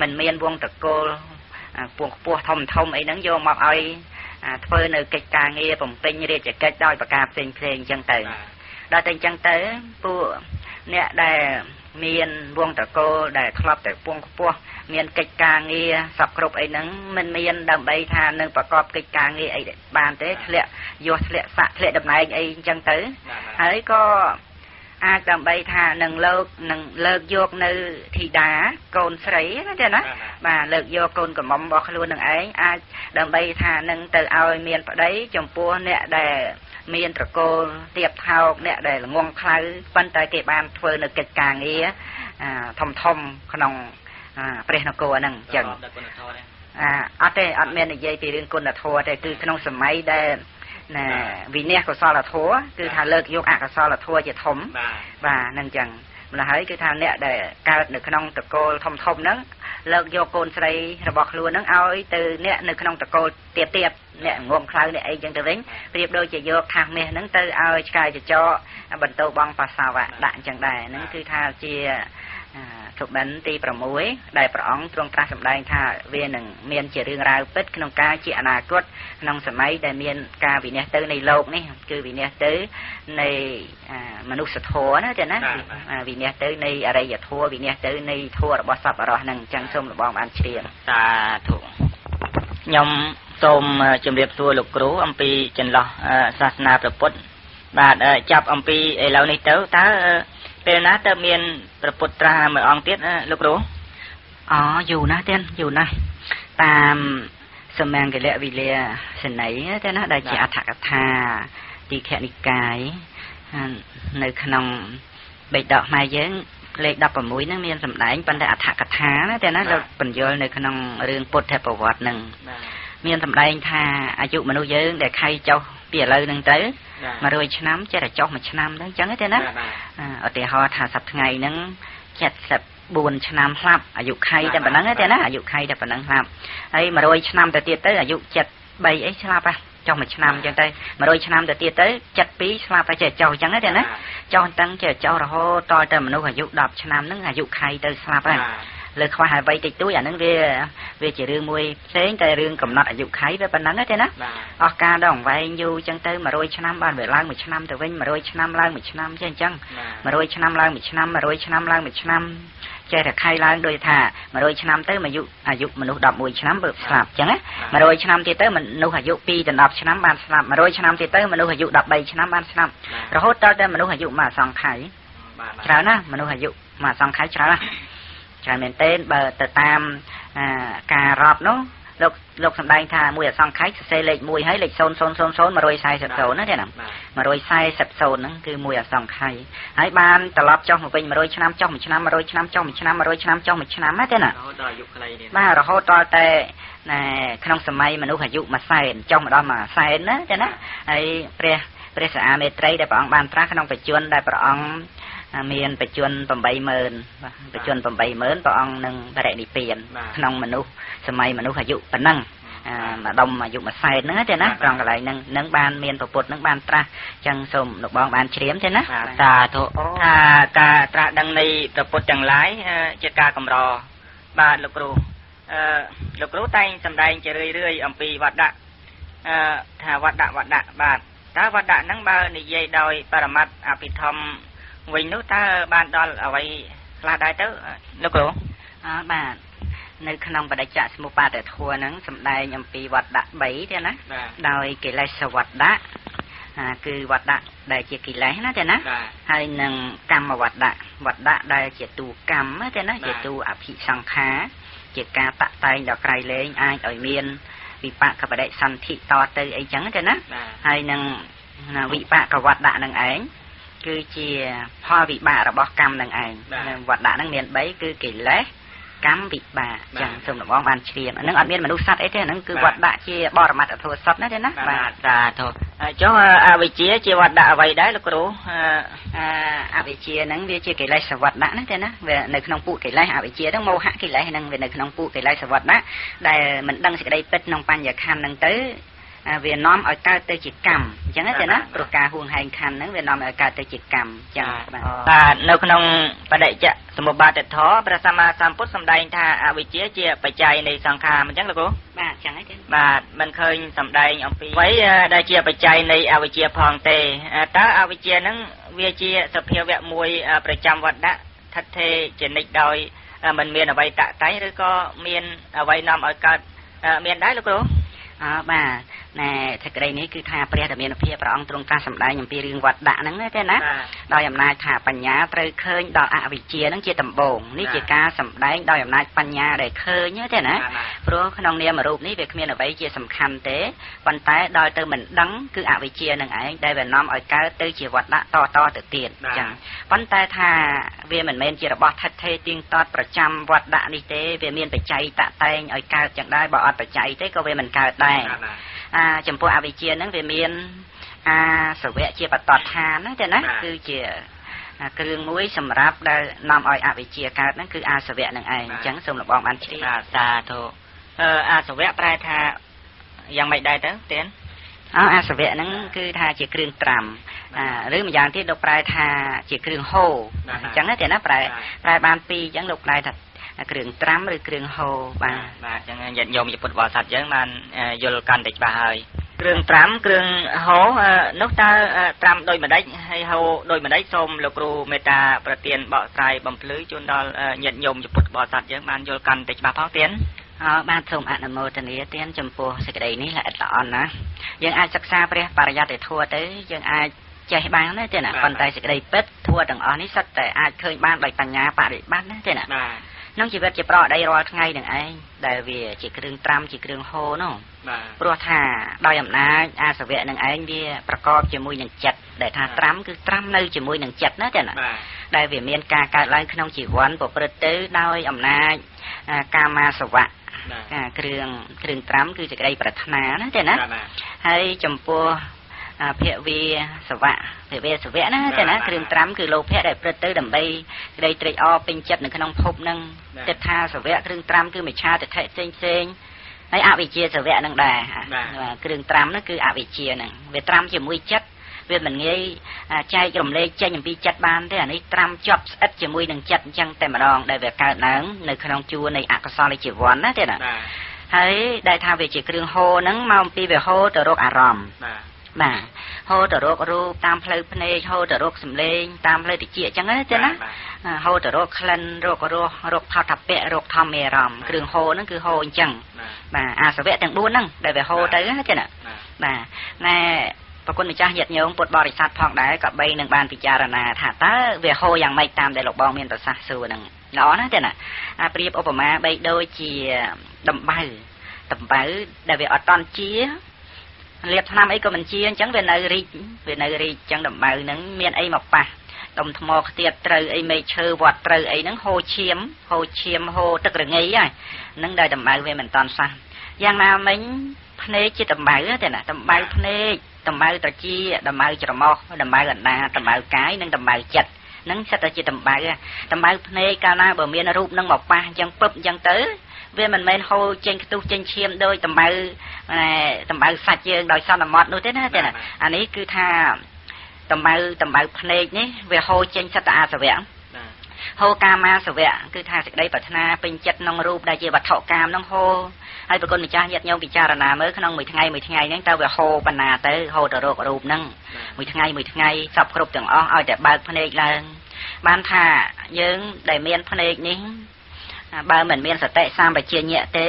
មិនមានវងតកូលពងខ្ពស់ធំធំអីហ្នឹងយកមកឲ្យធ្វើនៅកិច្ចការងារបំពេញរាជកិច្ចដោយប្រការផ្សេងផ្សេងអញ្ចឹងទៅដល់តែអញ្ចឹងទៅពួកអ្នកដែលមានវងតកូលដែលធ្លាប់តែពងខ្ពស់ មានកិច្ចការងារសពគ្រប់អីហ្នឹងមិនមានដើម្បីថានឹងប្រកបកិច្ចការងារអីបានទេធ្លាក់យកធ្លាក់សាក់ធ្លាក់តំណែងអីអញ្ចឹងទៅហើយក៏អាចដើម្បីថានឹងលើកនឹងលើកយកនៅធីតាកូនស្រីណាចាណាបាទលើកយកកូនកំមុំរបស់ខ្លួននឹងឯងអាចដើម្បីថានឹងទៅឲ្យមានប្តីចំពោះអ្នកដែលមានត្រកូលទៀបថោកអ្នកដែលល្ងងខ្លៅប៉ុន្តែគេបានធ្វើនៅកិច្ចការងារធំធំក្នុង ព្រះនគរហ្នឹងអញ្ចឹងអាអត់ទេអត់មាននិយាយពីរឿងគុណធម៌ទេគឺក្នុងសម័យដែលណាវិន័យកុសលធម៌គឺថាលើកយកអកុសលធម៌ជាធំបាទហ្នឹងអញ្ចឹងម្ល៉េះហើយគឺថាអ្នកដែលកើតនៅក្នុងតកូលធំធំហ្នឹងលើកយកកូនស្រីរបស់ខ្លួននឹងឲ្យទៅអ្នកនៅក្នុងតកូលទៀតទៀតអ្នកងំខ្លៅអ្នកអីចឹងទៅវិញប្រៀបដូចជាយកខាសមាសហ្នឹងទៅឲ្យឆ្កែចចកបន្ទោបងបាសាវៈដាក់ចឹងដែរហ្នឹងគឺថាជា សុបិនទី6ដែលព្រះអង្គទ្រង់ត្រាស់សម្ដែងថាវានឹងមានជារឿងរ៉ាវពិតក្នុងការជាអនាគតក្នុងសម័យដែលមានការវិនិច្ឆ័យទៅនៃលោកនេះគឺវិនិច្ឆ័យទៅនៃមនុស្សធម៌ណាចាណាវិនិច្ឆ័យទៅនៃអរិយធម៌វិនិច្ឆ័យទៅនៃធម៌របស់សប្បុរសហ្នឹងអញ្ចឹងសូមរបងបានជ្រាបសាធុខ្ញុំសូមជម្រាបសួរលោកគ្រូអំពីចន្លោះសាសនាព្រះពុទ្ធបាទចាប់អំពីឥឡូវនេះទៅតើ ពេលណាទៅមានព្រះពុទ្ធត្រាមួយអង្គទៀតលោកគ្រូអូយូរណាស់ទៀតយូរណាស់តាមសមង្គលវិលាសន័យទេណាដែលជាអត្ថកថាទីខនិកាយនៅក្នុងបេដកខ្មែរយើងលេខ16ហ្នឹងមានសម្ដែងប៉ុន្តែអត្ថកថាណាតែណាលោកបញ្យល់នៅក្នុងរឿងពុទ្ធប្រវត្តិហ្នឹងមានសម្ដែងថាអាយុមនុស្សយើងដែលខៃចុះ ពីឥឡូវហ្នឹងទៅ100ឆ្នាំចេះតែចុះមួយឆ្នាំទៅអញ្ចឹងទេណាឧទាហរណ៍ថាសប្តាហ៍ថ្ងៃហ្នឹង74ឆ្នាំស្លាប់អាយុខៃតែប៉ុណ្្នឹងទេណាអាយុខៃតែប៉ុណ្្នឹងស្លាប់ហើយ100ឆ្នាំទៅទៀតទៅអាយុ73អីស្លាប់ហ่ะចុះមួយឆ្នាំអញ្ចឹងទៅ100ឆ្នាំទៅទៀតទៅ72ស្លាប់តែចេះចុះអញ្ចឹងទេណាចុះតាំងចេះចុះរហូតតតែមនុស្សអាយុ10ឆ្នាំហ្នឹងអាយុខៃទៅស្លាប់ហើយ លើខ្វះហើយបីតិចតួចអាហ្នឹងវាវាជារឿងមួយផ្សេងតែរឿងកំណត់អាយុខៃវាប៉ុណ្ណឹងទេណាអស់ការដល់វែងយូរចឹងទៅ100ឆ្នាំបានវាឡើងមួយឆ្នាំទៅវិញ100ឆ្នាំឡើងមួយឆ្នាំចេះអញ្ចឹង100ឆ្នាំឡើងមួយឆ្នាំ100ឆ្នាំឡើងមួយឆ្នាំចេះតែខៃឡើងដូចថា100ឆ្នាំទៅអាយុអាយុមនុស្ស11ឆ្នាំបើស្លាប់អញ្ចឹងណា100ឆ្នាំទៀតទៅមនុស្សអាយុ2ដល់10ឆ្នាំបានស្លាប់100ឆ្នាំទៀតទៅមនុស្សអាយុ13ឆ្នាំបានស្លាប់រហូតដល់តែមនុស្សអាយុមួយអសង្ខ័យច្រើនណាមនុស្សអាយុមួយអសង្ខ័យច្រើនណា ច្រើនមែនទែនបើទៅតាមការរាប់នោះលោកលោកសម្ដែងថាមួយអសង្ខ័យសរសេរលេខ1ហើយលេខ0000 140ណាទេណា140ហ្នឹងគឺមួយអសង្ខ័យហើយបានត្រឡប់ចុះមកវិញ100ឆ្នាំចុះមួយឆ្នាំ100ឆ្នាំចុះមួយឆ្នាំ100ឆ្នាំចុះមួយឆ្នាំណាទេណារហូតដល់អាយុខ្លីនេះបាទរហូតដល់តែណែក្នុងសម័យមនុស្សអាយុមួយសែនចុះមកដល់មួយសែនណាទេណាហើយព្រះព្រះសាមេត្រីដែលព្រះអង្គបានត្រាស់ក្នុងបច្ចុប្បន្នដែលព្រះអង្គ មានបច្ចុប្បន្ន80000បច្ចុប្បន្ន80000ព្រះអង្គនឹងបរិនិព្វានក្នុងមនុស្សសម័យមនុស្សអាយុប៉ុណ្ណឹងម្ដុំអាយុមួយសែនហ្នឹងទេណាត្រង់កន្លែងហ្នឹងនឹងបានមានប្រពុតហ្នឹងបានត្រាស់ចឹងសូមលោកបងបានជ្រាបទេណាសាធុថាការត្រាស់ដឹងនៃប្រពុតទាំងឡាយជាការកម្របាទលោកគ្រូអឺលោកគ្រូតែងសម្ដែងជារឿយរឿយអំពីវត្តដាក់អឺថាវត្តដាក់វត្តដាក់បាទតើវត្តដាក់ហ្នឹងបើនិយាយដោយបរមត្តអភិធម្ម វិញនោះតើបានដល់អ្វីខ្លះដែរទៅលោកគ្រូអើបាទនៅក្នុងបដិច្ចសមុបាទធัวហ្នឹងសំដែងអំពីវត្តដាក់3ទេណាដោយកិលេសវត្តដាក់គឺវត្តដាក់ដែលជាកិលេសណាទេណាហើយនឹងកម្មវត្តដាក់វត្តដាក់ដែលជាទូកម្មទេណាជាទូអភិសង្ខាជាការបតែងដល់ក្រៃលែងអាចឲ្យមានវិបាកបដិសន្ធិតទៅអីចឹងទេណាហើយនឹងវិបាកវត្តដាក់នឹងឯង គឺជាផលវិបាករបស់កម្មនឹងឯងវត្តដាក់នឹងមាន3គឺកិលេសកម្មវិបាកចឹងសូមរបងបានជ្រាបហ្នឹងអត់មានមនុស្សសត្វអីទេហ្នឹងគឺវត្តដាក់ជាបរមត្តធម៌សត្វណាទេណាបាទសាធុចុះអវិជ្ជាជាវត្តដាក់អ្វីដែរលោកគ្រូអវិជ្ជាហ្នឹងវាជាកិលេសវត្តដាក់ណាទេណាវានៅក្នុងពួកកិលេសអវិជ្ជាហ្នឹងមោហៈកិលេសហ្នឹងវានៅក្នុងពួកកិលេសវត្តដាក់ដែលមិនដឹងសេចក្តីពិតក្នុងបញ្ញខណ្ឌហ្នឹងទៅ វានាំឲ្យកើតទៅជាកម្មអញ្ចឹងទេណាព្រោះការហួងហែងខណ្ឌហ្នឹងវានាំឲ្យកើតទៅជាកម្មអញ្ចឹងបាទនៅក្នុងបដិច្ចសមុបាទធម៌ព្រះសម្មាសម្ពុទ្ធសម្ដែងថាអវិជ្ជាជាបច្ច័យនៃសង្ខារអញ្ចឹងលោកគ្រូបាទអញ្ចឹងទេបាទមិនឃើញសម្ដែងអំពីអ្វីដែលជាបច្ច័យនៃអវិជ្ជាផងទេតើអវិជ្ជាហ្នឹងវាជាសភាវៈមួយប្រចាំវត្តដាក់ថិតថេរជានិច្ចដោយមិនមានអ្វីតាក់តែងឬក៏មានអ្វីនាំឲ្យកើតមានដែរលោកគ្រូអើបាទ ណែសេចក្តីនេះគឺថាព្រះតមានភាពព្រះអង្គទ្រង់ការសម្ដែងអំពីរឿងវត្តដាក់ហ្នឹងទេណាដោយអំណាចថាបញ្ញាត្រូវឃើញដល់អវិជ្ជាហ្នឹងជាដំបូងនេះជាការសម្ដែងដោយអំណាចបញ្ញាដែលឃើញទេណាព្រោះក្នុងនាមរូបនេះវាគ្មានអ្វីជាសំខាន់ទេប៉ុន្តែដល់ទៅមិនដឹងគឺអវិជ្ជានឹងឯងដែលវានាំឲ្យកើតទៅជាវត្តដាក់តតទៅទៀតចឹងប៉ុន្តែថាវាមិនមែនជារបស់ថិតថេរទៀងទាត់ប្រចាំវត្តដាក់នេះទេវាមានបច្ច័យតាក់តែងឲ្យកើតចឹងដែរបើអត់បច្ច័យទេក៏វាមិនកើតដែរ អាចំពោះអវិជ្ជាហ្នឹងវាមាន អាសវៈជាបតតឋានហ្នឹងទេណាគឺជាគ្រឿងមួយសម្រាប់ដែលនាំឲ្យអវិជ្ជាកើតហ្នឹងគឺអាសវៈនឹងឯងអញ្ចឹងសូមលបងបានជ្រាបសាធុអឺអាសវៈប្រែថាយ៉ាងម៉េចដែរទៅទៀនអអាសវៈហ្នឹងគឺថាជាគ្រឿងត្រាំឬម្យ៉ាងទៀតលោកប្រែថាជាគ្រឿងហូរអញ្ចឹងទេណាប្រែប្រែបានពីរអញ្ចឹងលោកប្រែថា គ្រឿងត្រាំឬគ្រឿងហូរបាទបាទអញ្ចឹងញាតិញោមជាពុទ្ធបរិស័ទយើងបានយល់កាន់តែច្បាស់ហើយគ្រឿងត្រាំគ្រឿងហូរនោះតើត្រាំដោយម្ដេចហើយហូរដោយម្ដេចសូមលោកគ្រូមេត្តាប្រទានបកស្រាយបំភ្លឺជូនដល់ញាតិញោមជាពុទ្ធបរិស័ទយើងបានយល់កាន់តែច្បាស់ផងទៀតអើបាទសូមអនុមោទនាទានចំពោះសេចក្តីនេះល្អិតល្អន់ណាយើងអាចសិក្សាព្រះបរិយត្តិធម៌ទៅយើងអាចចេះបានណាទេណាប៉ុន្តែសេចក្តីពិតធัวទាំងអស់នេះសិតតែអាចឃើញបានដោយបញ្ញាបរិបត្តិណាទេណាក្នុងជីវិតជាប្រដីរាល់ថ្ងៃនឹងឯងដែលវាជាគ្រឿងត្រាំជាគ្រឿងហូរនោះព្រោះថាដោយអំណាចអាសវៈនឹងឯងវាប្រកបជាមួយនឹងចិត្តដែលថាត្រាំគឺត្រាំនៅជាមួយនឹងចិត្តណាទេណាដែលវាមានការកើតឡើងក្នុងជីវ័នប្រព្រឹត្តទៅដោយអំណាចកាមាសវៈគ្រឿងគ្រឿងត្រាំគឺសេចក្តីប្រាថ្នាណាទេណាហើយចំពោះ ភវិសវៈភវិសវៈណាទេណាគ្រឿងត្រាំគឺលោភៈដែលព្រឹត្តទៅដើម្បីក្តីត្រេកអរពេញចិត្តនៅក្នុងភពនឹងទិដ្ឋាសវៈគ្រឿងត្រាំគឺមិឆាទិដ្ឋិផ្សេងផ្សេងហើយអវិជ្ជាសវៈនឹងដែរគ្រឿងត្រាំនោះគឺអវិជ្ជានឹងវាត្រាំជាមួយចិត្តវាមិនងាយចែករំលែកចេញអំពីចិត្តបានទេអានេះត្រាំជាប់ស្អិតជាមួយនឹងចិត្តអញ្ចឹងតែម្ដងដែលវាកើតឡើងនៅក្នុងជួរនៃអកុសលជីវ័នណាទេណាហើយដែលថាវាជាគ្រឿងហូរហ្នឹងមកអំពីវាហូរទៅរកអារម្មណ៍បាទ ហូរទៅរករូបតាមផ្លូវភ្នែកហូរទៅរកសម្លេងតាមផ្លូវតិចអញ្ចឹងណាចឹងណាហូរទៅរកក្លិនរករសរកផតពៈរកធម្មអារម្មណ៍គ្រឿងហូរហ្នឹងគឺហូរអញ្ចឹងបាទអាសវៈទាំង4ហ្នឹងដែលវាហូរទៅណាចឹងណាបាទណែប្រគុណម្ចាស់ញាតិញោមពុទ្ធបរិស័ទផងដែរក៏បីនឹងបានពិចារណាថាតើវាហូរយ៉ាងម៉េចតាមដែលលោកបងមានប្រសាសន៍សួរហ្នឹងល្អណាទេណាអាប្រៀបឧបមាបីដូចជាដំបៅដំបៅដែលវាអត់តន់ជា លាបថ្នាំអីក៏មិនជាអញ្ចឹងវានៅរីកវានៅរីកអញ្ចឹងដំបៅហ្នឹងមានអីមកប៉ះដុំថ្មខ្ទាតត្រូវអីមេឈើវត្តត្រូវអីហ្នឹងហូរឈាមហូរឈាមហូរទឹករងាហើយហ្នឹងដោយដំបៅវាមិនតន់សះយ៉ាងណាមិញភ្នែកជាដំបៅទេណាដំបៅភ្នែកដំបៅត្រជាដំបៅច្រមុះដំបៅអណ្ដាដំបៅកាយនិងដំបៅចិត្តនឹងសិតតែជាដំបៅដំបៅភ្នែកកាលណាបើមានរូបនឹងមកប៉ះអញ្ចឹងពឹបអញ្ចឹងទៅ វាមិនមែនហូរចេញខ្ទុះចេញឈាមដោយដំបៅដំបៅសាច់យើងដោយសន្មត់នោះទេណាទេណាអានេះគឺថាដំបៅដំបៅភ្នែកនេះវាហូរចេញសត្វអាសវៈហូរកាមាសវៈគឺថាសេចក្តីប្រាថ្នាពេញចិត្តក្នុងរូបដែលជាវត្ថុកាមនឹងហូរហើយប្រគុណម្ចាស់ញាតិញោមពិចារណាមើលក្នុងមួយថ្ងៃមួយថ្ងៃហ្នឹងតើវាហូរបណ្ណាទៅហូរទៅរករូបហ្នឹងមួយថ្ងៃមួយថ្ងៃសពគ្រប់ទាំងអស់ឲ្យតែបើកភ្នែកឡើងបានថាយើងដែលមានភ្នែកនេះ បើមិនមានសតិសម្បជញ្ញៈទេ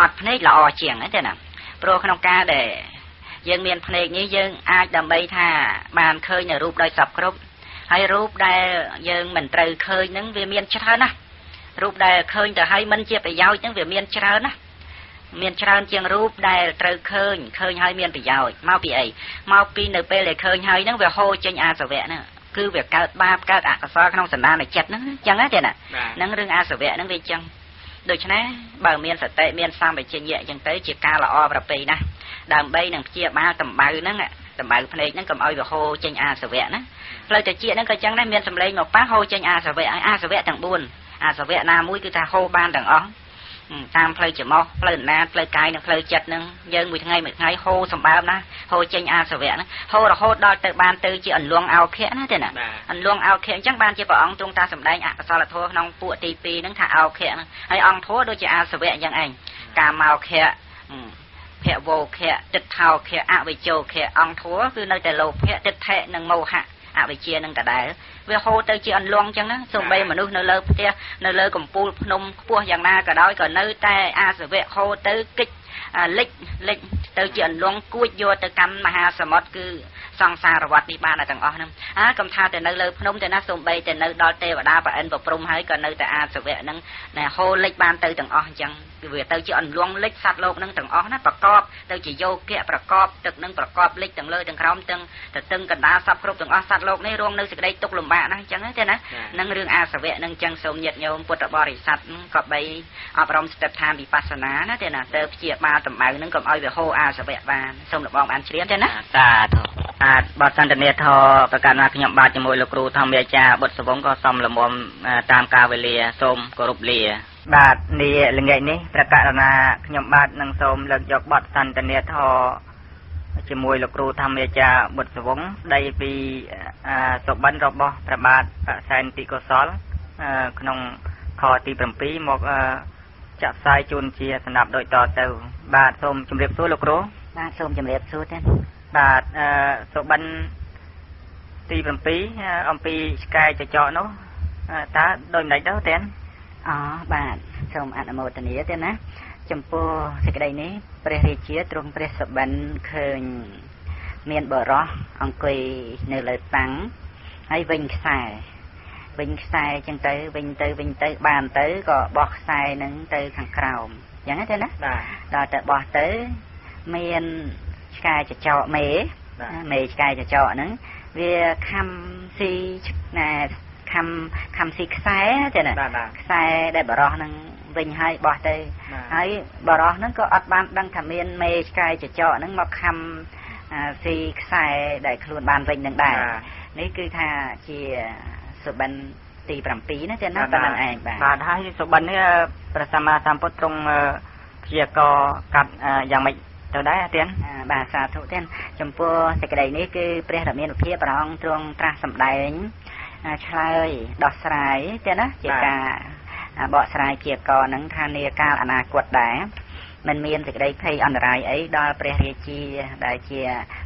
អត់ភ្នែកល្អជាងទេណាព្រោះក្នុងការដែលយើងមានភ្នែកនេះយើងអាចដើម្បីថាបានឃើញនៅរូបដោយសពគ្រប់ហើយរូបដែលយើងមិនត្រូវឃើញហ្នឹងវាមានច្រើនណាស់រូបដែលឃើញទៅហើយមិនជាប្រយោជន៍ហ្នឹងវាមានច្រើនណាស់មានច្រើនជាងរូបដែលត្រូវឃើញឃើញហើយមានប្រយោជន៍មកពីអីមកពីនៅពេលដែលឃើញហើយហ្នឹងវាហូរចេញអាសវៈហ្នឹង គឺវាកើតបាបកើតអកុសលក្នុងសន្តានចិត្តហ្នឹងចឹងណាទេណាហ្នឹងរឿងអាសវៈហ្នឹងវាចឹងដូច្នេះបើមានសតិមានសម្បជញ្ញៈចឹងទៅជាការល្អប្រពៃណាដើម្បីនឹងព្យាបាលតម្បៅហ្នឹងតម្បៅភ្នែកហ្នឹងកុំឲ្យវាហូរចេញអាសវៈណាផ្លូវតិចហ្នឹងក៏ចឹងដែរមានសម្លេងមកប៉ះហូរចេញអាសវៈអាសវៈទាំង4អាសវៈណាមួយគឺថាហូរបានទាំងអស់ តាមផ្លូវច្រមុះផ្លូវណាផ្លូវកាយនិងផ្លូវចិត្តនឹងយើងមួយថ្ងៃមួយថ្ងៃហូរសម្បើមណាហូរចេញអាសវៈហ្នឹងហូររហូតដល់ទៅបានទៅជាអន្លងអោខៈណាទេណាអន្លងអោខៈអញ្ចឹងបានជាព្រះអង្គទ្រង់តាសម្ដែងអកុសលធម៌ក្នុងពួកទី2ហ្នឹងថាអោខៈហ្នឹងហើយអង្គធម៌ដូចជាអាសវៈអញ្ចឹងឯងកាមោខៈភវោខៈទិដ្ឋោខៈអវិជោខៈអង្គធម៌គឺនៅតែលោភៈទិដ្ឋិនិងមោហៈអវិជ្ជានឹងដដែល វាហូរទៅជាអន្លង់ចឹងណាសូម្បីមនុស្សនៅលើផ្ទះនៅលើកំពូលភ្នំខ្ពស់យ៉ាងណាក៏ដោយក៏នៅតែអាសវៈហូរទៅគិចលិចលិចទៅជាអន្លង់គួចយកទៅកាន់មហាសមុទ្រគឺសង្សារវត្តនេះបានទាំងអស់ហ្នឹងអាកំថាទៅនៅលើភ្នំទៅណាសំបីទៅនៅដល់ទេវតាប្រអិនប្រព្រំហើយក៏នៅតែអាសវៈហ្នឹងណែហូរលិចបានទៅទាំងអស់អញ្ចឹងគឺ វាទៅជាអន្លង់លិចសត្វលោកហ្នឹងទាំងអស់ណាប្រកបទៅជាយោគៈប្រកបទឹកនឹងប្រកបលិចទាំងលើទាំងក្រោមទាំងទៅទឹងកណ្ដាលសពគ្រប់ទាំងអស់សត្វលោកនេះរងនៅសេចក្តីទុក្ខលំបាកណាស់អញ្ចឹងទេណានឹងរឿងអាសវៈនឹងអញ្ចឹងសូមញាតិញោមពុទ្ធបរិស័ទក៏បីអប់រំស្តិដ្ឋានវិបស្សនាណាទេណាទៅព្យាបាលតម្បៅនឹងកុំឲ្យវាហូរអាសវៈបានសូមលបងបានជ្រាបទេណាសាធុអាចបទសន្ទនាធរប្រកាសថាខ្ញុំបាទជាមួយលោកគ្រូធម្មយាចាបុត្រសវងក៏សំលមុំតាមកាលវេលាសូមគោរពលា បាទនេះល្ងាចនេះប្រកាសថាខ្ញុំបាទនឹងសូមលើកយកបទសន្ទនាធរជាមួយលោកគ្រូធម្មយាចាបុត្រសវងស្ដីពីសុបិនរបស់ព្រះបាទសែនទីកុសលក្នុងខទី7មកចាក់ផ្សាយជូនជាសម្រាប់ដូចតទៅ បាទសូមជម្រាបសួរលោកគ្រូបាទសូមជម្រាបសួរទេបាទអឺសុបិនទី7អំពីឆ្កែចចកនោះតើដូចម្ដេចទៅទេ អូបាទសូមអនុមោទនាទេណា ចំពោះសេចក្តីនេះព្រះរាជាទ្រង់ព្រះសុបិនឃើញ មានបរោះអង្គុយនៅលើតាំងហើយវិញខ្សែវិញខ្សែចឹងទៅវិញទៅវិញទៅបានទៅក៏បោះខ្សែនឹងទៅខាងក្រោមចឹងទេណាដល់ទៅបោះទៅមានឆ្កែចចកមេមេឆ្កែចចកហ្នឹងវាខំស៊ីណែ ខំខំស៊ីខ្សែទេណាខ្សែដែលបរោះហ្នឹងវិញហើយបោះទៅហើយបរោះហ្នឹងក៏អត់បានដឹងថាមានមេឆ្កែចចកហ្នឹងមកខំស៊ីខ្សែដែលខ្លួនបានវិញនឹងដែរនេះគឺថាជាសុបិនទី7ណាចាណាប៉ុណ្្នឹងឯងបាទបាទហើយសុបិននេះព្រះសម្មាសម្ពុទ្ធទ្រង់ព្យាករកាត់យ៉ាងម៉េចទៅដែរទៀនបាទសាធុទៀនចំពោះសេចក្តីនេះគឺព្រះរាមានុភាពព្រះអង្គទ្រង់ត្រាស់សម្ដែង ឆ្លើយដោះស្រាយទៀនណាជាការបកស្រាយជាកនឹងថានាកាលអនាគតដែរមិនមានសេចក្តីភ័យអន្តរាយអីដល់ព្រះរាជាដែលជា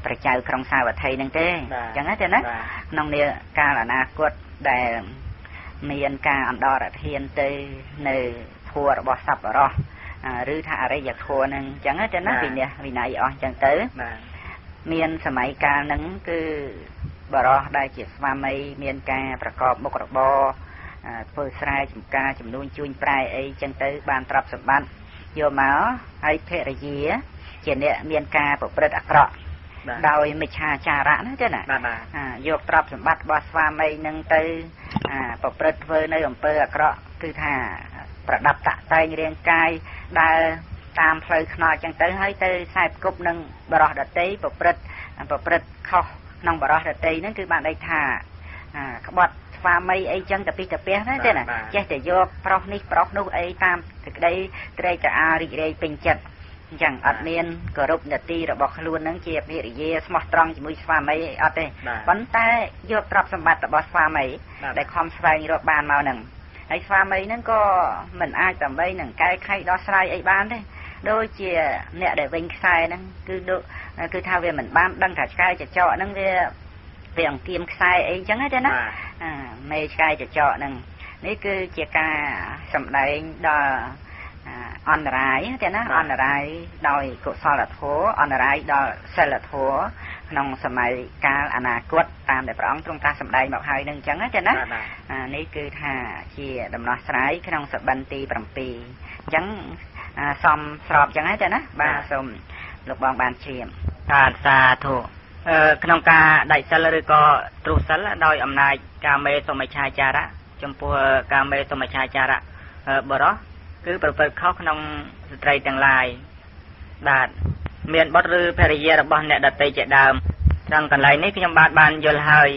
ប្រជាក្រុងសាវត្ថីនឹងទេអញ្ចឹងទេណាក្នុងនាកាលអនាគតដែលមានការអន្តរធានទៅនៅធัวរបស់សัพបរោះឬថាអរិយធម៌នឹងអញ្ចឹងទៅណាវិន័យវិន័យអស់អញ្ចឹងទៅមានសម័យកាលហ្នឹងគឺ បរោះដែលជាស្វាមីមានការប្រកបមុខរបរធ្វើស្រែចម្ការចំនួនជួញប្រែអីចឹងទៅ បានទ្រព្យសម្បត្តិយកមកហើយភរិយា ជាអ្នកមានការប្រព្រឹត្តអាក្រក់ដោយមិច្ឆាចារៈណាទេណាយកទ្រព្យសម្បត្តិរបស់ស្វាមីនឹងទៅប្រព្រឹត្តធ្វើនៅអំពើអាក្រក់គឺថាប្រដាប់តាក់តែងរាងកាយដើរតាមផ្លូវខ្នល់ចឹងទៅហើយទៅខ្សែគប់នឹងបរោះដតីប្រព្រឹត្តប្រព្រឹត្តខុស ក្នុងបរោះដតីហ្នឹងគឺបានន័យថាក្បត់ស្វាមីអីចឹងទៅពីទៅផ្ទះណាទេណាចេះតែយកប្រុសនេះប្រុសនោះអីតាមសេចក្តីត្រេកត្រអាលរីករាយពេញចិត្តអញ្ចឹងអត់មានគោរពនទីរបស់ខ្លួននឹងជាភិរិយាស្មោះត្រង់ជាមួយស្វាមីអត់ទេប៉ុន្តែយកទ្រព្យសម្បត្តិរបស់ស្វាមីដែលខំស្វែងរកបានមកនឹងហើយស្វាមីហ្នឹងក៏មិនអាចដើម្បីនឹងកែខៃដោះស្រាយអីបានទេដូចជាអ្នកដែលវិញខ្សែហ្នឹងគឺ គឺថាវាមិនបានដឹងថាឆ្កែចចកហ្នឹងវាវាអង្គៀមខ្សែអីចឹងទេណាអាមេឆ្កែចចកហ្នឹងនេះគឺជាការសម្ដែងដល់អន្តរាយទេណាអន្តរាយដោយកុសលធម៌អន្តរាយដល់សិលធម៌ក្នុងសម័យកាលអនាគតតាមដែលព្រះអង្គទ្រង់ត្រាស់សម្ដែងមកហើយនឹងអញ្ចឹងណាណានេះគឺថាជាដំណោះស្រាយក្នុងសបិនទី7អញ្ចឹងសំស្របអញ្ចឹងទេណាបាទសូម លោកបងបានជ្រាបសាសាធុក្នុងការដាច់សិលឬក៏ទ្រុសិលដោយអំណាចកាមេសមិឆាចារៈចំពោះកាមេសមិឆាចារៈបរោះគឺប្រព្រឹត្តខុសក្នុងស្ត្រីទាំងឡាយបាទមានបុត្រឬភរិយារបស់អ្នកដតីជាដើមត្រង់កន្លែងនេះខ្ញុំបាទបានយល់ហើយ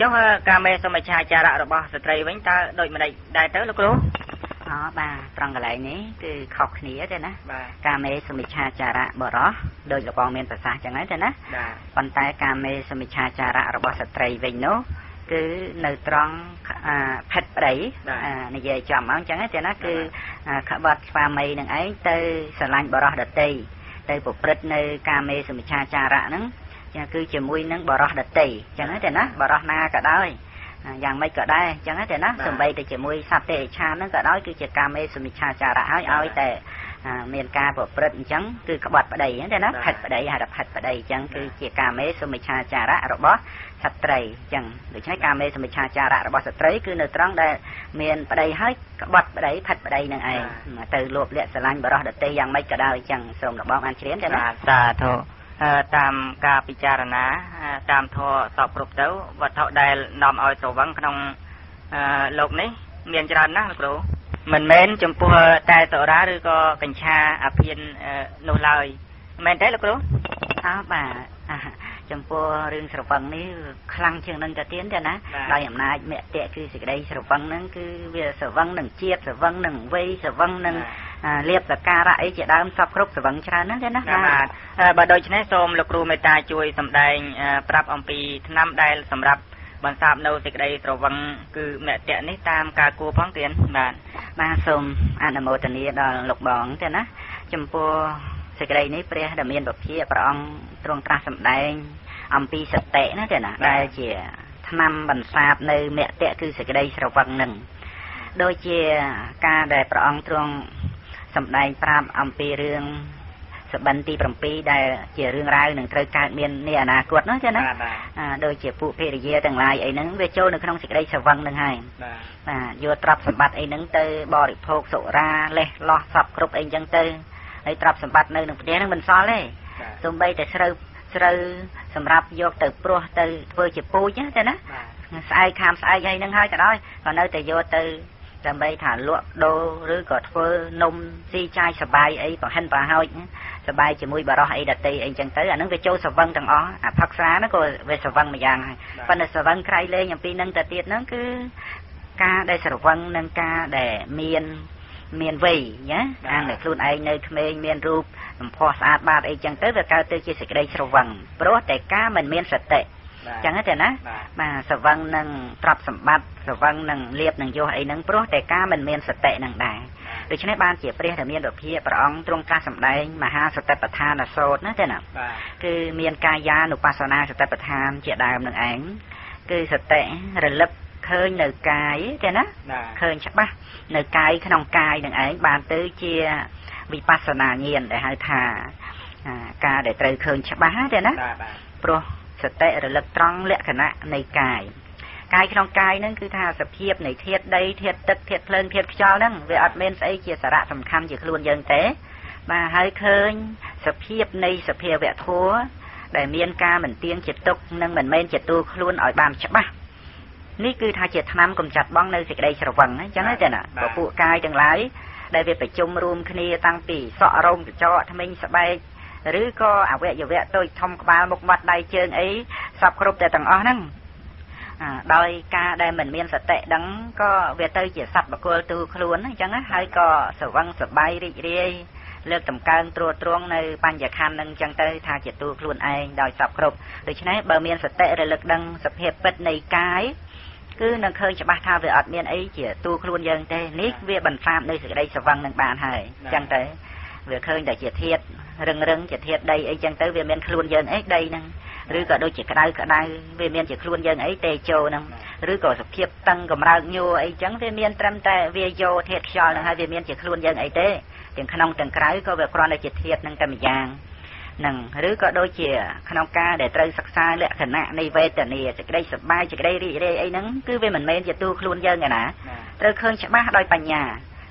ចុះការមេសមិឆាចារៈរបស់ស្ត្រីវិញតើដូចម្ដេចដែរទៅលោកគ្រូ អូបាទត្រង់កន្លែងនេះគឺខុសគ្នាទេណាការមេសមិឆាចារៈបរោះដោយលោកបងមានប្រសាសន៍ចឹងហើយទេណាប៉ុន្តែការមេសមិឆាចារៈរបស់ស្ត្រីវិញនោះគឺនៅត្រង់ផិតប្តីនិយាយចំមកអញ្ចឹងទេណាគឺក្បត់ស្វាមីនឹងឯងទៅស្រឡាញ់បរោះដតីទៅប្រព្រឹត្តនៅការមេសមិឆាចារៈហ្នឹងចឹងគឺជាមួយនឹងបរោះដតីចឹងទេណាបរោះណាក៏ដោយ យ៉ាងម៉េចក៏ដែរចឹងទេណាសំបីទៅជាមួយសត្វទេឆានហ្នឹងក៏ដោយគឺជាការមេសមិឆាចារៈហើយឲ្យតែមានការប្រព្រឹត្តអញ្ចឹងគឺក្បត់ប្តីហ្នឹងទេណាផិតប្តីហៅថាផិតប្តីអញ្ចឹងគឺជាការមេសមិឆាចារៈរបស់ស្ត្រីអញ្ចឹងដូច្នេះការមេសមិឆាចារៈរបស់ស្ត្រីគឺនៅត្រង់ដែលមានប្តីហើយក្បត់ប្តីផិតប្តីនឹងឯងទៅលោបលាក់ស្រឡាញ់បរោះដតីយ៉ាងម៉េចក៏ដោយអញ្ចឹងសូមរបស់បានជ្រាបទេណាសាធុ តាមការពិចារណាតាមធម៌សពគ្រប់ទៅវត្ថុដែលនាំឲ្យស្រវឹងក្នុងលោកនេះ មានច្រើនណាស់លោកគ្រូមិនមែនចំពោះតែសរាឬក៏កញ្ឆាអាភៀននោះឡើយមែនទេលោកគ្រូអើបាទ ចំពោះរឿងស្រវឹងនេះខ្លាំងជាងនឹងទៅទៀតទេណាដោយអំណាចមគ្គគឺសេចក្តីស្រវឹងហ្នឹងគឺវាស្រវឹងនឹងជាតិស្រវឹងនឹងវ័យស្រវឹងនឹងលៀបសការៈអីជាដើមសពគ្រប់ស្រវឹងច្រើនហ្នឹងទេណាបាទបើដូច្នេះសូមលោកគ្រូមេត្តាជួយសម្ដែងប្រាប់អំពីឆ្នាំដែលសម្រាប់បន្សាបនៅសេចក្តីស្រវឹងគឺមគ្គនេះតាមការគួរផងទៀតបាទបាទសូមអនុមោទនាដល់លោកបងទេណា ចំពោះសេចក្តីនេះព្រះដែលមានពភាព្រះអង្គទ្រង់ត្រាស់សម្ដែង អំពីសតិណាទេណាដែលជាឆ្នាំបន្សាបនៅមគ្គគឺសេចក្តីស្រវឹងនឹងដូចជាការដែលព្រះអង្គទ្រង់សម្ដែងប្រាប់អំពីរឿងសបិនទី7ដែលជារឿងរ៉ាវនឹងត្រូវកើតមាននាអនាគតនោះចាណាដូចជាពួកភរិយាទាំងឡាយអីហ្នឹងវាចូលនៅក្នុងសេចក្តីស្រវឹងនឹងហើយបាទយកទ្រព្យសម្បត្តិអីហ្នឹងទៅបរិភោគសុរាលេះលោះសពគ្រប់អីចឹងទៅហើយទ្រព្យសម្បត្តិនៅក្នុងផ្ទះហ្នឹងមិនសល់ទេទោះបីតែស្រូវ ស្រូវសម្រាប់យកទៅព្រោះទៅធ្វើជាពូជណាណាស្អែកខាមស្អែកអីហ្នឹងហើយក៏ដោយក៏នៅតែយកទៅដើម្បីថាលក់ដូរឬក៏ធ្វើនំស៊ីចាយសបាយអីប្រហិនប្រហោចសបាយជាមួយបារោះអីដតីអីចឹងទៅអានឹងវាចូលសវឹងទាំងអស់អាផឹកស្រាហ្នឹងក៏វាសវឹងម្យ៉ាងហើយប៉ុន្តែសវឹងក្រៃលែងអំពីនឹងទៅទៀតហ្នឹងគឺការដែលស្រវឹងនឹងការដែលមានមានវ័យណាអានតែខ្លួនឯងនៅក្មេងមានរូប សម្ផស្សស្អាតបាតអីចឹងទៅវាកើតទៅជាសេចក្តីស្រវឹងព្រោះតែការមិនមានសតិចឹងទេណាបាទស្រវឹងនឹងទ្រព្យសម្បត្តិស្រវឹងនឹងលៀបនឹងយោអីហ្នឹងព្រោះតែការមិនមានសតិនឹងដែរដូច្នេះបានជាព្រះដែលមានវិភាព្រះអង្គទ្រង់ត្រាស់សម្ដែងមហាសតិប្បដ្ឋានសូត្រណាទេណាគឺមានកាយានុបស្សនាសតិប្បដ្ឋានជាដើមនឹងឯងគឺសតិរលឹកឃើញនៅកាយទេណាឃើញច្បាស់នៅកាយក្នុងកាយនឹងឯងបានទៅជា វិបស្សនាញាណដែលហៅថាការដែលត្រូវឃើញច្បាស់ទេណាព្រោះសតិរលឹកត្រង់លក្ខណៈនៃកាយកាយក្នុងកាយហ្នឹងគឺថាសភាពនៃធាតុដីធាតុទឹកធាតុភ្លើងធាតុខ្យល់ហ្នឹងវាអត់មានស្អីជាសារៈសំខាន់ជាខ្លួនយើងទេបាទហើយឃើញសភាពនៃសភាវៈធัวដែលមានការមិនទៀងជាទុកនិងមិនមែនជាទូខ្លួនឲ្យបានច្បាស់នេះគឺថាជាឆ្នាំកំចាត់បងនៅសេចក្តីស្រវឹងអញ្ចឹងទេណាពពួកកាយទាំងឡាយ ដែលវាប្រជុំរួមគ្នាតាំងពីសក់រោមកញ្ចក់ថ្មិញស្បែកឬក៏អវយវៈតូចធំក្បាលមុខមាត់ដៃជើងអីសពគ្រប់តែទាំងអស់ហ្នឹងដោយការដែលមិនមានសតិដឹងក៏វាទៅជាសត្វបកុលទូខ្លួនអញ្ចឹងហើយក៏សវឹងសបាយរីករាយលើកតម្កើងត្រួតត្រងនៅបញ្ញខណ្ឌនឹងអញ្ចឹងទៅថាជាទូខ្លួនឯងដោយសពគ្រប់ដូច្នេះបើមានសតិរលឹកដឹងសភាពពិតនៃកាយ គឺនឹងឃើញច្បាស់ថាវាអត់មានអីជាទូខ្លួនយើងទេនេះវាបន្សាបនៅសេចក្តីស្វឹងនឹងបានហើយអញ្ចឹងទៅវាឃើញតែជាធាតរឹងរឹងជាធាតដីអីចឹងទៅវាមានខ្លួនយើងអីដីហ្នឹងឬក៏ដូចជាក្តៅក្តៅវាមានជាខ្លួនយើងអីទេជោហ្នឹងឬក៏សភាពតឹងកម្រើកញួរអីចឹងវាមានត្រឹមតែវាយោធាតខ្យល់ហ្នឹងហើយវាមានជាខ្លួនយើងអីទេទាំងក្នុងទាំងក្រៅក៏វាគ្រាន់តែជាធាតហ្នឹងតែម្យ៉ាង នឹងឬក៏ដូចជាក្នុងការដែលត្រូវសិក្សាលក្ខណៈនៃវេទនាសេចក្តីសប្បាយសេចក្តីរីករាយអីហ្នឹងគឺវាមិនមែនជាទូខ្លួនយើងឯណាត្រូវឃើញច្បាស់ដោយបញ្ញា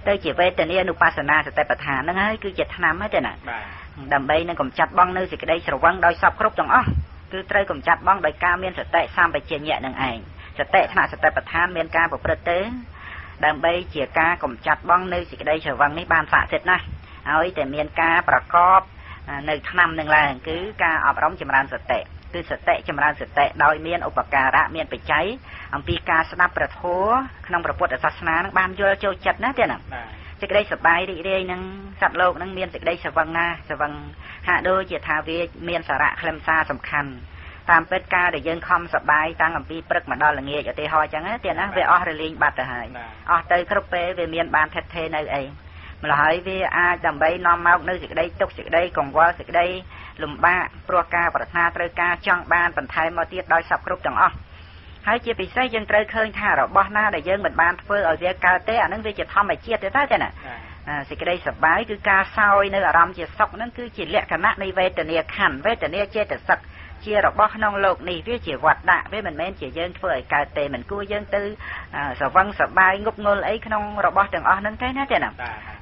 ទៅជាវេទនានុបស្សនាសតិប្បដ្ឋានហ្នឹងហើយគឺជាឆ្នាំហើយទេណាដើម្បីនឹងកំចាត់បងនៅសេចក្តីស្រវឹងដោយសពគ្រប់ទាំងអស់គឺត្រូវកំចាត់បងដោយការមានសតិសម្បជញ្ញៈនឹងឯងសតិថ្នាក់សតិប្បដ្ឋានមានការប្រព្រឹត្តទេដើម្បីជាការកំចាត់បងនៅសេចក្តីស្រវឹងនេះបានស័ក្តិសិទ្ធណាស់ហើយតែមានការប្រកប នៅឆ្នាំនឹងឡើងគឺការអប់រំចម្រើនសតិគឺសតិចម្រើនសតិដោយមានឧបការៈមានបច្ច័យអំពីការស្ដាប់ប្រធัวក្នុងព្រះពុទ្ធសាសនានឹងបានយល់ចូលចិត្តណាទេណាសេចក្តីសប្បាយរីករាយនឹងសត្វលោកនឹងមានសេចក្តីស្រវឹងណាស្រវឹងហាក់ដូចជាថាវាមានសារៈខ្លឹមសារសំខាន់តាមពិតការដែលយើងខំសបាយតាំងអំពីព្រឹកមកដល់ល្ងាចឧទាហរណ៍អញ្ចឹងទៀតណាវាអស់រលីងបាត់ទៅហើយអស់ទៅគ្រប់ពេលវាមានបានថិតថេរនៅអី ម្ល៉េះហើយវាអាចដើម្បីនាំមកនៅសេចក្តីទុកសេចក្តីកង្វល់សេចក្តីលំបាកព្រោះការប្រាថ្នាត្រូវការចង់បានបន្ថែមមកទៀតដោយសពគ្រប់ទាំងអស់ហើយជាពិសេសយើងត្រូវឃើញថារបស់ណាដែលយើងមិនបានធ្វើឲ្យវាកើតទេអានឹងវាជាធម្មជាតិទេតើចាណាសេចក្តីសប្បាយគឺការសោយនៅអារម្មណ៍ជាសុខហ្នឹងគឺជាលក្ខណៈនៃវេទនាខណ្ឌវេទនាចេតសិក ជារបស់ក្នុងโลกនេះវាជាវត្តដាក់វាមិនមែនជាយើងធ្វើឲ្យកើតទេមិនគួរយើងទៅសវឹងសបាយងប់ងល់អីក្នុងរបស់ទាំងអស់ហ្នឹងទេណាទេណា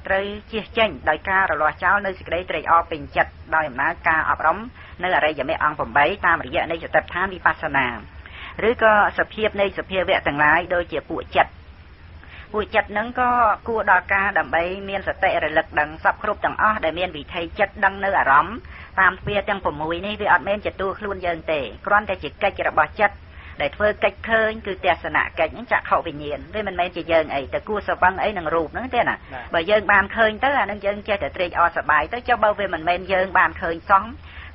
ត្រូវជៀសចេញដោយការរលាស់ចោលនៅសេចក្តីត្រេកអរពេញចិត្តដោយអំណាចការអប់រំនៅអរិយមគ្គអង្គ8តាមរយៈនៃសតិប្បដ្ឋានវិបស្សនាឬក៏សភាពនៃសភាវៈទាំងឡាយដូចជាពួកចិត្តពួកចិត្តហ្នឹងក៏គួរដល់ការដើម្បីមានសតិរលឹកដឹងសពគ្រប់ទាំងអស់ដែលមានវិថីចិត្តដឹងនៅអារម្មណ៍ តាមទ្វារទាំង6នេះវាអត់មែនជាតួខ្លួនយើងទេគ្រាន់តែជាកិច្ចរបស់ចិត្តដែលធ្វើកិច្ចឃើញគឺទស្សនៈកិច្ចហ្នឹងចក្ខុវិញ្ញាណវាមិនមែនជាយើងអីតែគួរសវឹងអីនឹងរូបហ្នឹងទេណាបើយើងបានឃើញទៅអានឹងយើងចេះតែត្រេកអរសប្បាយទៅចុះបើវាមិនមែនយើងបានឃើញសោះ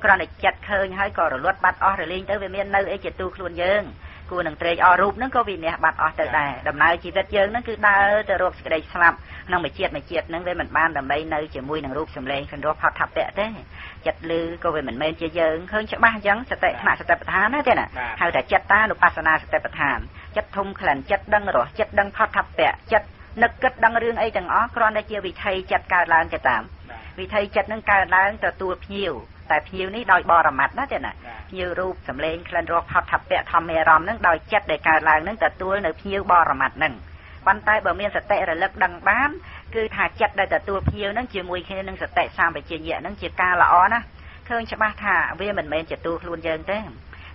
គ្រាន់តែចិត្តឃើញហើយក៏រលត់បាត់អស់រលីងទៅវាមាននៅអីជាទូខ្លួនយើងគួរនឹងត្រេកអររូបហ្នឹងក៏វិនិច្ឆ័យបាត់អស់ទៅដែរដំណើរជីវិតយើងហ្នឹងគឺដើរទៅរកសេចក្តីស្លាប់ក្នុងមួយជាតិមួយជាតិហ្នឹងវាមិនបានដើម្បីនៅជាមួយនឹងរូបសម្លេងក្នុងរស់ផុតថពៈទេ ចិត្តលឺក៏វាមិនមែនជាយើងឃើញច្បាស់អញ្ចឹងសតិថ្នាក់សតិប្បដ្ឋានណាទេណាហៅថាចិត្តតានុបស្សនាសតិប្បដ្ឋានចិត្តធំក្លិនចិត្តដឹងរសចិត្តដឹងផុតថពៈចិត្តនឹកគិតដឹងរឿងអីទាំងអស់គ្រាន់តែជាវិថីចិត្តកើតឡើងទៅតាមវិថីចិត្តនឹងកើតឡើងទទួលភ្ញៀវតែភ្ញៀវនេះដោយបរមត្តណាទេណាភ្ញៀវរូបសម្លេងក្លិនរសផុតថពៈធម្មអារម្មណ៍នឹងដោយចិត្តដែលកើតឡើងនឹងទទួលនៅភ្ញៀវបរមត្តនឹងប៉ុន្តែបើមានសតិរលឹកដឹងបាន គឺថាចិត្តដែលទទួលភ្ញៀវនឹងជាមួយគ្នានឹងសតិសម្បជញ្ញៈនឹងជាការល្អណាស់ឃើញច្បាស់ថាវាមិនមែនជាទូខ្លួនយើងទេ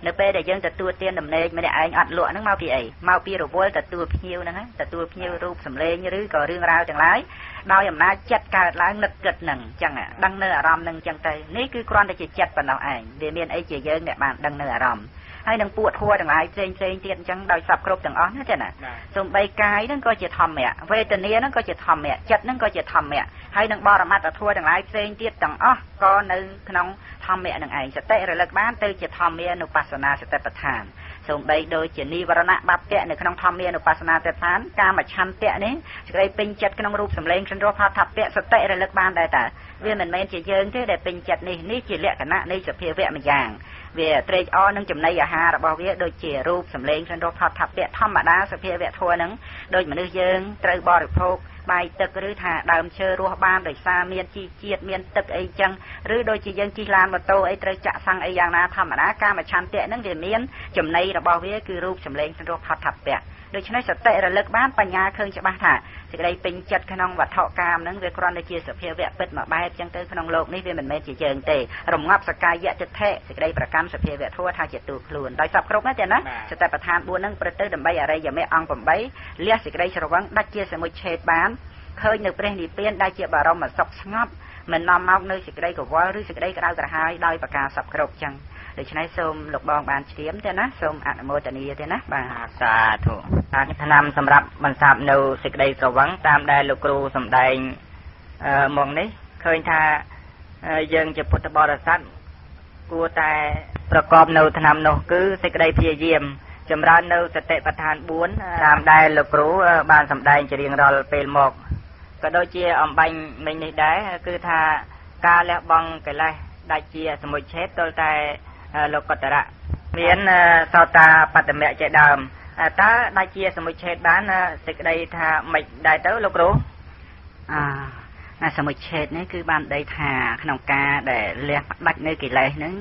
នៅពេលដែលយើងទទួលទានដំណេកម្នាក់ឯងអត់លក់ហ្នឹងមកពីអីមកពីរវល់ទទួលភ្ញៀវហ្នឹងទទួលភ្ញៀវរូបសម្លេងឬក៏រឿងរ៉ាវទាំងឡាយដោយអំណាចចិត្តកើតឡើងនឹកគិតហ្នឹងអញ្ចឹងដឹងនៅអារម្មណ៍ហ្នឹងអញ្ចឹងទៅនេះគឺគ្រាន់តែជាចិត្តប៉ុណ្ណោះឯងវាមានអីជាយើងដែលបានដឹងនៅអារម្មណ៍ ហើយនឹងពួតហួរទាំងឡាយផ្សេងផ្សេងទៀតអញ្ចឹងដោយសពគ្រប់ទាំងអស់ណាចាណាសំបីកាយហ្នឹងក៏ជាធម្មៈវេទនាហ្នឹងក៏ជាធម្មៈចិត្តហ្នឹងក៏ជាធម្មៈហើយនឹងបរមត្តធัวទាំងឡាយផ្សេងទៀតទាំងអស់ក៏នៅក្នុងធម្មៈនឹងឯងសតិរលឹកបានទៅជាធម្មានុបស្សនាសតិប្បដ្ឋានសូម្បីដូចជានិវរណៈបព្វៈនៅក្នុងធម្មានុបស្សនាសតិប្បដ្ឋានកាមឆន្ទៈនេះសេចក្តីពេញចិត្តក្នុងរូបសម្លេងក្នុងរស់ផតថពៈសតិរលឹកបានដែរតើវាមិនមែនជាយើងទេដែលពេញចិត្តនេះនេះជាលក្ខណៈនៃសភាវៈម្យ៉ាង វាត្រេកអរនឹងចំណីអាហាររបស់វាដូចជារូបសម្លេងក្នុងរស់ផតថពៈធម្មតាសភាវៈធัวនឹងដូចមនុស្សយើងត្រូវបរិភោគបាយទឹកឬថាដើមឈើរស់បានដោយសារមានជីជាតិមានទឹកអីចឹងឬដូចជាយើងជិះឡានម៉ូតូអីត្រូវចាក់សាំងអីយ៉ាងណាធម្មតាកាមឆន្ទៈហ្នឹងវាមានចំណីរបស់វាគឺរូបសម្លេងសរោផតថពៈ ដូច្នេះសតិរលឹកបានបញ្ញាឃើញច្បាស់ថាសេចក្តីពេញចិត្តក្នុងវត្ថុកាមហ្នឹងវាគ្រាន់តែជាសភាវៈពិតមួយបែបចឹងទៅក្នុងโลกនេះវាមិនមែនជាយើងទេរងាប់សកាយៈទិដ្ឋិសេចក្តីប្រកម្មសភាវៈធัวថាជាទូខ្លួនដោយសពគ្រប់ណាទេណាសតិប្បដ្ឋាន4ហ្នឹងប្រទៅដើម្បីអរិយមគ្គអង្គ8លះសេចក្តីស្រវឹងដាច់ជាសមុច្ឆេតបានឃើញនៅព្រះនិព្វានដែលជាបរមសុខស្ងប់មិននាំមកនៅសេចក្តីកវល់ឬសេចក្តីក្តៅក្រហាយដោយប្រការសពគ្រប់ចឹង ដូច្នេះសូមលោកបងបានជ្រាបទេណាសូមអនុមោទនាទេណាបាទសាធុអាឆ្នាំសម្រាប់បន្សាបនៅសេចក្តីស្រវឹងតាមដែលលោកគ្រូសម្ដែងមកនេះឃើញថាយើងជាពុទ្ធបរិស័ទគួរតែប្រកបនៅឆ្នាំនោះគឺសេចក្តីព្យាយាមចម្រើននៅសតិប្បដ្ឋាន4តាមដែលលោកគ្រូបានសម្ដែងជារៀងរាល់ពេលមកក៏ដូចជាអំបញ្ញមិញនេះដែរគឺថាការលះបង់កិលេសដាច់ជាសមុច្ឆេតទល់តែ លោកកតរៈមានសោតាបត្តមៈជាដើមតើដាច់ជាសមុច្ឆេតបានសេចក្តីថាមិនដែរទៅលោកគ្រូអាសមុច្ឆេតនេះគឺបានដីថាក្នុងការដែលលះផ្ដាច់នៅកិលេសហ្នឹង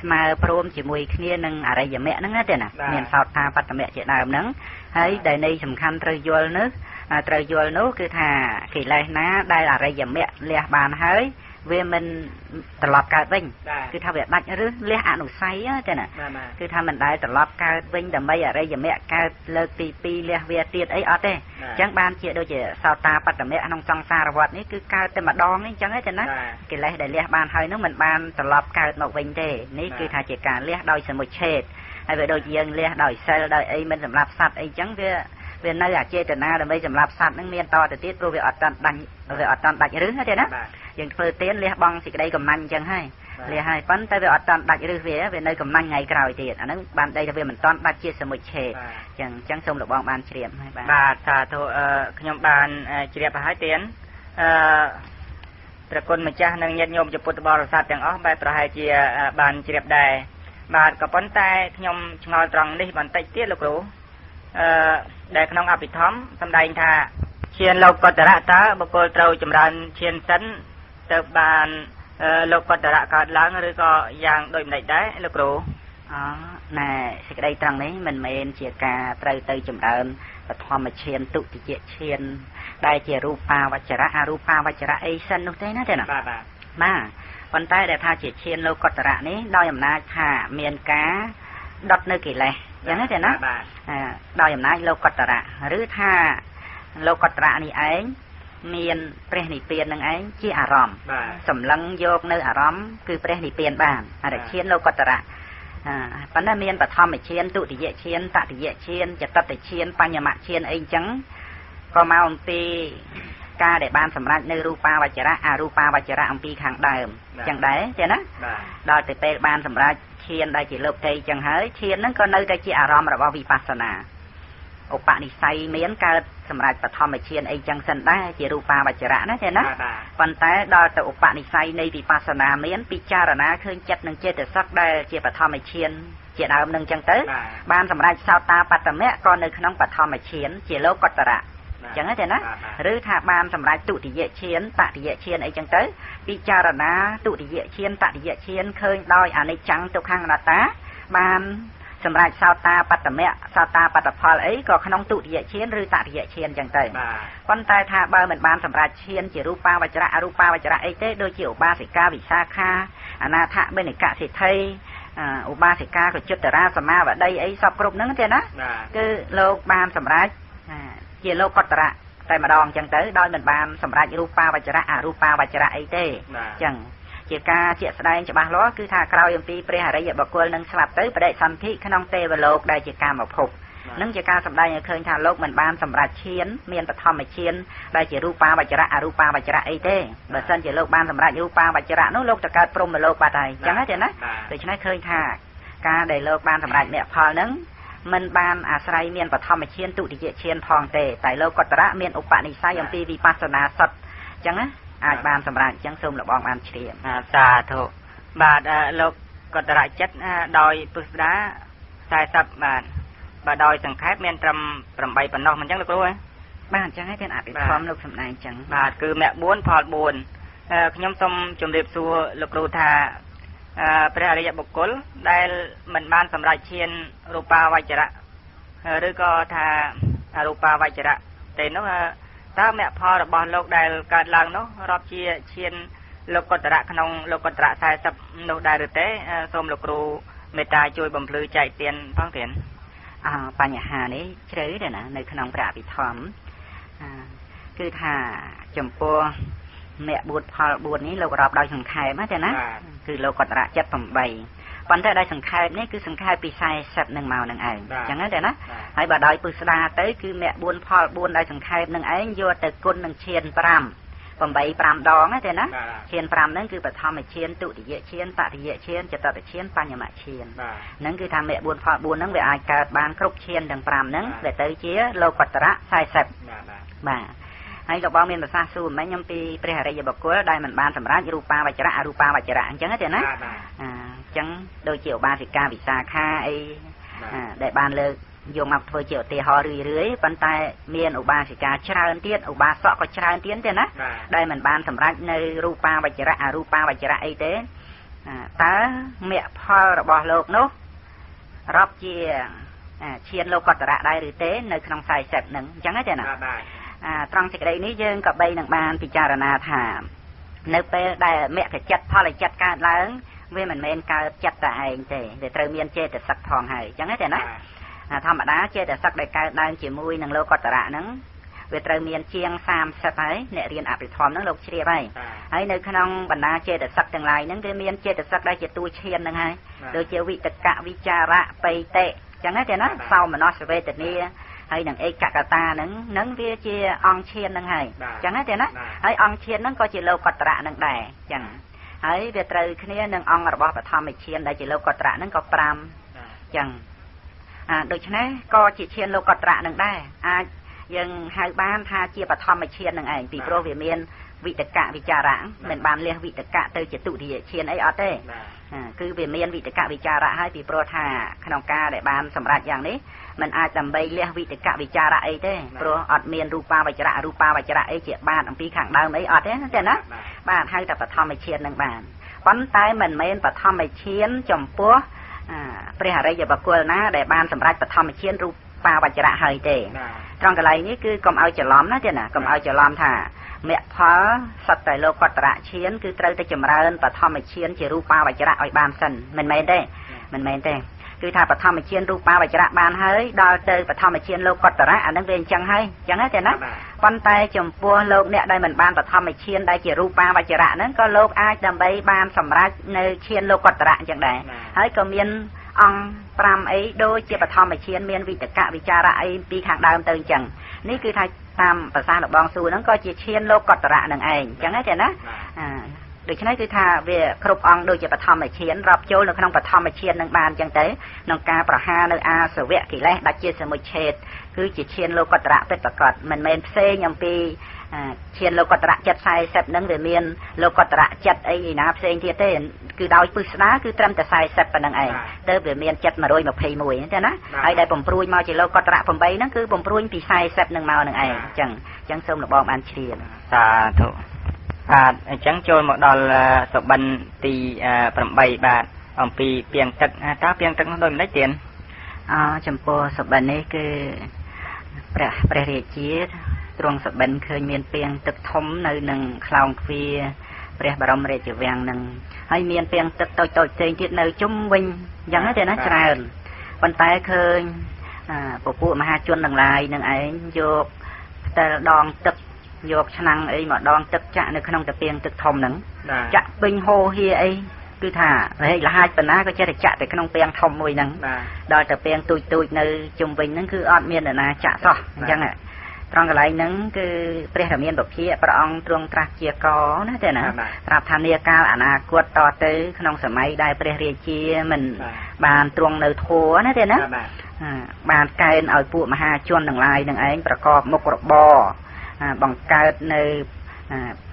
ស្មើព្រមជាមួយគ្នានឹងអរិយមគ្គហ្នឹងណាទេណាមានសោតាបត្តមៈជាដើមហ្នឹងហើយដែលនៃសំខាន់ត្រូវយល់នោះត្រូវយល់នោះគឺថាកិលេសណាដែលអរិយមគ្គលះបានហើយ វាមិនត្រឡប់កើតវិញគឺថាវាដាច់ឬលះអនុស័យទេណាគឺថាមិនដែលត្រឡប់កើតវិញដើម្បីអរិយមគ្គកើតលើកទី2លះវាទៀតអីអត់ទេអញ្ចឹងបានជាដូចជាសោតាបត្តមៈក្នុងសង្សារវដ្តនេះគឺកើតតែម្ដងនេះអញ្ចឹងទេណាកិលេសដែលលះបានហើយនោះមិនបានត្រឡប់កើតមកវិញទេនេះគឺថាជាការលះដោយសមុច្ឆេតហើយវាដូចយើងលះដោយសិលដោយអីមិនសម្រាប់សត្វអីចឹងវា វានៅអាចេតនាដើម្បីសម្រាប់សត្វនឹងមានតទៅទៀតព្រោះវាអត់តាន់ដាច់វាអត់តាន់ដាច់រឹសទេណាយើងធ្វើទៀនលះបង់សេចក្តីកំណាញ់អញ្ចឹងហើយលះហើយប៉ុន្តែវាអត់តាន់ដាច់រឹសវាវានៅកំណាញ់ថ្ងៃក្រោយទៀតអាហ្នឹងបានដីថាវាមិនតាន់ដាច់ជាសមុជឆេអញ្ចឹងអញ្ចឹងសូមលោកបងបានជ្រាបហើយបាទបាទសាធុខ្ញុំបានជ្រាបហើយទៀនអឺព្រះគុណម្ចាស់និងញាតិញោមជាពុទ្ធបរិស័ទទាំងអស់បែបប្រហែលជាបានជ្រាបដែរបាទក៏ប៉ុន្តែខ្ញុំឆ្ងល់ត្រង់នេះបន្តិចទៀតលោកគ្រូ អឺដែលក្នុងអភិធម្មសម្ដែងថាឈានលោកកតរៈតើបុគ្គលត្រូវចម្រើនឈានសិនទៅបានលោកកតរៈកើតឡើងឬក៏យ៉ាងដូចម្ដេចដែរលោកគ្រូអណែសេចក្តីត្រង់នេះមិនមែនជាការត្រូវទៅចម្រើនបឋមឈានទុតិយឈាន ដែលជារូបាវចរៈអរូបាវចរៈអីសិននោះទេណាទេណាបាទបាទបាទប៉ុន្តែដែលថាជាឈានលោកកតរៈនេះដោយអំណាចថាមានការដុតនៅកិលេស យ៉ាងនេះទេណាដោយអំណាចលោកកតរៈឬថាលោកកត្រៈនេះឯងមានព្រះនិព្វាននឹងឯងជាអារម្មណ៍សម្លឹងយកនៅអារម្មណ៍គឺព្រះនិព្វានបានអរិឈានលោកតរៈប៉ុន្តែមានបឋមឈានទុតិយឈានតតិយឈានចតតឈាន បញ្ញមឈានអីចឹងក៏មកអំពីការដែលបានសម្រេចនៅរូបាវចរៈអរូបាវចរៈអំពីខាងដើមចឹងដែរទេណាដល់ទៅពេលបានសម្រេច ឈានដែលជាលោកទេចឹងហើយឈានហ្នឹងក៏នៅតែជាអារម្មណ៍របស់វិបស្សនាឧបនិស្ស័យមានកើតសម្រាប់បឋមឈានអីចឹងសិនដែរជារូបាវចរៈណាទេណាប៉ុន្តែដល់ទៅឧបនិស្ស័យនៃវិបស្សនាមានពិចារណាឃើញចិត្តនិងចេតសិកដែលជាបឋមឈានជាដើមនឹងចឹងទៅបានសម្រាប់សោតាបត្តមៈក៏នៅក្នុងបឋមឈាន ជាលោកតរៈ ចឹងទេណាឬថាបានសម្រាប់ទុតិយឈានតតិយឈានអីចឹងទៅពិចារណាទុតិយឈានតតិយឈានឃើញដោយអនិច្ចំទុក្ខអនត្តាបានសម្រាប់សោតាបត្តមៈសោតាបត្តផលអីក៏ក្នុងទុតិយឈានឬតតិយឈានចឹងទៅប៉ុន្តែថាបើមិនបានសម្រាប់ឈានជារូបាវចរៈអរូបាវចរៈអីទេដូចជាឧបាសិកាវិសាខាអនាថបេនិកសិទ្ធិឧបាសិកាកចិត្តរាសមាវតីអីសពគ្រប់ហ្នឹងទេណាគឺលោកបានសម្រាប់ ជាលោកកតរៈតែម្ដងចឹងទៅដោយមិនបានសម្រាប់រូបាវចរៈអរូបាវចរៈអីទេចឹងជាការជាក់ស្ដែងច្បាស់លាស់គឺថាក្រោយអំពីព្រះអរិយបុគ្គលនឹងស្លាប់ទៅបដិសន្ធិក្នុងទេវលោកដែលជាកាមភពនឹងជាការសម្ដែងឲ្យឃើញថាលោកមិនបានសម្រេចឈានមានបឋមឈានដែលជារូបាវចរៈអរូបាវចរៈអីទេបើសិនជាលោកបានសម្រេចរូបាវចរៈនោះលោកទៅកើតព្រំលោកបាត់ហើយអញ្ចឹងទេណាដូច្នេះឃើញថាការដែលលោកបានសម្រេចមគ្គផលនឹង មិនបានអាស្រ័យមានបឋមឈានទុតិយឈានផងទេតែលោកកតរៈមានឧបនិស្ស័យអំពីវិបស្សនាសត្វអញ្ចឹងណាអាចបានសម្រាប់អញ្ចឹងសូមលបងបានជ្រាបសាធុបាទលោកកតរៈចិត្តដោយពុស្ដា40បាទបាទដោយសង្ខេបមានត្រឹម8ប៉ុណ្ណោះមិនអញ្ចឹងលោកគ្រូហ៎បាទអញ្ចឹងហើយមានអភិធម្មលោកសម្ដែងអញ្ចឹងបាទគឺមគ្គ4ផល4ខ្ញុំសូមជម្រាបសួរលោកគ្រូថា ព្រះអរិយបុគ្គលដែលមិនបានសម្រេចឈានរូបាវចរៈឬក៏ថារូបាវចរៈទេនោះតើមគ្គផលរបស់លោកដែលកើតឡើងនោះរាប់ជាឈានលោកកតរៈក្នុងលោកកតរៈ40នោះដែរឬទេសូមលោកគ្រូមេត្តាជួយបំភ្លឺចែកទានផងទៀតអបញ្ហានេះជ្រៅដែរណានៅក្នុងព្រះអភិធម្មគឺថាចំពោះ មគ្គ4ផល4នេះលោករាប់ដោយសង្ខេបណាទេណាគឺលោកកតរៈ78ប៉ុន្តែដោយសង្ខេបនេះគឺសង្ខេបពី40នឹងមកនឹងឯងអញ្ចឹងទេណាហើយបើដោយពុស្ដាទៅគឺមគ្គ4ផល4ដោយសង្ខេបនឹងឯងយកទៅគុណនឹងឈាន5 8 5ដងទេណាឈាន5ហ្នឹងគឺបឋមឈានទុតិយឈានតតិយឈានចតតឈានបញ្ញមឈានហ្នឹងគឺថាមគ្គ4ផល4ហ្នឹងវាអាចកើតបានគ្រប់ឈានទាំង5ហ្នឹងដែលទៅជាលោកតរៈ40បាទ ហើយលោកបងមានប្រសាសន៍សួរមិញខ្ញុំពីព្រះអរិយបុគ្គលដែលមិនបានសម្រេចរូបាវចរៈអរូបាវចរៈអញ្ចឹងទេណាអញ្ចឹងដូចជាឧបាសិកាវិសាខាអីដែលបានលើកយកមកធ្វើជាឧទាហរណ៍រឿយរឿយប៉ុន្តែមានឧបាសិកាច្រើនទៀតឧបាសកក៏ច្រើនទៀតទេណាដែលមិនបានសម្រេចនៅរូបាវចរៈអរូបាវចរៈអីទេតើមគ្គផលរបស់លោកនោះរាប់ជាឈានលោកតរៈដែរឬទេ នៅក្នុង40ហ្នឹងអញ្ចឹងទេណា ត្រង់សេចក្តីនេះយើងក៏បីនឹងបានពិចារណាថា នៅពេលដែលមគ្គចិត្តផលចិត្តកើតឡើងវាមិនមែនកើតចិត្តតែឯងទេវាត្រូវមានចេតសិកផងហើយអញ្ចឹងទេណាធម្មតាចេតសិកដែលកើតឡើងជាមួយនឹងលោកតរៈហ្នឹងវាត្រូវមានជាង30ហើយអ្នករៀនអភិធម្មហ្នឹងលោកជ្រាបហើយហើយនៅក្នុងបណ្ដាចេតសិកទាំងឡាយហ្នឹងវាមានចេតសិកដែលជាតួឈានហ្នឹងហើយដូចជាវិតកវិចារៈបៃតេចឹងទេណាសោមនស្សវេទនា ហើយនឹងឯកកតាហ្នឹងនឹងវាជាអង្គឈានហ្នឹងហើយចឹងទេណាហើយអង្គឈានហ្នឹងក៏ជាលោកតរៈហ្នឹងដែរចឹងហើយវាត្រូវគ្នានឹងអង្គរបស់បឋមឈានដែលជាលោកតរៈហ្នឹងក៏5ចឹងអាដូច្នេះក៏ជាឈានលោកតរៈនឹងដែរអាចយើងហៅបានថាជាបឋមឈាននឹងឯងពីព្រោះវាមានវិតកវិចារៈមិនបានលះវិតកទៅជាទុតិយឈានអីអត់ទេគឺវាមានវិតកវិចារៈហើយពីព្រោះថាក្នុងការដែលបានសម្រេចយ៉ាងនេះ มันអាចដើម្បីលះវិតកវិចារៈអីទេព្រោះអត់មានរូបាវចរៈរូបាវចរៈអីជាបានអំពីខាងដើមអីអត់ទេទេណាបាទហៅតែបឋមឈាននឹងបានប៉ុន្តែមិនមែនបឋមឈានចំពោះព្រះអរិយបុគ្គលណាដែលបានសម្រេចបឋមឈានរូបាវចរៈហើយទេត្រង់កន្លែងនេះគឺកុំឲ្យច្រឡំណាទេណាកុំឲ្យច្រឡំថាមគ្គផលសត្វតែលោកតរៈឈានគឺត្រូវតែចម្រើនបឋមឈានជារូបាវចរៈឲ្យបានសិនមិនមែនទេមិនមែនទេ គឺថាបឋមជារូបាវចរៈបានហើយដល់ទៅបឋមជាលោកកតរៈអានឹងវាអញ្ចឹងហើយអញ្ចឹងទេណាប៉ុន្តែចំពោះលោកអ្នកដែលមិនបានបឋមឈានដែលជារូបាវចរៈហ្នឹងក៏លោកអាចដើម្បីបានសម្រេចនៅឈានលោកកតរៈអញ្ចឹងដែរហើយក៏មានអង្គ5អីដូចជាបឋមឈានមានវិតកវិចារៈអីពីខាងដើមទៅអញ្ចឹងនេះគឺថាតាមប្រសាសន៍របងសួរហ្នឹងក៏ជាឈានលោកកតរៈនឹងឯងអញ្ចឹងទេណា ដូច្នេះគឺថាវាគ្រប់អង្គដូចជាបឋមឈានរាប់ចូលនៅក្នុងបឋមឈាននឹងបានអញ្ចឹងទៅក្នុងការប្រហារនៅអាសវៈកិលេសដាច់ជាសមុច្ឆេតគឺជាឈានលោកតរៈពិតប្រកបមិនមែនផ្សេងអំពីឈានលោកតរៈចិត្ត40ហ្នឹងវាមានលោកតរៈចិត្តអីឯណាផ្សេងទៀតទេគឺដោយពឹស្ដាគឺត្រឹមតែ40ប៉ុណ្្នឹងឯងទៅវាមានចិត្ត121ទេណាហើយដែលបំព្រួយមកជាលោកតរៈ8ហ្នឹងគឺបំព្រួយពី40ហ្នឹងមកហ្នឹងឯងអញ្ចឹងអញ្ចឹងសូមលបងបានជ្រាបសាធុ បាទអញ្ចឹងចូលមកដល់សុបិនទី8បាទអំពីពីងទឹកតើពីងទឹកនោះដូចម្ដេចទៀតអចំពោះសុបិននេះគឺព្រះព្រះរាជាទ្រង់សុបិនឃើញមានពីងទឹកធំនៅនឹងខ្លោងទ្វារព្រះបរមរាជវាំងនឹងហើយមានពីងទឹកតូចតូចផ្សេងទៀតនៅជុំវិញអញ្ចឹងទេណាច្រើនប៉ុន្តែឃើញពពួកមហាជនទាំងឡាយនឹងឯងយកផ្ទៃដងទឹក យកឆ្នាំងអីមកដងទឹកចាក់នៅក្នុងតាពាងទឹកធំហ្នឹងចាក់ពេញហូរហៀអីគឺថារហេកលហាចបណ្ណាក៏ចេះតែចាក់ទៅក្នុងពាងធំមួយហ្នឹងដល់តែពាងទូចទូចនៅជុំវិញហ្នឹងគឺអត់មាននរណាចាក់សោះអញ្ចឹងត្រង់កន្លែងហ្នឹងគឺព្រះរាមាពភាព្រះអង្គទ្រង់ត្រាស់ជាកណាទេណាប្រាប់ថានាកាលអនាគតតទៅ ក្នុងសម័យដែលព្រះរាជាមិនបានទ្រង់នៅធัวណាទេណាបានកែនឲ្យពួកមហាជនទាំងឡាយនឹងឯងប្រកបមុខរបរ បង្កើតនៅ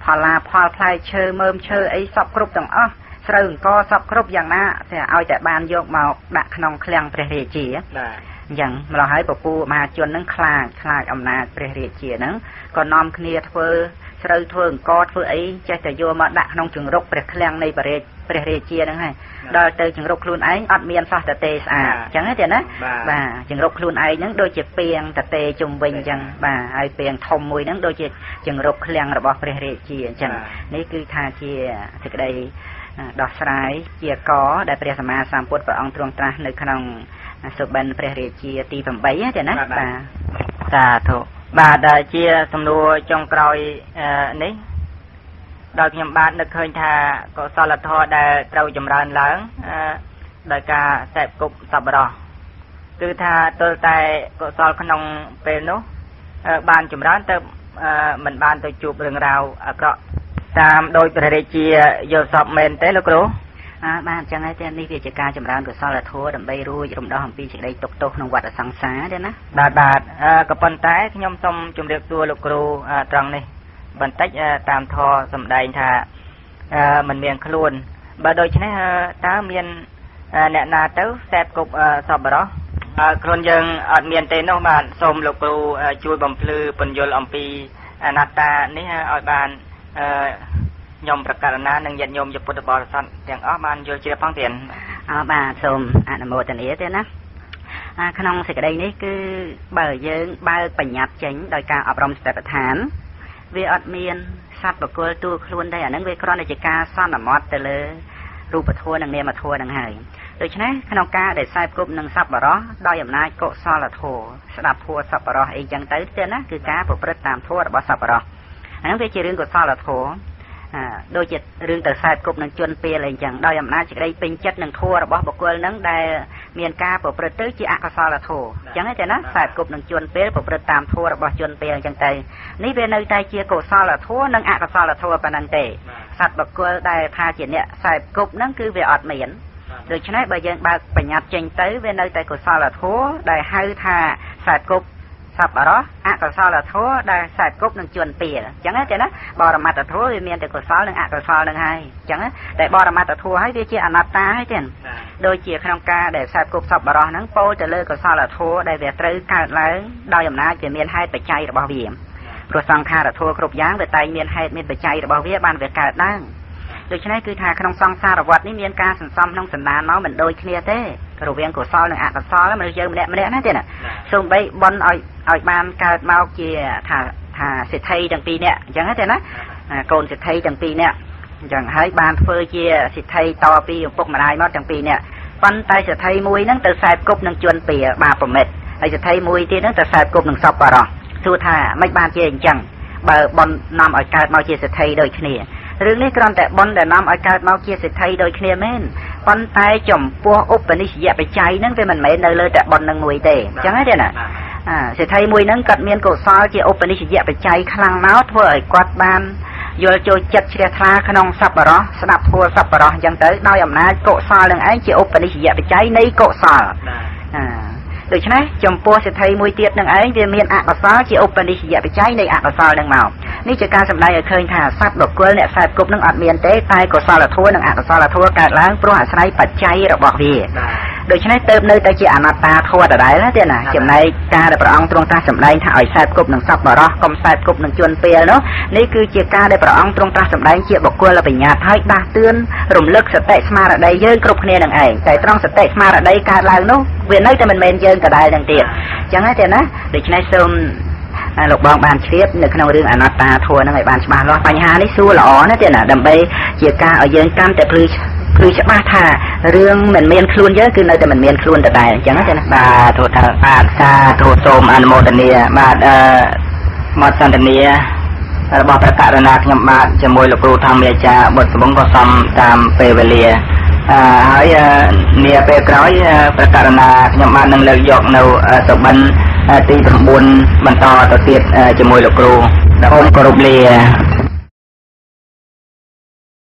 ផលឡាផលផ្លែឈើមើមឈើអីសពគ្រប់ទាំងអស់ស្រូវអង្គសពគ្រប់យ៉ាងណាតែឲ្យតែបានយកមកដាក់ក្នុងឃ្លាំងព្រះរាជាបាទអញ្ចឹងម្ល៉េះហើយពពូមហាជននឹងខ្លាចខ្លាចអំណាចព្រះរាជាហ្នឹងក៏នាំគ្នាធ្វើស្រូវធ្វើអង្គធ្វើអីចេះតែយកមកដាក់ក្នុងជង្រុកព្រះឃ្លាំងនៃព្រះរាជព្រះរាជាហ្នឹងហើយ ដល់ទៅជង្រុកខ្លួនឯងអត់មានសោះតទេស្អាតអញ្ចឹងទេណាបាទជង្រុកខ្លួនឯងហ្នឹងដូចជាពីងតទេជុំវិញអញ្ចឹងបាទហើយពីងធំមួយហ្នឹងដូចជាជង្រុកឃ្លាំងរបស់ព្រះរាជាអញ្ចឹងនេះគឺថាជាសេចក្តីដោះស្រាយជាកដែលព្រះសម្មាសម្ពុទ្ធព្រះអង្គទ្រង់ត្រាស់នៅក្នុងសុបិនព្រះរាជាទី8ទេណាបាទសាធុបាទជាសំណួរចុងក្រោយនេះ ដោយខ្ញុំបាននឹកឃើញថាកុសលធម៌ដែលត្រូវចម្រើនឡើងដោយការសេពគប់សប្បុរសគឺថាទល់តែកុសលក្នុងពេលនោះបានចម្រើនទៅមិនបានទៅជួបរឿងរ៉ាវអាក្រក់តាមដោយព្រះរាជាយល់សពមែនទេលោកគ្រូអើបាទអញ្ចឹងហើយតែនេះវាជាការចម្រើនកុសលធម៌ដើម្បីរួចរំដោះអំពីសេចក្តីទុក្ខទោសក្នុងវដ្តសង្សារទេណាបាទបាទក៏ប៉ុន្តែខ្ញុំសូមជម្រាបសួរលោកគ្រូត្រង់នេះ បន្តិចតាមធរសំដែងថាมันមានខ្លួន បើដូច្នេះតើមានអ្នកណាទៅសេពគប់សពបរោះខ្លួនយើងអត់មានទេនោះបាទសូមលោកគ្រូជួយបំភ្លឺពន្យល់អំពីអនត្តានេះឲ្យបានខ្ញុំប្រកាសណានិងញាតិញោមជាពុទ្ធបរិស័ទទាំងអស់បានយល់ជ្រាបផងទៀតអើបាទសូមអនុមោទនាទេណាក្នុងសេចក្តីនេះគឺបើយើងបើកបញ្ញត្តិចេញដោយការអប់រំស្តេបដ្ឋាន វាអត់មានសត្វបកុលតួខ្លួនទេអានឹងវាគ្រាន់តែជាការសន្មត់ទៅលើរូបធម៌និងនាមធម៌នឹងហើយដូច្នេះក្នុងការដែលខ្សែគប់នឹងសัพបរោះដោយអំណាចកុសលធម៌ស្ដាប់ធម៌សัพបរោះអីចឹងទៅទៀតណាគឺការប្រព្រឹត្តតាមធម៌របស់សัพបរោះអានឹងវាជារឿងកុសលធម៌ ដូចជារឿងទៅខ្សែគប់នឹងជន់ពេលអីចឹងដោយអំណាចសេចក្តីពេញចិត្តនឹងធម៌របស់បុគ្គលនឹងដែលមានការប្រព្រឹត្តទៅជាអកុសលធម៌អញ្ចឹងទេណាខ្សែគប់នឹងជន់ពេលប្រព្រឹត្តតាមធម៌របស់ជន់ពេលអញ្ចឹងទៅនេះវានៅតែជាកុសលធម៌និងអកុសលធម៌ប៉ុណ្ណឹងទេសត្វបុគ្គលដែលថាជាអ្នកខ្សែគប់នឹងគឺវាអត់មានដូច្នេះបើយើងបើកបញ្ញត្តិចេញទៅវានៅតែកុសលធម៌ដែលហៅថាខ្សែគប់ សពរោះអកុសលធម៌ដែលខ្សែគប់នឹងជន់ពីអញ្ចឹងទេណាបរមត្តធម៌វាមានតែកុសលនិងអកុសលនឹងហើយអញ្ចឹងតែបរមត្តធម៌ហើយវាជាអនត្តាហើយទេដូចជាក្នុងការដែលខ្សែគប់សពរោះហ្នឹងពោលទៅលើកុសលធម៌ដែលវាត្រូវកើតឡើងដោយអំណាចវាមានហេតុបច្ច័យរបស់វាព្រោះសង្ខារធម៌គ្រប់យ៉ាងវាតែងមានហេតុមានបច្ច័យរបស់វាបានវាកើតឡើងដូច្នេះគឺថាក្នុងសង្សារវដ្តនេះមានការសន្សំក្នុងសន្តានមកមិនដូចគ្នាទេ រវាងកុសលនិងអកុសលមនុស្សយើងម្នាក់ម្នាក់ណាទេណាសូម្បីបនឲ្យឲ្យបានកើតមកជាថាថាសិទ្ធិទាំងពីរនាក់អញ្ចឹងទេណាកូនសិទ្ធិទាំងពីរនាក់អញ្ចឹងហើយបានធ្វើជាសិទ្ធិតពីឪពុកម្ដាយមកទាំងពីរនាក់ប៉ុន្តែសទ្ធិមួយហ្នឹងទៅខ្សែគប់នឹងជន់ពៀបាប្រមិតហើយសទ្ធិមួយទៀតហ្នឹងទៅខ្សែគប់នឹងសពបរោះសួរថាមិនបានជាអញ្ចឹងបើបននាំឲ្យកើតមកជាសទ្ធិដូចគ្នារឿងនេះគ្រាន់តែបនដែលនាំឲ្យកើតមកជាសិទ្ធិដូចគ្នាមែន ប៉ុន្តែចំពោះឧបនិស្សយបច្ច័យហ្នឹងវាមិនមែននៅលើតែបននឹងមួយទេអញ្ចឹងទេណាអាសិទ្ធិមួយហ្នឹងគាត់មានកុសលជាឧបនិស្សយបច្ច័យខ្លាំងមកធ្វើឲ្យគាត់បានយល់ចូលចិត្តជ្រះថ្លាក្នុងសប្បរោះស្ដាប់ធัวសប្បរោះអញ្ចឹងទៅដោយអំណាចកុសលនឹងឯងជាឧបនិស្សយបច្ច័យនៃកុសលអា ដូច្នេះចំពោះសិទ្ធិមួយទៀតនឹងឯងវាមានអកុសលជាឧបនិស្សយបច្ច័យនៃអកុសលនឹងមកនេះជាការសម្ដែងឲ្យឃើញថាសត្វបុគ្គលអ្នកខ្សែគប់នឹងអត់មានទេតែកុសលធម៌និងអកុសលធម៌កើតឡើងព្រោះអាស្រ័យបច្ច័យរបស់វាដូច្នេះទៅនៅតែជាអនត្តាធម៌ដដែលណាទេណាចំណែកការដែលព្រះអង្គទ្រង់ត្រាស់សម្ដែងថាឲ្យខ្សែគប់នឹងសពបរោះកុំខ្សែគប់នឹងជនពេលនោះនេះគឺជាការដែលព្រះអង្គទ្រង់ត្រាស់សម្ដែងជាបុគ្គលបញ្ញាតឲ្យដាស់តឿនរំលឹកសតិស្មារតីយើងគ្រប់គ្នានឹងឯងតែត្រង់សតិស្មារតីកើតឡើងនោះវានៅតែមិនមែនយើងដដែលនឹងទៀតអញ្ចឹងទេណាដូច្នេះសូមលោកបងបានជ្រាបនៅក្នុងរឿងអនត្តាធัวហ្នឹងឲ្យបានច្បាស់លាស់បញ្ហានេះសួរល្អណាស់ទេណាដើម្បីជាការឲ្យយើងកាន់តែភ្លឺ គឺច្បាស់ថារឿងមិនមានខ្លួនយើងគឺនៅតែមិនមានខ្លួនដដែលអញ្ចឹងទេណាបាទទូថាបាទសាទូសូមអនុមោទនាបាទអឺមកសន្ទនារបស់ព្រះករណាខ្ញុំបាទជាមួយលោកគ្រូធម្មអាចារ្យបុត្រសំងក៏សំតាមពេលវេលាអឺហើយនាពេលក្រោយព្រះករណាខ្ញុំបាននឹងលើកយកនៅសុបិនទី9បន្តទៅទៀតជាមួយលោកគ្រូសូមគោរពលា